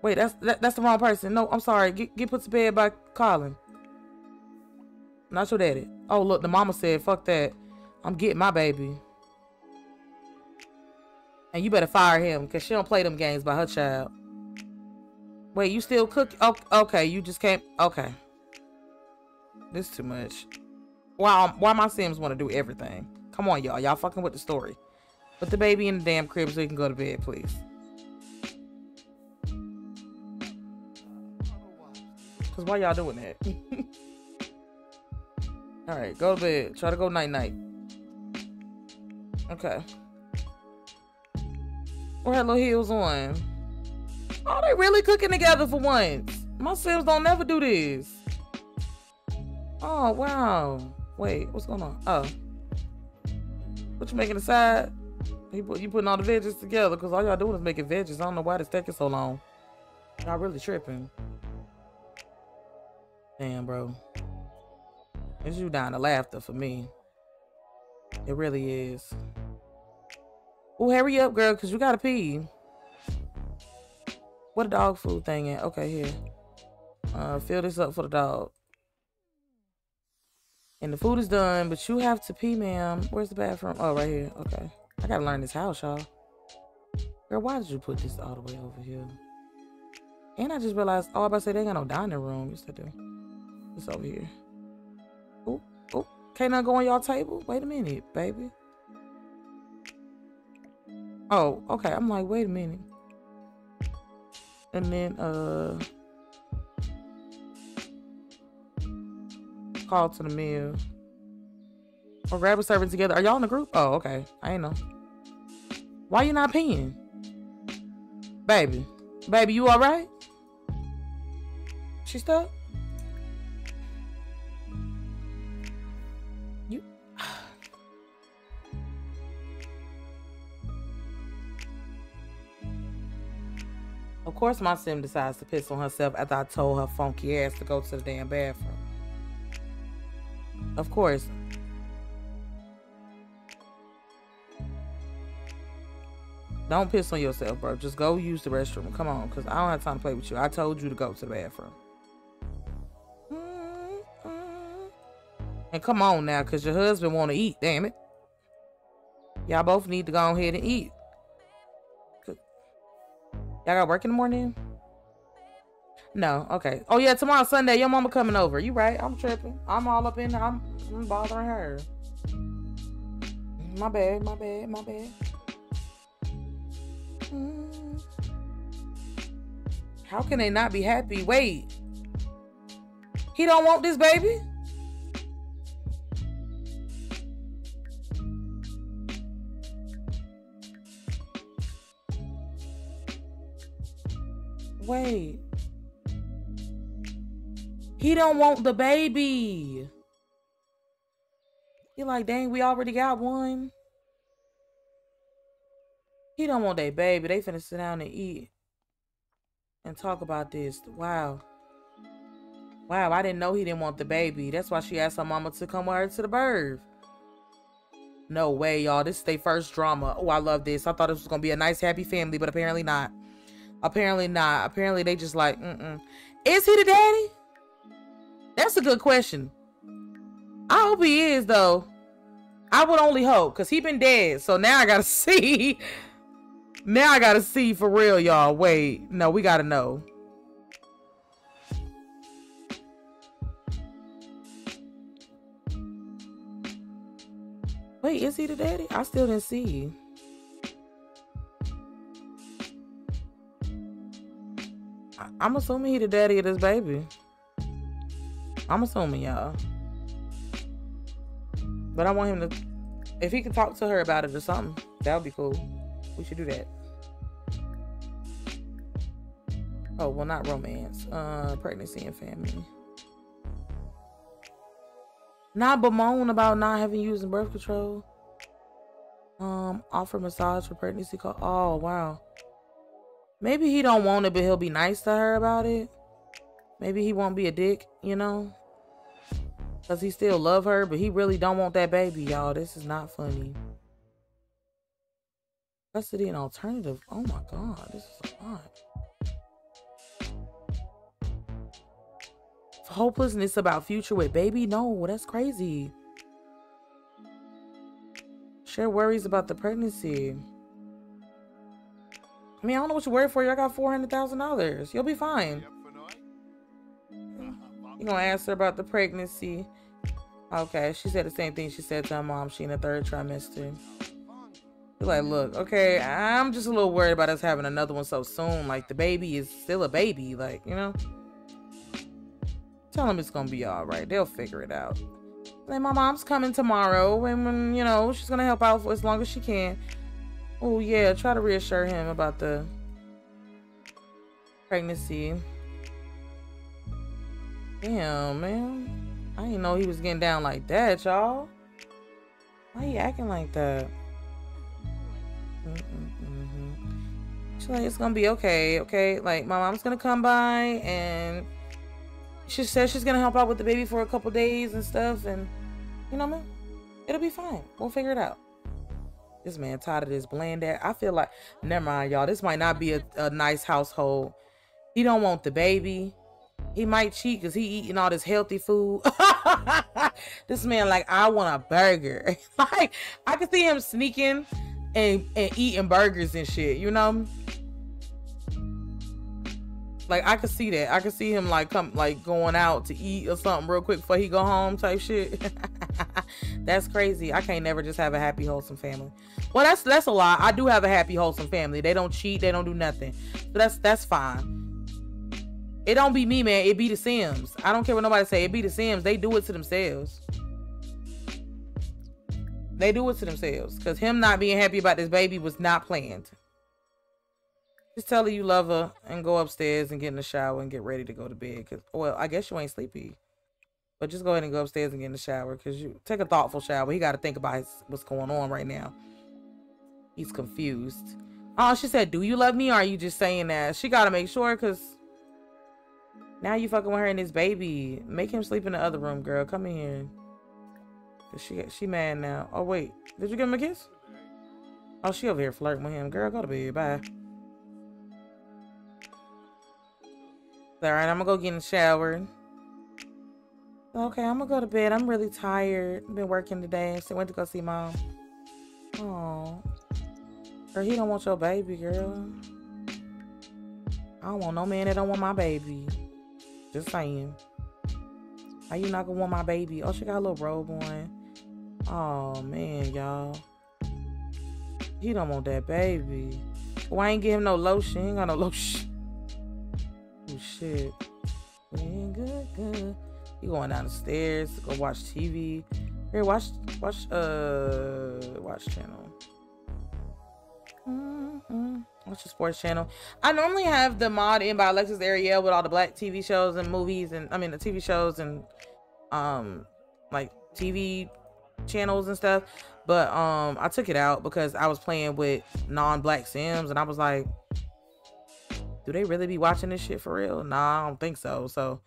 Wait, that's that, that's the wrong person. No, I'm sorry. Get get put to bed by Colin. Not your daddy. Oh look, the mama said, "Fuck that. I'm getting my baby." And you better fire him, cause she don't play them games by her child. Wait, you still cook? Oh, okay, you just can't. Okay, this too much. Why? Um, why my Sims want to do everything? Come on, y'all. Y'all fucking with the story. Put the baby in the damn crib so he can go to bed, please. Cause why y'all doing that? [laughs] All right, go to bed. Try to go night night. Okay. Or had little heels on. Oh, they really cooking together for once. My Sims don't never do this. Oh wow. Wait, what's going on? Oh. What you making aside? You put you putting all the veggies together because all y'all doing is making veggies. I don't know why this taking so long. Y'all really tripping. Damn, bro. It's you dying to laughter for me. It really is. Oh, hurry up, girl, because you gotta pee. What a dog food thing at? Okay, here. Uh, fill this up for the dog. And the food is done, but you have to pee, ma'am. Where's the bathroom? Oh, right here. Okay. I gotta learn this house, y'all. Girl, why did you put this all the way over here? And I just realized, oh, I about to say they ain't got no dining room. Yes, they do. It's over here. Oh, oh, can't I go on y'all table? Wait a minute, baby. Oh, okay. I'm like, wait a minute. And then, uh, call to the meal. Or grab a servant together. Are y'all in the group? Oh, okay. I ain't know. Why you not peeing? Baby. Baby, you alright? She stuck? Of course my sim decides to piss on herself after I told her funky ass to go to the damn bathroom. Of course, Don't piss on yourself, bro. Just go use the restroom. Come on, because I don't have time to play with you. I told you to go to the bathroom. And come on now, because your husband want to eat, damn it. Y'all both need to go ahead and eat. Y'all got work in the morning? No, okay. Oh yeah, tomorrow Sunday, your mama coming over. You right? I'm tripping. I'm all up in. I'm, I'm bothering her. My bad. My bad. My bad. Mm. How can they not be happy? Wait. He don't want this baby? Wait. He don't want the baby. He like, dang, we already got one. He don't want that baby. They finna sit down and eat and talk about this. Wow. Wow, I didn't know he didn't want the baby. That's why she asked her mama to come with her to the birth. No way, y'all. This is their first drama. Oh, I love this. I thought this was gonna be a nice, happy family, but apparently not. Apparently not. Apparently they just like, mm-mm. Is he the daddy? That's a good question. I hope he is though. I would only hope because he been dead. So now I gotta [laughs] see. Now I gotta see for real, y'all. Wait, no, we gotta know. Wait, is he the daddy? I still didn't see. I'm assuming he the daddy of this baby. I'm assuming, y'all. But I want him to, if he can talk to her about it or something, that would be cool. We should do that. Oh, well, not romance. Uh, pregnancy and family. Not bemoan about not having used birth control. Um, offer massage for pregnancy call. Oh, wow. Maybe he don't want it, but he'll be nice to her about it. Maybe he won't be a dick, you know? Because he still love her, but he really don't want that baby, y'all. This is not funny. Custody and alternative. Oh my god, this is a lot. Hopelessness about future with baby? No, that's crazy. Share worries about the pregnancy. I mean, I don't know what you're worried for. You got $400,000. You'll be fine. You're going to ask her about the pregnancy. Okay, she said the same thing she said to her mom. She in the third trimester. You're like, look, okay, I'm just a little worried about us having another one so soon. Like, the baby is still a baby. Like, you know? Tell them it's going to be all right. They'll figure it out. Like, my mom's coming tomorrow. And, you know, she's going to help out for as long as she can. Oh, yeah. Try to reassure him about the pregnancy. Damn, man. I didn't know he was getting down like that, y'all. Why he acting like that? She's like, it's gonna be okay, okay? Like, my mom's gonna come by and she says she's gonna help out with the baby for a couple days and stuff, and you know what I mean? It'll be fine. We'll figure it out. This man tired of this bland ass. I feel like, never mind, y'all. This might not be a, a nice household. He don't want the baby. He might cheat because he eating all this healthy food. [laughs] this man, like, I want a burger. [laughs] like, I can see him sneaking and, and eating burgers and shit, you know? Like I could see that. I could see him like come like going out to eat or something real quick before he go home type shit. [laughs] that's crazy. I can't never just have a happy wholesome family. Well, that's that's a lie. I do have a happy wholesome family. They don't cheat. They don't do nothing. So that's that's fine. It don't be me, man. It be the Sims. I don't care what nobody say. It be the Sims. They do it to themselves. They do it to themselves. Because him not being happy about this baby was not planned. Just tell her you love her and go upstairs and get in the shower and get ready to go to bed. Cause well, I guess you ain't sleepy. But just go ahead and go upstairs and get in the shower. Cause you take a thoughtful shower. He got to think about his, what's going on right now. He's confused. Oh, she said, do you love me or are you just saying that? She got to make sure because now you fucking with her and his baby. Make him sleep in the other room, girl. Come in here. She she mad now. Oh wait, did you give him a kiss? Oh, she over here flirting with him. Girl, go to bed. Bye. All right, I'm gonna go get in the shower. Okay, I'm gonna go to bed. I'm really tired. Been working today. So went to go see mom. Oh, girl, he don't want your baby, girl. I don't want no man that don't want my baby. Just saying. How you not gonna want my baby? Oh, she got a little robe on. Oh man, y'all. He don't want that baby. Why ain't give him no lotion? He ain't got no [laughs] lotion. Oh shit. We ain't good, good. You going down the stairs to go watch TV. Here, watch watch uh watch channel. Mm-hmm. Watch the sports channel. I normally have the mod in by Alexis Ariel with all the black TV shows and movies and I mean the TV shows and um like TV channels and stuff. But um I took it out because I was playing with non-black Sims and I was like, do they really be watching this shit for real? Nah, I don't think so. So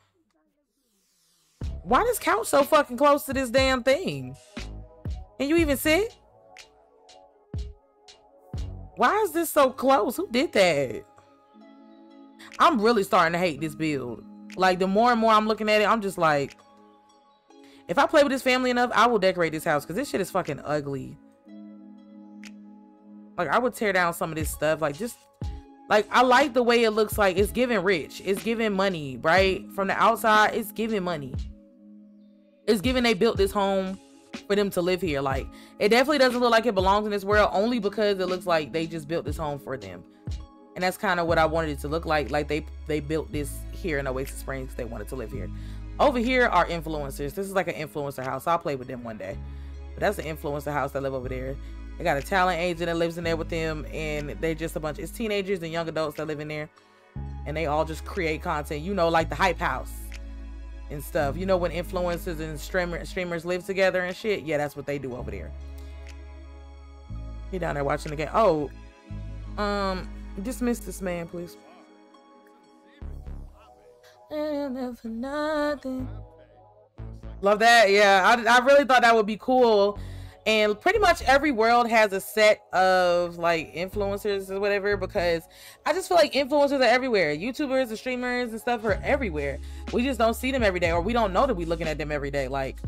why this couch so fucking close to this damn thing? And you even sit? Why is this so close? Who did that? I'm really starting to hate this build. Like the more and more I'm looking at it, I'm just like, if I play with this family enough, I will decorate this house because this shit is fucking ugly. Like I would tear down some of this stuff. Like just like I like the way it looks like it's giving rich. It's giving money, right? From the outside, it's giving money it's given they built this home for them to live here. Like it definitely doesn't look like it belongs in this world only because it looks like they just built this home for them. And that's kind of what I wanted it to look like. Like they they built this here in Oasis Springs. They wanted to live here. Over here are influencers. This is like an influencer house. I'll play with them one day. But that's an influencer house that live over there. They got a talent agent that lives in there with them, and they just a bunch. It's teenagers and young adults that live in there, and they all just create content. You know, like the Hype House and stuff. You know when influencers and streamer, streamers live together and shit? Yeah, that's what they do over there. He down there watching the game. Oh, um, dismiss this man, please. Love that. Yeah, I, I really thought that would be cool and pretty much every world has a set of like influencers or whatever because i just feel like influencers are everywhere. Youtubers and streamers and stuff are everywhere. We just don't see them every day or we don't know that we're looking at them every day. Like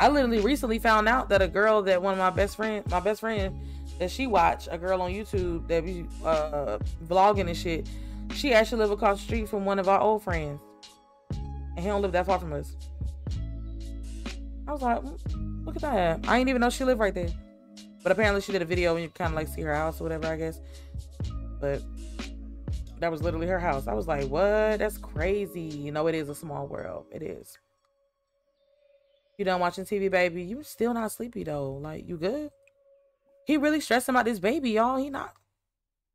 i literally recently found out that a girl that one of my best friend my best friend that she watched a girl on youtube that be uh vlogging and shit she actually live across the street from one of our old friends. And he don't live that far from us i was like mm Look at that. I didn't even know she lived right there. But apparently she did a video and you kind of like see her house or whatever, I guess. But that was literally her house. I was like, what? That's crazy. You know, it is a small world. It is. You done watching TV, baby? You still not sleepy though. Like, you good? He really stressing about this baby, y'all. He not.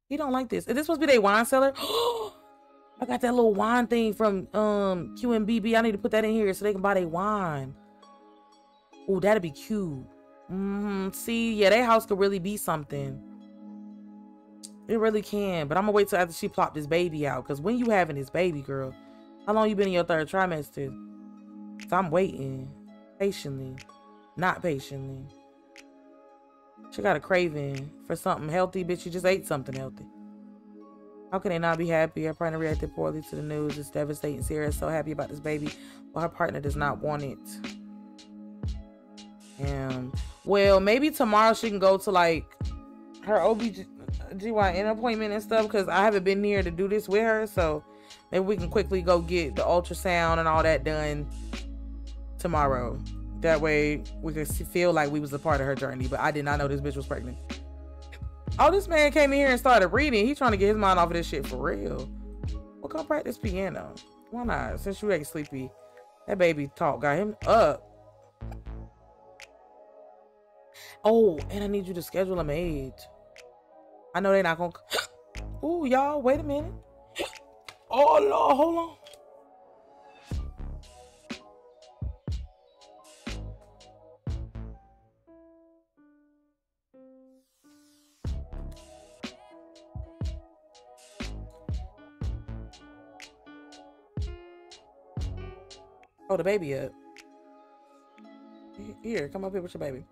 He don't like this. Is this supposed to be their wine cellar? [gasps] I got that little wine thing from um QMBB. I need to put that in here so they can buy their wine. Oh, that'd be cute. Mm-hmm. See, yeah, that house could really be something. It really can. But I'm gonna wait till after she plopped this baby out. Cause when you having this baby, girl, how long you been in your third trimester? So I'm waiting patiently, not patiently. She got a craving for something healthy, bitch. You just ate something healthy. How can they not be happy? Her partner reacted poorly to the news. It's devastating. Sarah's so happy about this baby, but her partner does not want it. And well, maybe tomorrow she can go to like her OBGYN appointment and stuff because I haven't been here to do this with her. So maybe we can quickly go get the ultrasound and all that done tomorrow. That way we can feel like we was a part of her journey. But I did not know this bitch was pregnant. Oh, this man came in here and started reading. He trying to get his mind off of this shit for real. Well, come practice piano. Why not? Since you ain't sleepy. That baby talk got him up. Oh, and I need you to schedule a maid. I know they're not gonna. [gasps] Ooh, y'all, wait a minute. [gasps] Oh Lord, hold on. Oh, the baby up. Here, come up here with your baby.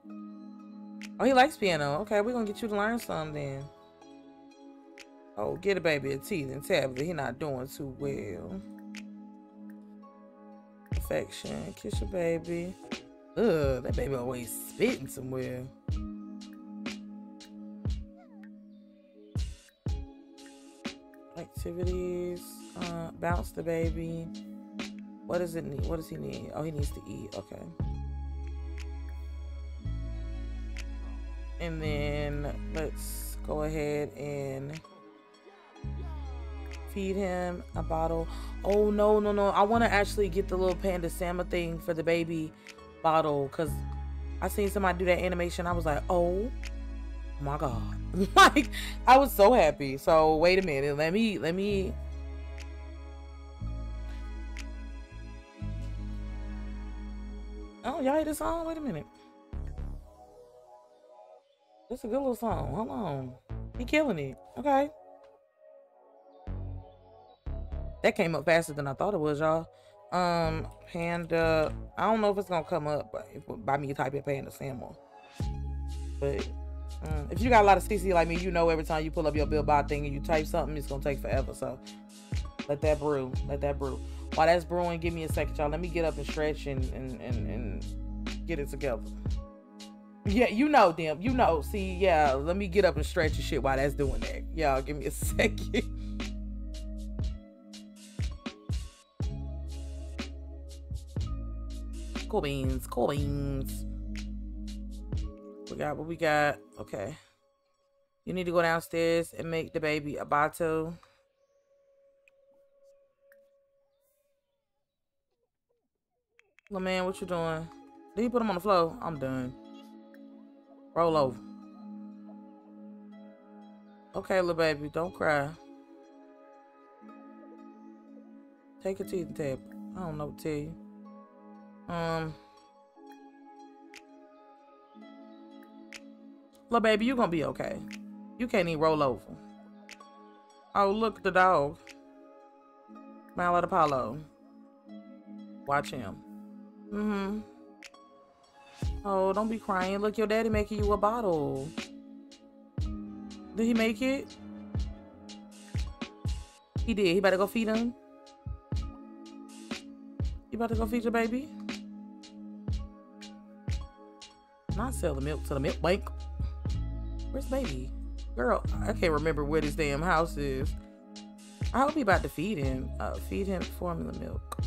Oh, he likes piano. Okay, we're gonna get you to learn some then. Oh, get a baby a teeth and tablet. He not doing too well. Affection. Kiss your baby. Ugh, that baby always spitting somewhere. Activities. Uh, bounce the baby. What does it need? What does he need? Oh, he needs to eat. Okay. And then let's go ahead and feed him a bottle. Oh no, no, no. I want to actually get the little PandaSama thing for the baby bottle because I seen somebody do that animation. I was like, oh my god. [laughs] like I was so happy. So wait a minute. Let me let me Oh, y'all hear this song? Wait a minute. It's a good little song. Hold on. He killing it. Okay. That came up faster than I thought it was, y'all. Um, Panda. I don't know if it's gonna come up by, by me typing Panda Samuel. But um, if you got a lot of CC like me, you know every time you pull up your build buy thing and you type something, it's gonna take forever. So let that brew. Let that brew. While that's brewing, give me a second, y'all. Let me get up and stretch and and and, and get it together. Yeah, you know them. You know. See, yeah, let me get up and stretch and shit while that's doing that. Y'all give me a [laughs] second. cool beans, cool beans. We got what we got. Okay. You need to go downstairs and make the baby a bato. Little man, what you doing? Did you put him on the floor? I'm done. Roll over. Okay, little baby, don't cry. Take a teeth tab. I don't know what to tell you. Um. Little baby, you're gonna be okay. You can't even roll over. Oh, look, the dog. Mallet Apollo. Watch him. Mm-hmm. Oh, don't be crying. Look, your daddy making you a bottle. Did he make it? He did. He better go feed him. You about to go feed your baby? Not sell the milk to the milk bank. Where's baby? Girl, I can't remember where this damn house is. I hope he about to feed him. Uh, feed him formula milk.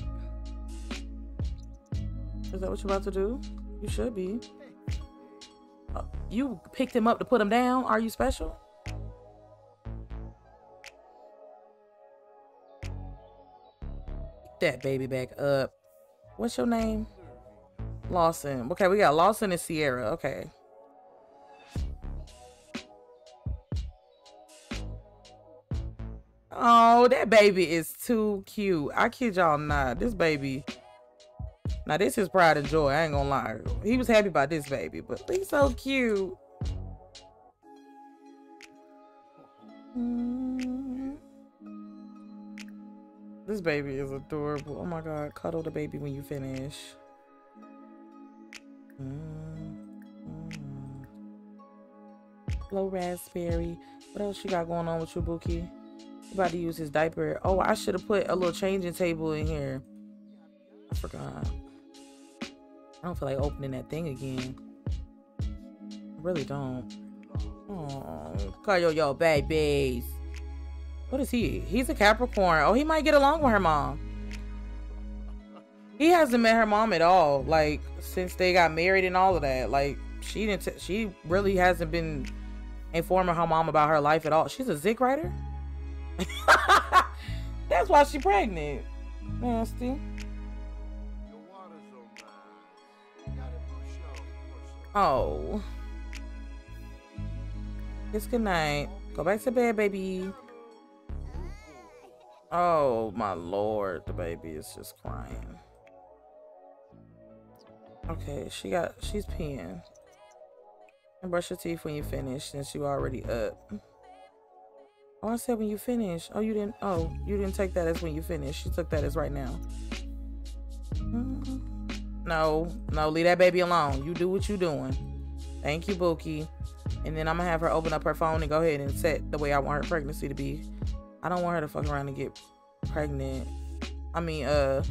Is that what you're about to do? You should be. Uh, you picked him up to put him down. Are you special? that baby back up. What's your name? Lawson. Okay, we got Lawson and Sierra. Okay. Oh, that baby is too cute. I kid y'all not. This baby. Now, this is pride and joy. I ain't gonna lie. He was happy about this baby, but he's so cute. Mm. This baby is adorable. Oh my god. Cuddle the baby when you finish. Mm. Mm. Low raspberry. What else you got going on with your bookie? about to use his diaper. Oh, I should have put a little changing table in here. I forgot. I don't feel like opening that thing again. I really don't. Oh, call yo yo babies. What is he? He's a Capricorn. Oh, he might get along with her mom. He hasn't met her mom at all. Like since they got married and all of that. Like she didn't. she really hasn't been informing her mom about her life at all. She's a Zik writer. [laughs] That's why she pregnant. Nasty. Oh. It's good night. Go back to bed, baby. Oh my lord, the baby is just crying. Okay, she got she's peeing. And brush your teeth when you finish since you already up. Oh, I said when you finish. Oh, you didn't. Oh, you didn't take that as when you finish. You took that as right now. Mm-hmm. No, no, leave that baby alone. You do what you doing. Thank you, Bookie. And then I'm gonna have her open up her phone and go ahead and set the way I want her pregnancy to be. I don't want her to fuck around and get pregnant. I mean, uh,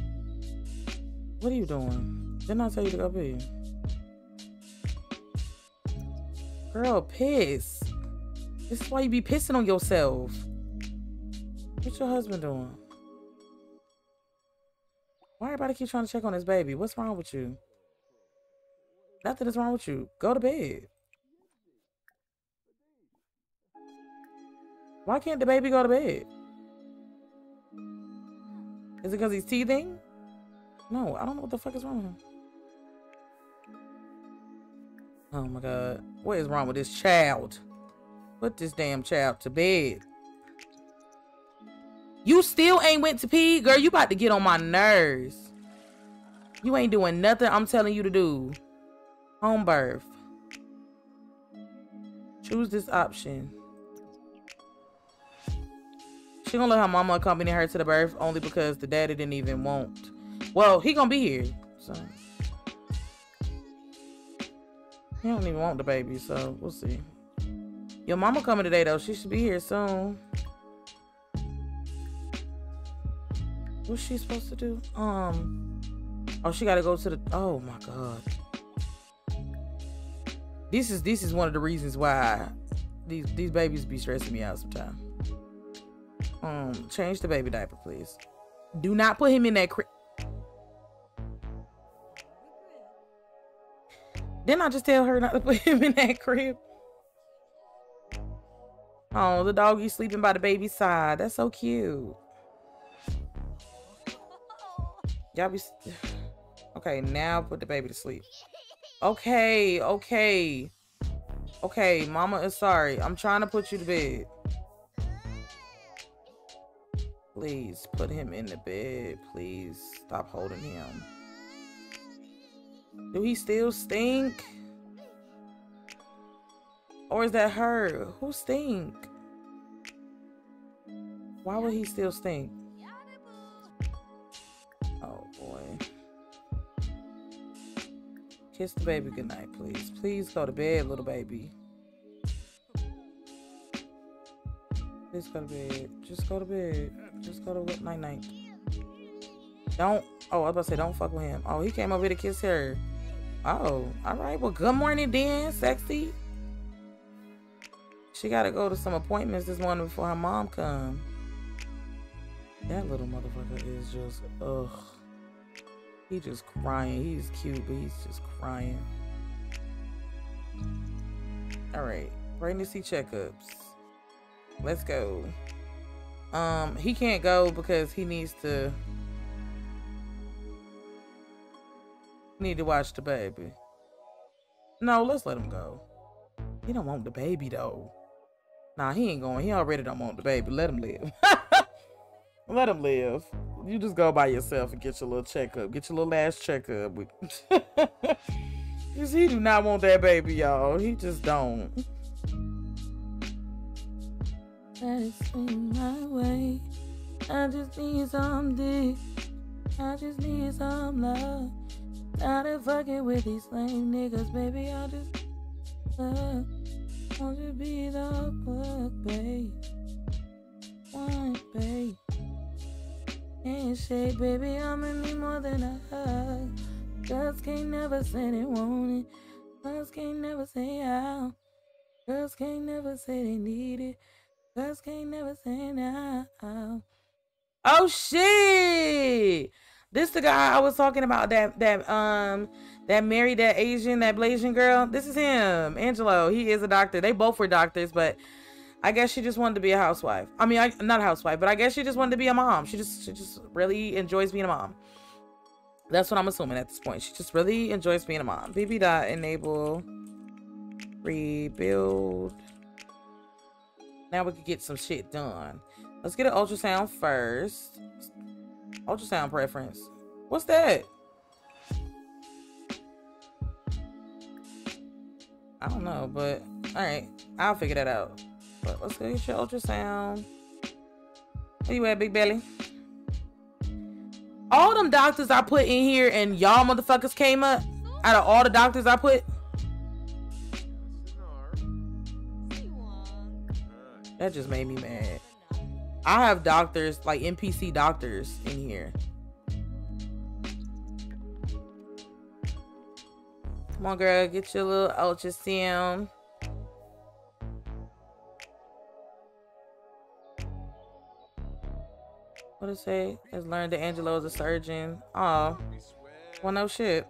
what are you doing? Didn't I tell you to go pee? Girl, piss. This is why you be pissing on yourself. What's your husband doing? Why everybody keep trying to check on this baby? What's wrong with you? Nothing is wrong with you. Go to bed. Why can't the baby go to bed? Is it because he's teething? No, I don't know what the fuck is wrong with him. Oh my god. What is wrong with this child? Put this damn child to bed. You still ain't went to pee? Girl, you about to get on my nerves. You ain't doing nothing I'm telling you to do. Home birth. Choose this option. She gonna let her mama accompany her to the birth only because the daddy didn't even want. Well, he gonna be here, so he don't even want the baby. So we'll see. Your mama coming today though. She should be here soon. What's she supposed to do? Um. Oh, she gotta go to the. Oh my god. This is this is one of the reasons why these these babies be stressing me out sometimes. Um, change the baby diaper, please. Do not put him in that crib. Didn't I just tell her not to put him in that crib? Oh, the doggy sleeping by the baby's side. That's so cute. Y'all be. [sighs] Okay, now put the baby to sleep. Okay, okay. Okay, mama is sorry. I'm trying to put you to bed. Please put him in the bed. Please stop holding him. Do he still stink? Or is that her? Who stink? Why would he still stink? Kiss the baby goodnight, please. Please go to bed, little baby. Please go to bed. Just go to bed. Just go to bed. night night. Don't. Oh, I was about to say, don't fuck with him. Oh, he came over here to kiss her. Oh, all right. Well, good morning, Dan. Sexy. She got to go to some appointments this morning before her mom come. That little motherfucker is just, ugh. He just crying. He's cute, but he's just crying. All right. Pregnancy checkups. Let's go. Um, he can't go because he needs to need to watch the baby. No, let's let him go. He don't want the baby though. Nah, he ain't going. He already don't want the baby. Let him live. [laughs] let him live. You just go by yourself and get your little checkup. Get your little ass checkup. [laughs] Cause he do not want that baby, y'all. He just don't. That is in my way. I just need some dick. I just need some love. Tired of fucking with these lame niggas, baby. I just uh, want to be the fuck, babe. One, babe. And say, baby, I'm in me more than a hug. Girls can't never say they want it. Girls can't never say how. Girls can't never say they need it. Girls can't never say now. Oh shit! This the guy I was talking about that that um that married that Asian that Blasian girl. This is him, Angelo. He is a doctor. They both were doctors, but I guess she just wanted to be a housewife. I mean, I, not a housewife, but I guess she just wanted to be a mom. She just she just really enjoys being a mom. That's what I'm assuming at this point. She just really enjoys being a mom. BB dot enable free build now we can get some shit done. Let's get an ultrasound first. Ultrasound preference. What's that? I don't know, but all right, I'll figure that out. But let's go get your ultrasound. Anyway, Big Belly? All them doctors I put in here and y'all motherfuckers came up. Out of all the doctors I put, That just made me mad. I have doctors, like NPC doctors in here. Come on, girl, get your little ultrasound. What it say? Has learned that Angelo is a surgeon. Oh, well, no shit.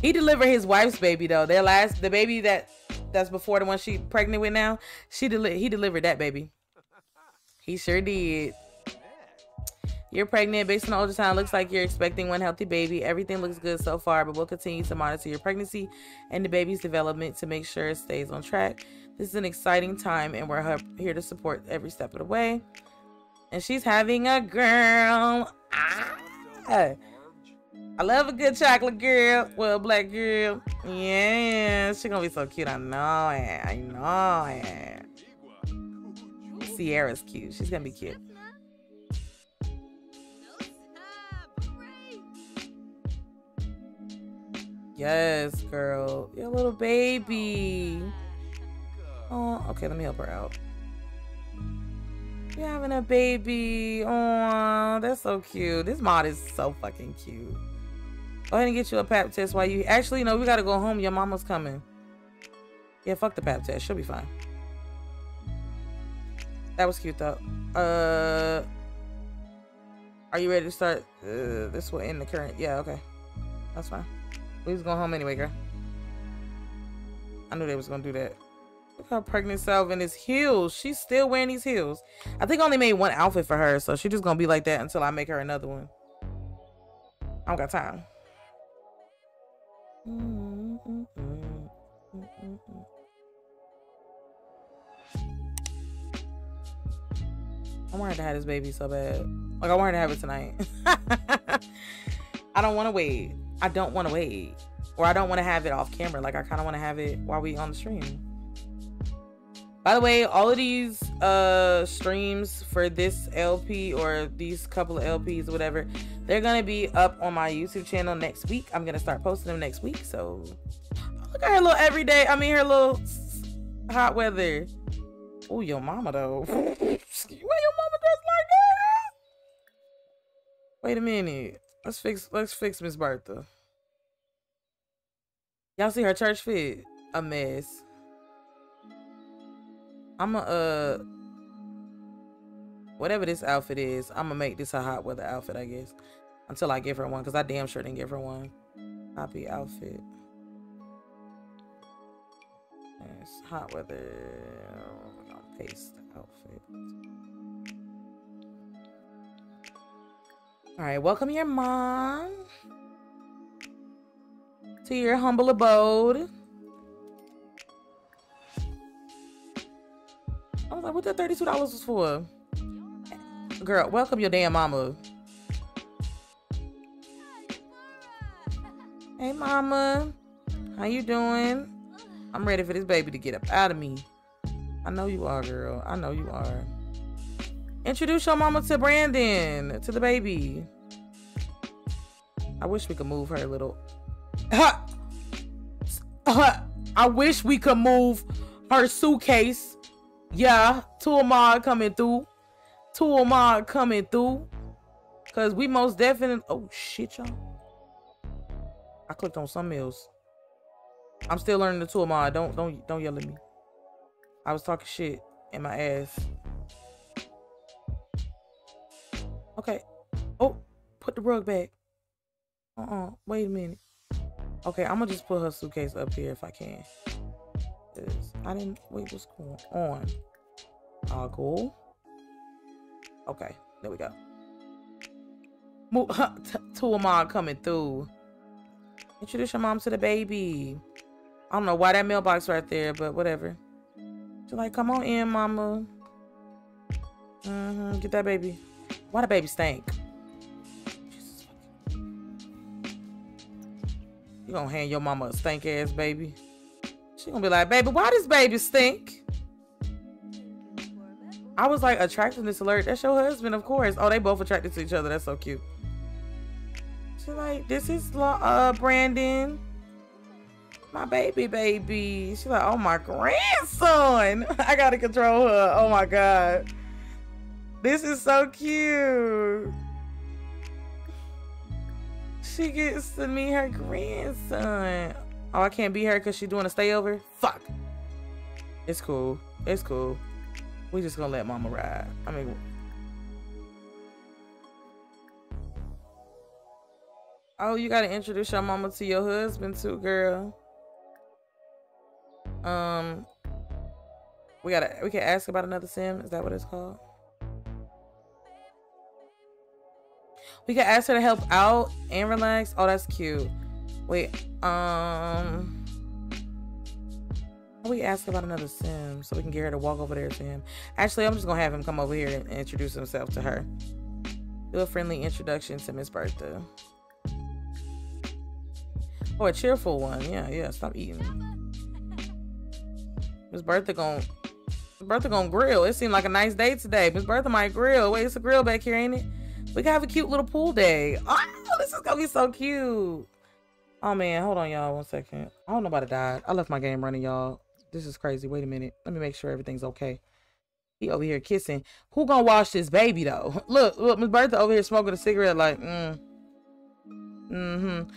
He delivered his wife's baby though. Their last, the baby that that's before the one she pregnant with now. She deli- he delivered that baby. He sure did. You're pregnant. Based on the ultrasound, looks like you're expecting one healthy baby. Everything looks good so far, but we'll continue to monitor your pregnancy and the baby's development to make sure it stays on track. This is an exciting time, and we're here to support every step of the way. And she's having a girl. Ah! I love a good chocolate girl. Well, black girl. Yeah, she's gonna be so cute. I know it. I know it. Sierra's cute. She's gonna be cute. Yes, girl. Your little baby. Oh, okay, let me help her out. You're having a baby. Oh, that's so cute. This mod is so fucking cute. Go ahead and get you a pap test while you... Actually, no, we gotta go home. Your mama's coming. Yeah, fuck the pap test. She'll be fine. That was cute, though. Uh... Are you ready to start? Uh, this will end the current... Yeah, okay. That's fine. We was going home anyway, girl. I knew they was gonna do that. Look pregnant Salve in his heels. She's still wearing these heels. I think I only made one outfit for her, so she's just gonna be like that until I make her another one. I don't got time. I wanted to have this baby so bad. Like I wanted to have it tonight. [laughs] I don't want to wait. I don't want to wait. Or I don't want to have it off camera. Like I kind of want to have it while we on the stream. By the way, all of these uh streams for this LP or these couple of LPs whatever, they're gonna be up on my YouTube channel next week. I'm gonna start posting them next week. So look at her little everyday. I mean her little hot weather. Oh, your mama though. [laughs] Why your mama dressed like that? Wait a minute. Let's fix let's fix Miss Bertha. Y'all see her church fit? A mess. I'm a uh whatever this outfit is, I'm gonna make this a hot weather outfit, I guess. Until I give her one, because I damn sure didn't give her one. Happy outfit. It's hot weather. paste outfit. All right, welcome your mom to your humble abode. I was like, what that $32 was for? Girl, welcome your damn mama. Hey mama. How you doing? I'm ready for this baby to get up out of me. I know you are, girl. I know you are. Introduce your mama to Brandon, to the baby. I wish we could move her a little. [laughs] I wish we could move her suitcase. Yeah, TOOL mod coming through. TOOL mod coming through. Cause we most definitely. Oh shit, y'all. I clicked on something else. I'm still learning the TOOL mod. Don't don't don't yell at me. I was talking shit in my ass. Okay. Oh, put the rug back. Uh-uh. Wait a minute. Okay, I'm gonna just put her suitcase up here if I can. I didn't wait, what's going on? Cool. Okay, there we go. Move [laughs] TOOL mod coming through. Introduce your mom to the baby. I don't know why that mailbox right there, but whatever. She's like, come on in, mama. Mm-hmm. Get that baby. Why the baby stink? You gonna hand your mama a stink ass baby? She gonna be like, baby, why does baby stink? I was like, attractiveness alert. That's your husband, of course. Oh, they both attracted to each other. That's so cute. She's like, this is uh Brandon. My baby, baby. She's like, oh my grandson. [laughs] I gotta control her. Oh my god. This is so cute. She gets to meet her grandson. Oh, I can't be her because she's doing a stayover? Fuck. It's cool. It's cool. We just gonna let mama ride. I mean... Oh, you gotta introduce your mama to your husband too, girl. Um... We gotta... We can ask about another sim. Is that what it's called? We can ask her to help out and relax. Oh, that's cute. Wait, um, we ask about another sim so we can get her to walk over there to him. Actually, I'm just gonna have him come over here and introduce himself to her. Do a friendly introduction to Miss Bertha. Oh, a cheerful one. Yeah, yeah. Stop eating. Miss Bertha gonna Bertha gonna grill. It seemed like a nice day today. Miss Bertha might grill. Wait, it's a grill back here, ain't it? We can have a cute little pool day. Oh, this is gonna be so cute. Oh man, hold on, y'all. One second. I don't know about to die. I left my game running, y'all. This is crazy. Wait a minute. Let me make sure everything's okay. He over here kissing. Who gonna wash this baby though? [laughs] Look, look, Miss Bertha over here smoking a cigarette like, mm. Mm-hmm.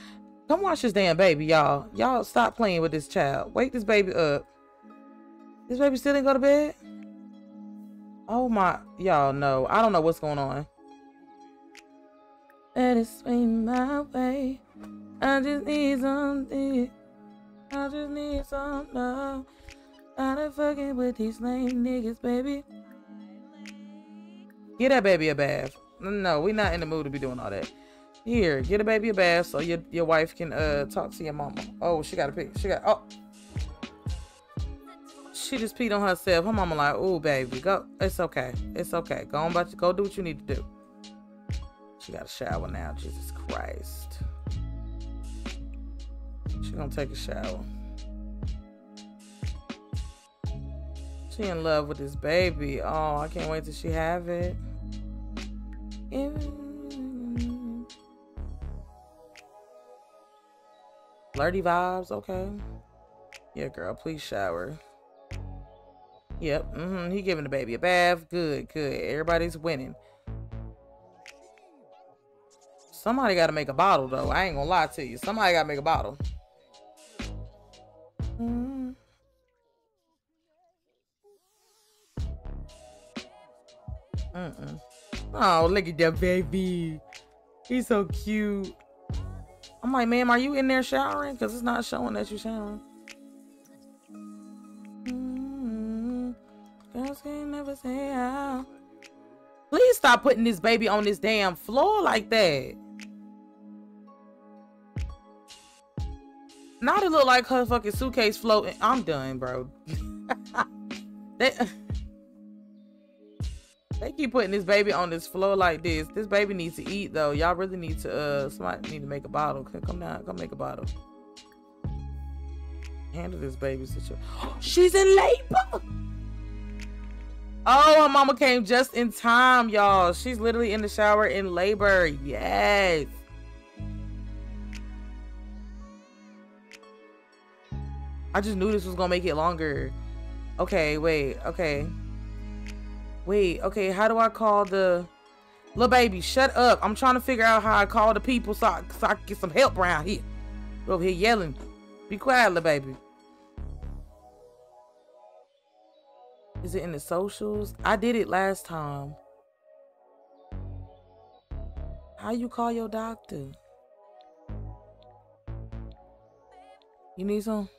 Come watch this damn baby, y'all. Y'all stop playing with this child. Wake this baby up. This baby still didn't go to bed? Oh my, y'all know. I don't know what's going on. Let it swing my way. I just need something. I just need some love. Out fucking with these lame niggas, baby. Get that baby a bath. No, we not in the mood to be doing all that. Here, get a baby a bath so your your wife can uh talk to your mama. Oh, she got a pick. She got oh. She just peed on herself. Her mama like, oh baby, go. It's okay. It's okay. Go on, but go do what you need to do. She got a shower now. Jesus Christ. She gonna take a shower. She in love with this baby. Oh, I can't wait till she have it. Flirty vibes, okay. Yeah, girl, please shower. Yep, mm-hmm. He giving the baby a bath. Good, good. Everybody's winning. Somebody got to make a bottle, though. I ain't gonna lie to you. Somebody got to make a bottle. Mm. Oh, look at that baby. He's so cute. I'm like, ma'am, are you in there showering? Because it's not showing that you're showering. Mm-hmm. Girls can never say how. Please stop putting this baby on this damn floor like that. Now it look like her fucking suitcase floating. I'm done, bro. [laughs] they, they keep putting this baby on this floor like this. This baby needs to eat though. Y'all really need to uh somebody need to make a bottle. Come down, come make a bottle. Handle this baby situation. [gasps] She's in labor. Oh, her mama came just in time, y'all. She's literally in the shower in labor. Yes. I just knew this was gonna make it longer. Okay, wait, okay. Wait, okay, how do I call the little baby? Shut up. I'm trying to figure out how I call the people so I, so I can get some help around here. Over here yelling. Be quiet, little baby. Is it in the socials? I did it last time. How you call your doctor? You need some?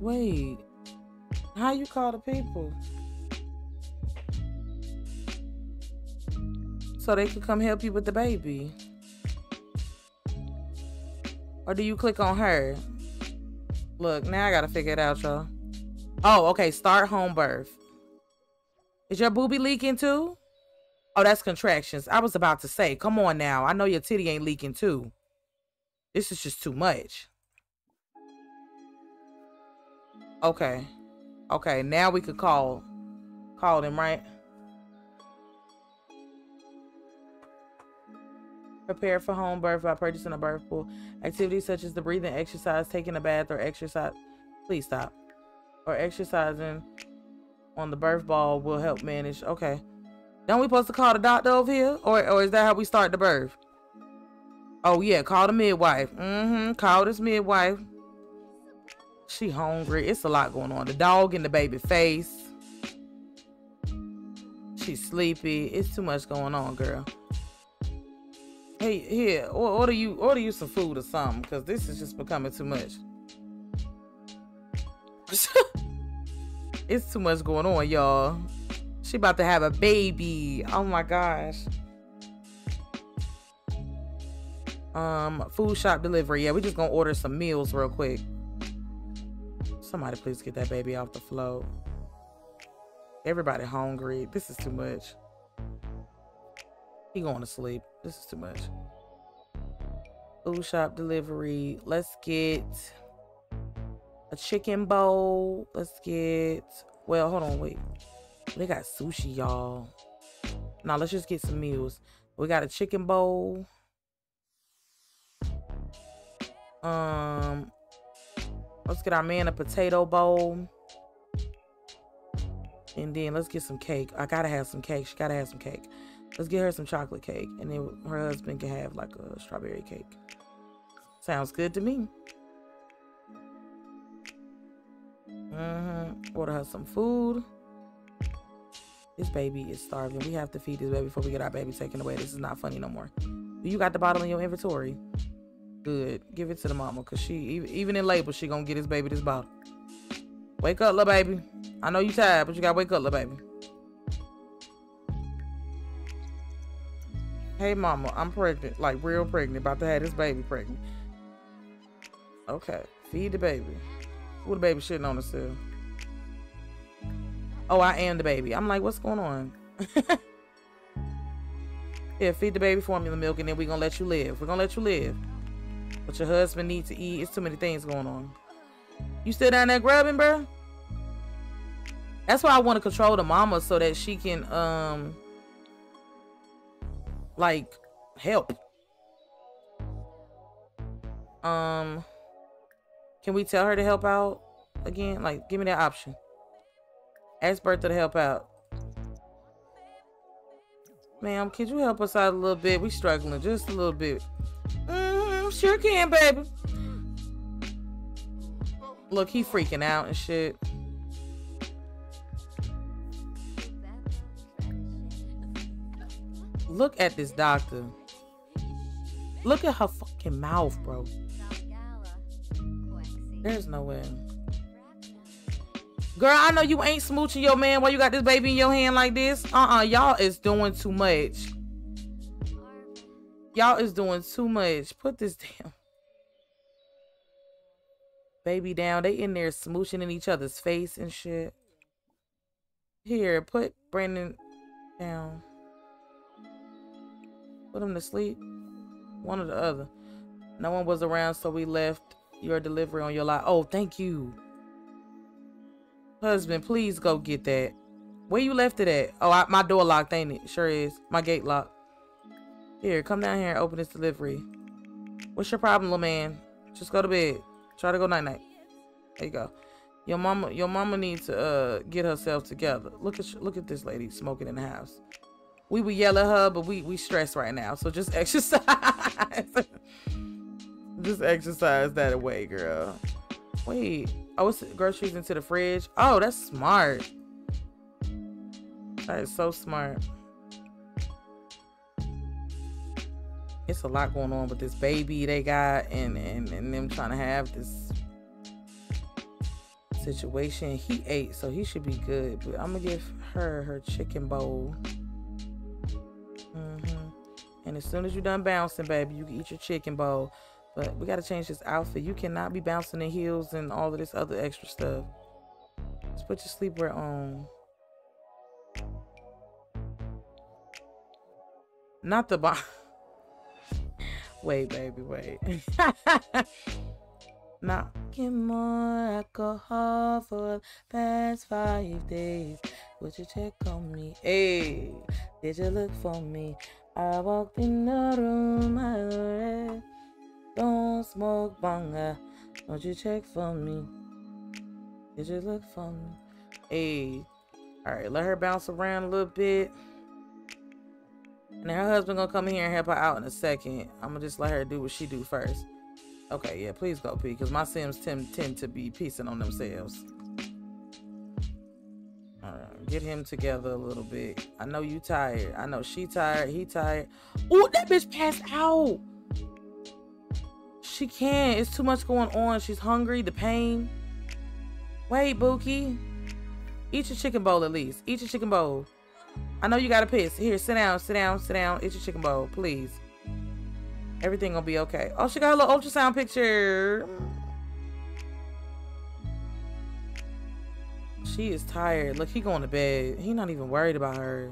Wait, how you call the people? So they could come help you with the baby. Or do you click on her? Look, now I gotta figure it out, y'all. Oh, okay, start home birth. Is your booby leaking too? Oh, that's contractions. I was about to say, come on now. I know your titty ain't leaking too. This is just too much. Okay. Okay, now we could call call them, right? Prepare for home birth by purchasing a birth pool. Activities such as the breathing exercise, taking a bath, or exercise. Please stop. Or exercising on the birth ball will help manage. Okay. Don't we supposed to call the doctor over here? Or, or is that how we start the birth? Oh, yeah. Call the midwife. Mm-hmm. Call this midwife. She hungry. It's a lot going on. The dog in the baby face. She's sleepy. It's too much going on, girl. Hey, here, order you order you some food or something, cause this is just becoming too much. [laughs] it's too much going on, y'all. She about to have a baby. Oh my gosh. Um, food shop delivery. Yeah, we just gonna order some meals real quick. Somebody please get that baby off the floor. Everybody hungry. This is too much. He going to sleep. This is too much. Food shop delivery. Let's get a chicken bowl. Let's get well, hold on, wait. They got sushi, y'all. Now let's just get some meals. We got a chicken bowl. Um, let's get our man a potato bowl. And then let's get some cake. I gotta have some cake. She gotta have some cake. Let's get her some chocolate cake. And then her husband can have like a strawberry cake. Sounds good to me. Mm-hmm. Order her some food. This baby is starving. We have to feed this baby before we get our baby taken away. This is not funny no more. You got the bottle in your inventory. Good. Give it to the mama, cause she even in labor, she gonna get his baby this bottle. Wake up, little baby. I know you tired, but you gotta wake up, little baby. Hey, mama, I'm pregnant, like real pregnant, about to have this baby pregnant. Okay, feed the baby. What the baby shitting on the herself? Oh, I am the baby. I'm like, what's going on? [laughs] yeah, feed the baby formula milk, and then we're gonna let you live. We're gonna let you live. But your husband needs to eat. It's too many things going on. You still down there grubbing, bro? That's why I want to control the mama so that she can um like help. Um can we tell her to help out again? Like give me that option. Ask Bertha to help out. Ma'am, could you help us out a little bit? We struggling just a little bit. Mm, sure can, baby. Look, he freaking out and shit. Look at this doctor. Look at her fucking mouth, bro. There's no way. Girl, I know you ain't smooching your man while you got this baby in your hand like this. Uh-uh, y'all is doing too much. Y'all is doing too much. Put this damn baby down. They in there smooching in each other's face and shit. Here, put Brandon down. Put him to sleep. One or the other. No one was around, so we left your delivery on your lot. Oh, thank you. Husband, please go get that. Where you left it at? Oh, I, my door locked, ain't it? Sure is. My gate locked. Here, come down here and open this delivery. What's your problem, little man? Just go to bed. Try to go night night. There you go. Your mama, your mama needs to uh, get herself together. Look at look at this lady smoking in the house. We would yell at her, but we we stress right now. So just [laughs] exercise. just exercise that away, girl. Wait. Oh, it's groceries into the fridge. Oh, that's smart. That is so smart. It's a lot going on with this baby they got and, and, and them trying to have this situation. He ate, so he should be good. But I'm gonna give her her chicken bowl. Mm-hmm. And as soon as you're done bouncing, baby, you can eat your chicken bowl. But we gotta change this outfit. You cannot be bouncing in heels and all of this other extra stuff. Let's put your sleepwear on. Not the bomb. [laughs] wait, baby, wait. [laughs] Get more alcohol for the past five days. Would you check on me? Hey, did you look for me? I walked in the room, I read. Don't smoke banga. Don't you check for me? Did you look for me? Hey. Alright, let her bounce around a little bit. And her husband gonna come in here and help her out in a second. I'm gonna just let her do what she do first. Okay, yeah, please go pee, because my Sims tend, tend to be piecing on themselves. Alright, Get him together a little bit. I know you tired. I know she tired. He tired. Oh, that bitch passed out. She can't. It's too much going on. She's hungry. The pain. Wait, Bookie. Eat your chicken bowl at least. Eat your chicken bowl. I know you gotta piss. Here, sit down, sit down, sit down. Eat your chicken bowl, please. Everything gonna be okay. Oh, she got a little ultrasound picture. She is tired. Look, he going to bed. He not even worried about her.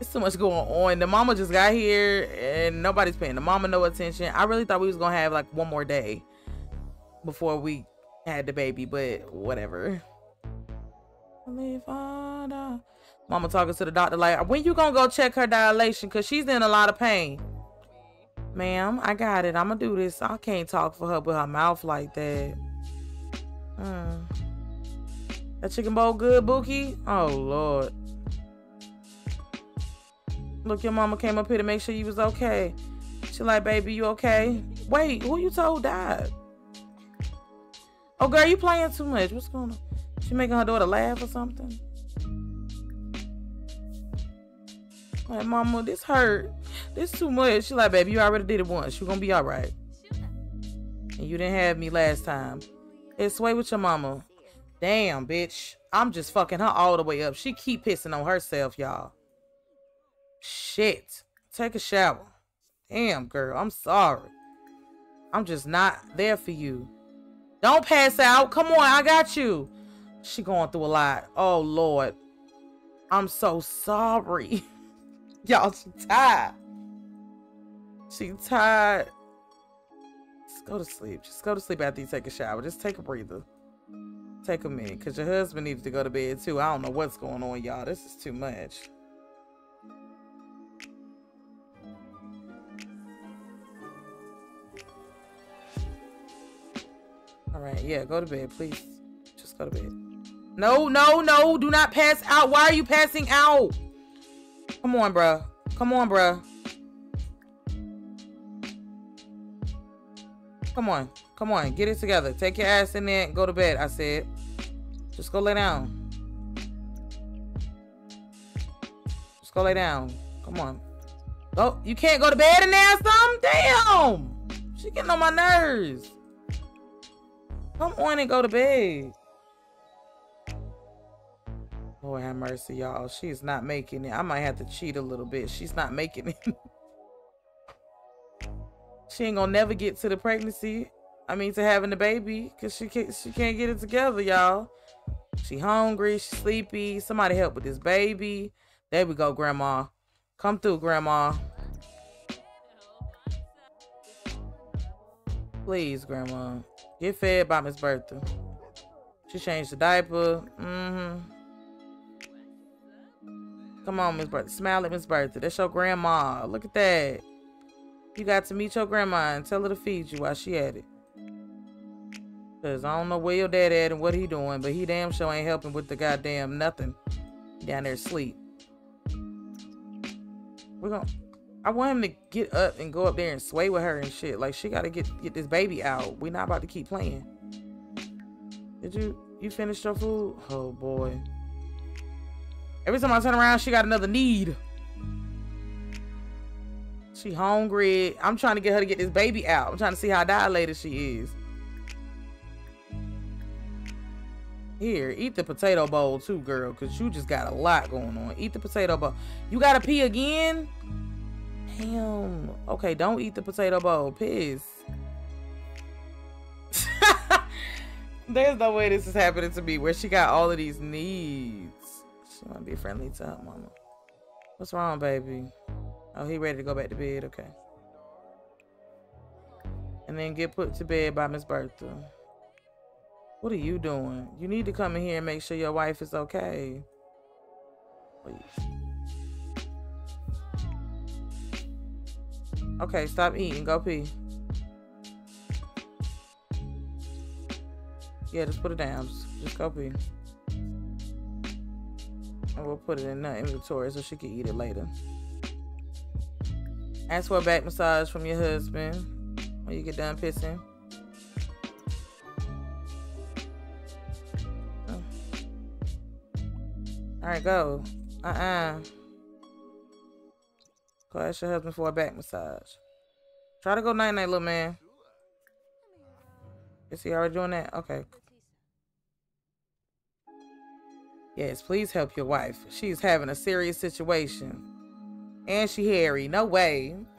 It's too much going on. The mama just got here and nobody's paying the mama no attention. I really thought we was gonna have like one more day before we had the baby, but whatever. Mama talking to the doctor like, when you gonna go check her dilation? Cause she's in a lot of pain. Ma'am, I got it. I'm gonna do this. I can't talk for her with her mouth like that. Mm. That chicken bowl good, Bookie? Oh, Lord. Look, your mama came up here to make sure you was okay. She like, baby, you okay? Wait, who you told died? Oh, girl, you playing too much. What's going on? She making her daughter laugh or something? Like, mama, this hurt. This too much. She like, baby, you already did it once. You're gonna be all right. And you didn't have me last time. It's way with your mama. Damn, bitch. I'm just fucking her all the way up. She keep pissing on herself, y'all. Shit. Take a shower. Damn, girl. I'm sorry. I'm just not there for you. Don't pass out. Come on. I got you. She going through a lot. Oh, Lord. I'm so sorry. [laughs] Y'all, she tired. She tired. Just go to sleep. Just go to sleep after you take a shower. Just take a breather. Take a minute. Because your husband needs to go to bed, too. I don't know what's going on, y'all. This is too much. All right, yeah, go to bed, please. Just go to bed. No, no, no, do not pass out. Why are you passing out? Come on, bruh. Come on, bruh. Come on. Come on. Get it together. Take your ass in there go to bed, I said. Just go lay down. Just go lay down. Come on. Oh, you can't go to bed in there or something? Damn. She getting on my nerves. Come on and go to bed. Lord have mercy, y'all. She's not making it. I might have to cheat a little bit. She's not making it. [laughs] she ain't gonna never get to the pregnancy. I mean, to having the baby, cause she can't. She can't get it together, y'all. She hungry. She sleepy. Somebody help with this baby. There we go, Grandma. Come through, Grandma. Please, Grandma. Get fed by Miss Bertha. She changed the diaper. Mm-hmm. Come on, Miss Bertha. Smile at Miss Bertha. That's your grandma. Look at that. You got to meet your grandma and tell her to feed you while she at it. Cause I don't know where your dad at and what he doing, but he damn sure ain't helping with the goddamn nothing. Down there asleep. We're gonna I want him to get up and go up there and sway with her and shit. Like she gotta get get this baby out. we not about to keep playing. Did you you finish your food? Oh boy. Every time I turn around, she got another need. She hungry. I'm trying to get her to get this baby out. I'm trying to see how dilated she is. Here, eat the potato bowl too, girl, because you just got a lot going on. Eat the potato bowl. You got to pee again? Damn. Okay, don't eat the potato bowl. Piss. [laughs] There's no way this is happening to me where she got all of these needs. She want to be friendly to her mama. What's wrong, baby? Oh, he ready to go back to bed. Okay. And then get put to bed by Miss Bertha. What are you doing? You need to come in here and make sure your wife is okay. Okay, stop eating. Go pee. Yeah, just put it down. Just, just go pee. And we'll put it in the inventory so she can eat it later. Ask for a back massage from your husband when you get done pissing. Oh. All right, go. Uh-uh. Go ask your husband for a back massage. Try to go night-night, little man. Is he already doing that? Okay. Yes, please help your wife. She's having a serious situation. And she hairy. No way. [laughs]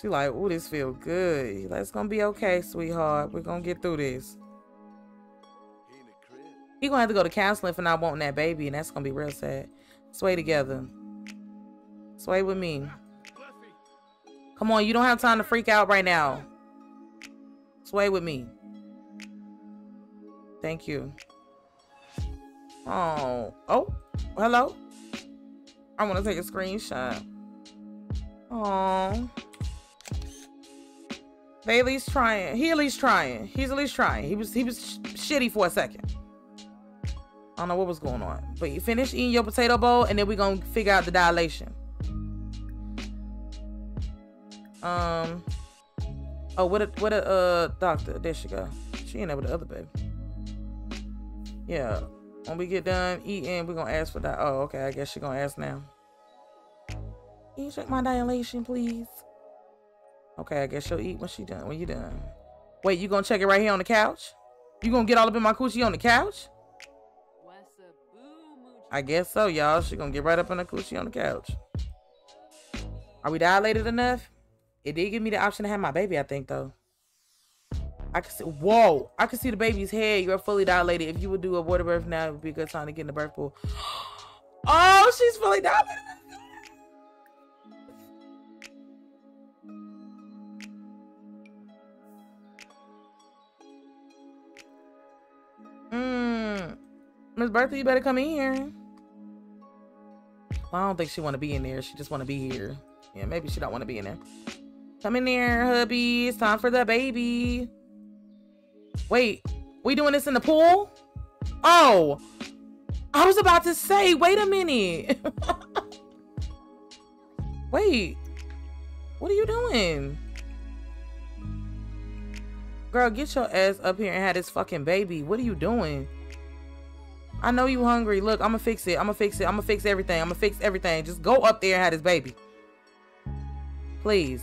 she like, oh, this feel good. That's gonna be okay, sweetheart. We're gonna get through this. He gonna have to go to counseling for not wanting that baby, and that's gonna be real sad. Sway together. Sway with me. Come on, you don't have time to freak out right now. Sway with me. Thank you. Oh. Oh. Hello? I want to take a screenshot. Oh. Bailey's trying. He at least trying. He's at least trying. He was he was sh shitty for a second. I don't know what was going on. But you finish eating your potato bowl and then we're gonna figure out the dilation. Um Oh what a what a uh doctor. There she go. She ain't there with the other baby. Yeah. When we get done eating, we're gonna ask for that. Oh, okay. I guess she's gonna ask now. Can you check my dilation, please? Okay, I guess she'll eat when she done. When you done. Wait, you gonna check it right here on the couch? You gonna get all up in my coochie on the couch? I guess so, y'all. She gonna get right up in the coochie on the couch. Are we dilated enough? It did give me the option to have my baby, I think, though. I can see, whoa, I can see the baby's head. You're fully dilated. If you would do a water birth now, it would be a good time to get in the birth pool. [gasps] Oh, she's fully dilated. Mmm. Miss Bertha, you better come in here. Well, I don't think she want to be in there. She just want to be here. Yeah, maybe she don't want to be in there. Come in there, hubby. It's time for the baby. Wait, we doing this in the pool? Oh, I was about to say, wait a minute. [laughs] wait, what are you doing? Girl, get your ass up here and have this fucking baby. What are you doing? I know you hungry. Look, I'm gonna fix it. I'm gonna fix it. I'm gonna fix everything. I'm gonna fix everything. Just go up there and have this baby. Please.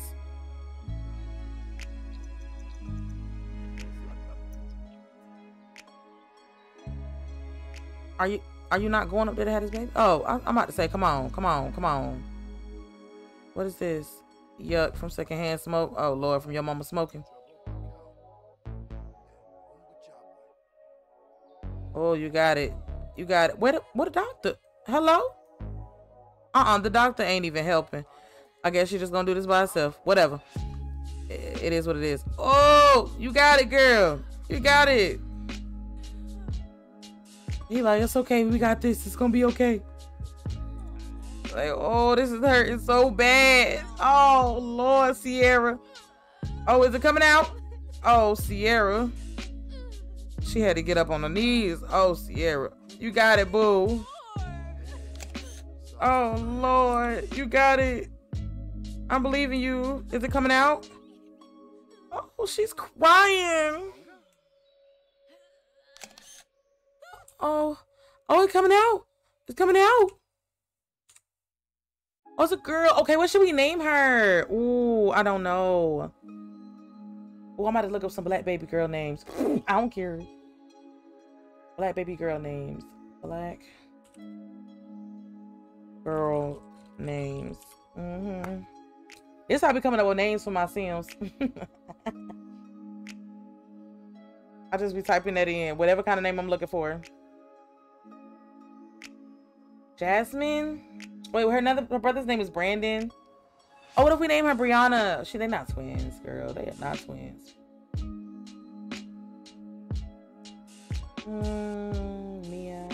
Are you are you not going up there to have this baby? Oh, I, I'm about to say, come on, come on, come on. What is this? Yuck from secondhand smoke. Oh Lord, from your mama smoking. Oh, you got it. You got it. What? What a doctor? Hello? Uh-uh. The doctor ain't even helping. I guess she's just gonna do this by herself. Whatever. It is what it is. Oh, you got it, girl. You got it. He like, it's okay. We got this. It's gonna be okay. Like, oh, this is hurting so bad. Oh, Lord, Sierra. Oh, is it coming out? Oh, Sierra. She had to get up on her knees. Oh, Sierra. You got it, boo. Oh, Lord. You got it. I'm believing you. Is it coming out? Oh, she's crying. Oh, oh, it's coming out. It's coming out. Oh, it's a girl. Okay, what should we name her? Ooh, I don't know. Oh, I'm about to look up some black baby girl names. I don't care. Black baby girl names. Black girl names. Mm-hmm. This how I be coming up with names for my Sims. [laughs] I just be typing that in. Whatever kind of name I'm looking for. Jasmine? Wait, her another her brother's name is Brandon. Oh, what if we name her Brianna? She they not twins, girl. They are not twins. Mm, Mia.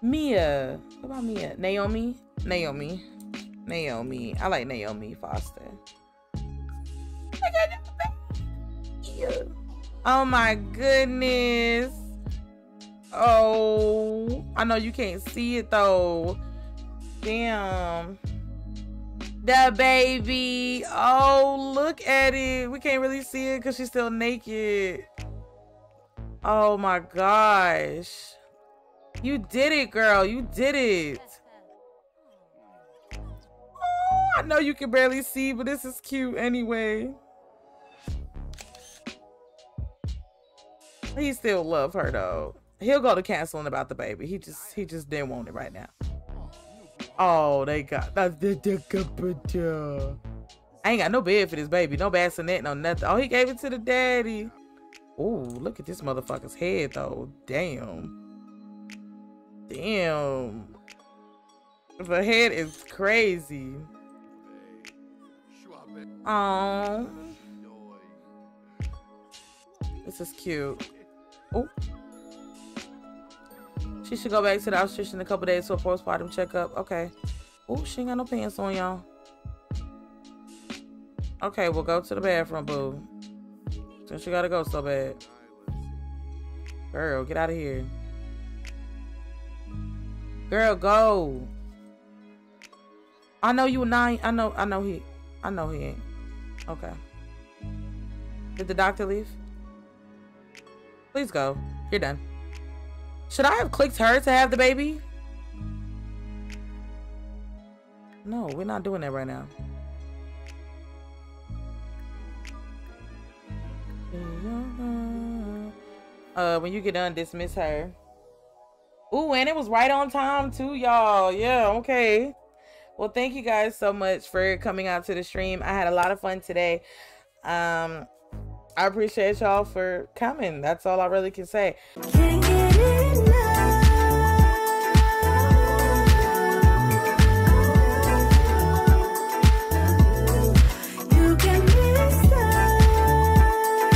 Mia. What about Mia? Naomi? Naomi. Naomi. I like Naomi Foster. Oh my goodness. Oh, I know you can't see it though. Damn. The baby. Oh, look at it. We can't really see it because she's still naked. Oh my gosh. You did it, girl. You did it. Oh, I know you can barely see, but this is cute anyway. He still love her though. He'll go to canceling about the baby. He just he just didn't want it right now. Oh, they got that. I ain't got no bed for this baby. No bassinet, no nothing. Oh, he gave it to the daddy. Oh, look at this motherfucker's head though. Damn. Damn. The head is crazy. Oh. This is cute. Oh. She should go back to the obstetrician in a couple days for a postpartum checkup. Okay. Oh, she ain't got no pants on, y'all. Okay, we'll go to the bathroom, boo. Since you gotta go so bad. Girl, get out of here. Girl, go. I know you nine. I know. I know he. I know he ain't. Okay. Did the doctor leave? Please go. You're done. Should I have clicked her to have the baby? No, we're not doing that right now. Uh, when you get done, dismiss her. Ooh, and it was right on time too, y'all. Yeah, okay. Well, thank you guys so much for coming out to the stream. I had a lot of fun today. Um, I appreciate y'all for coming. That's all I really can say.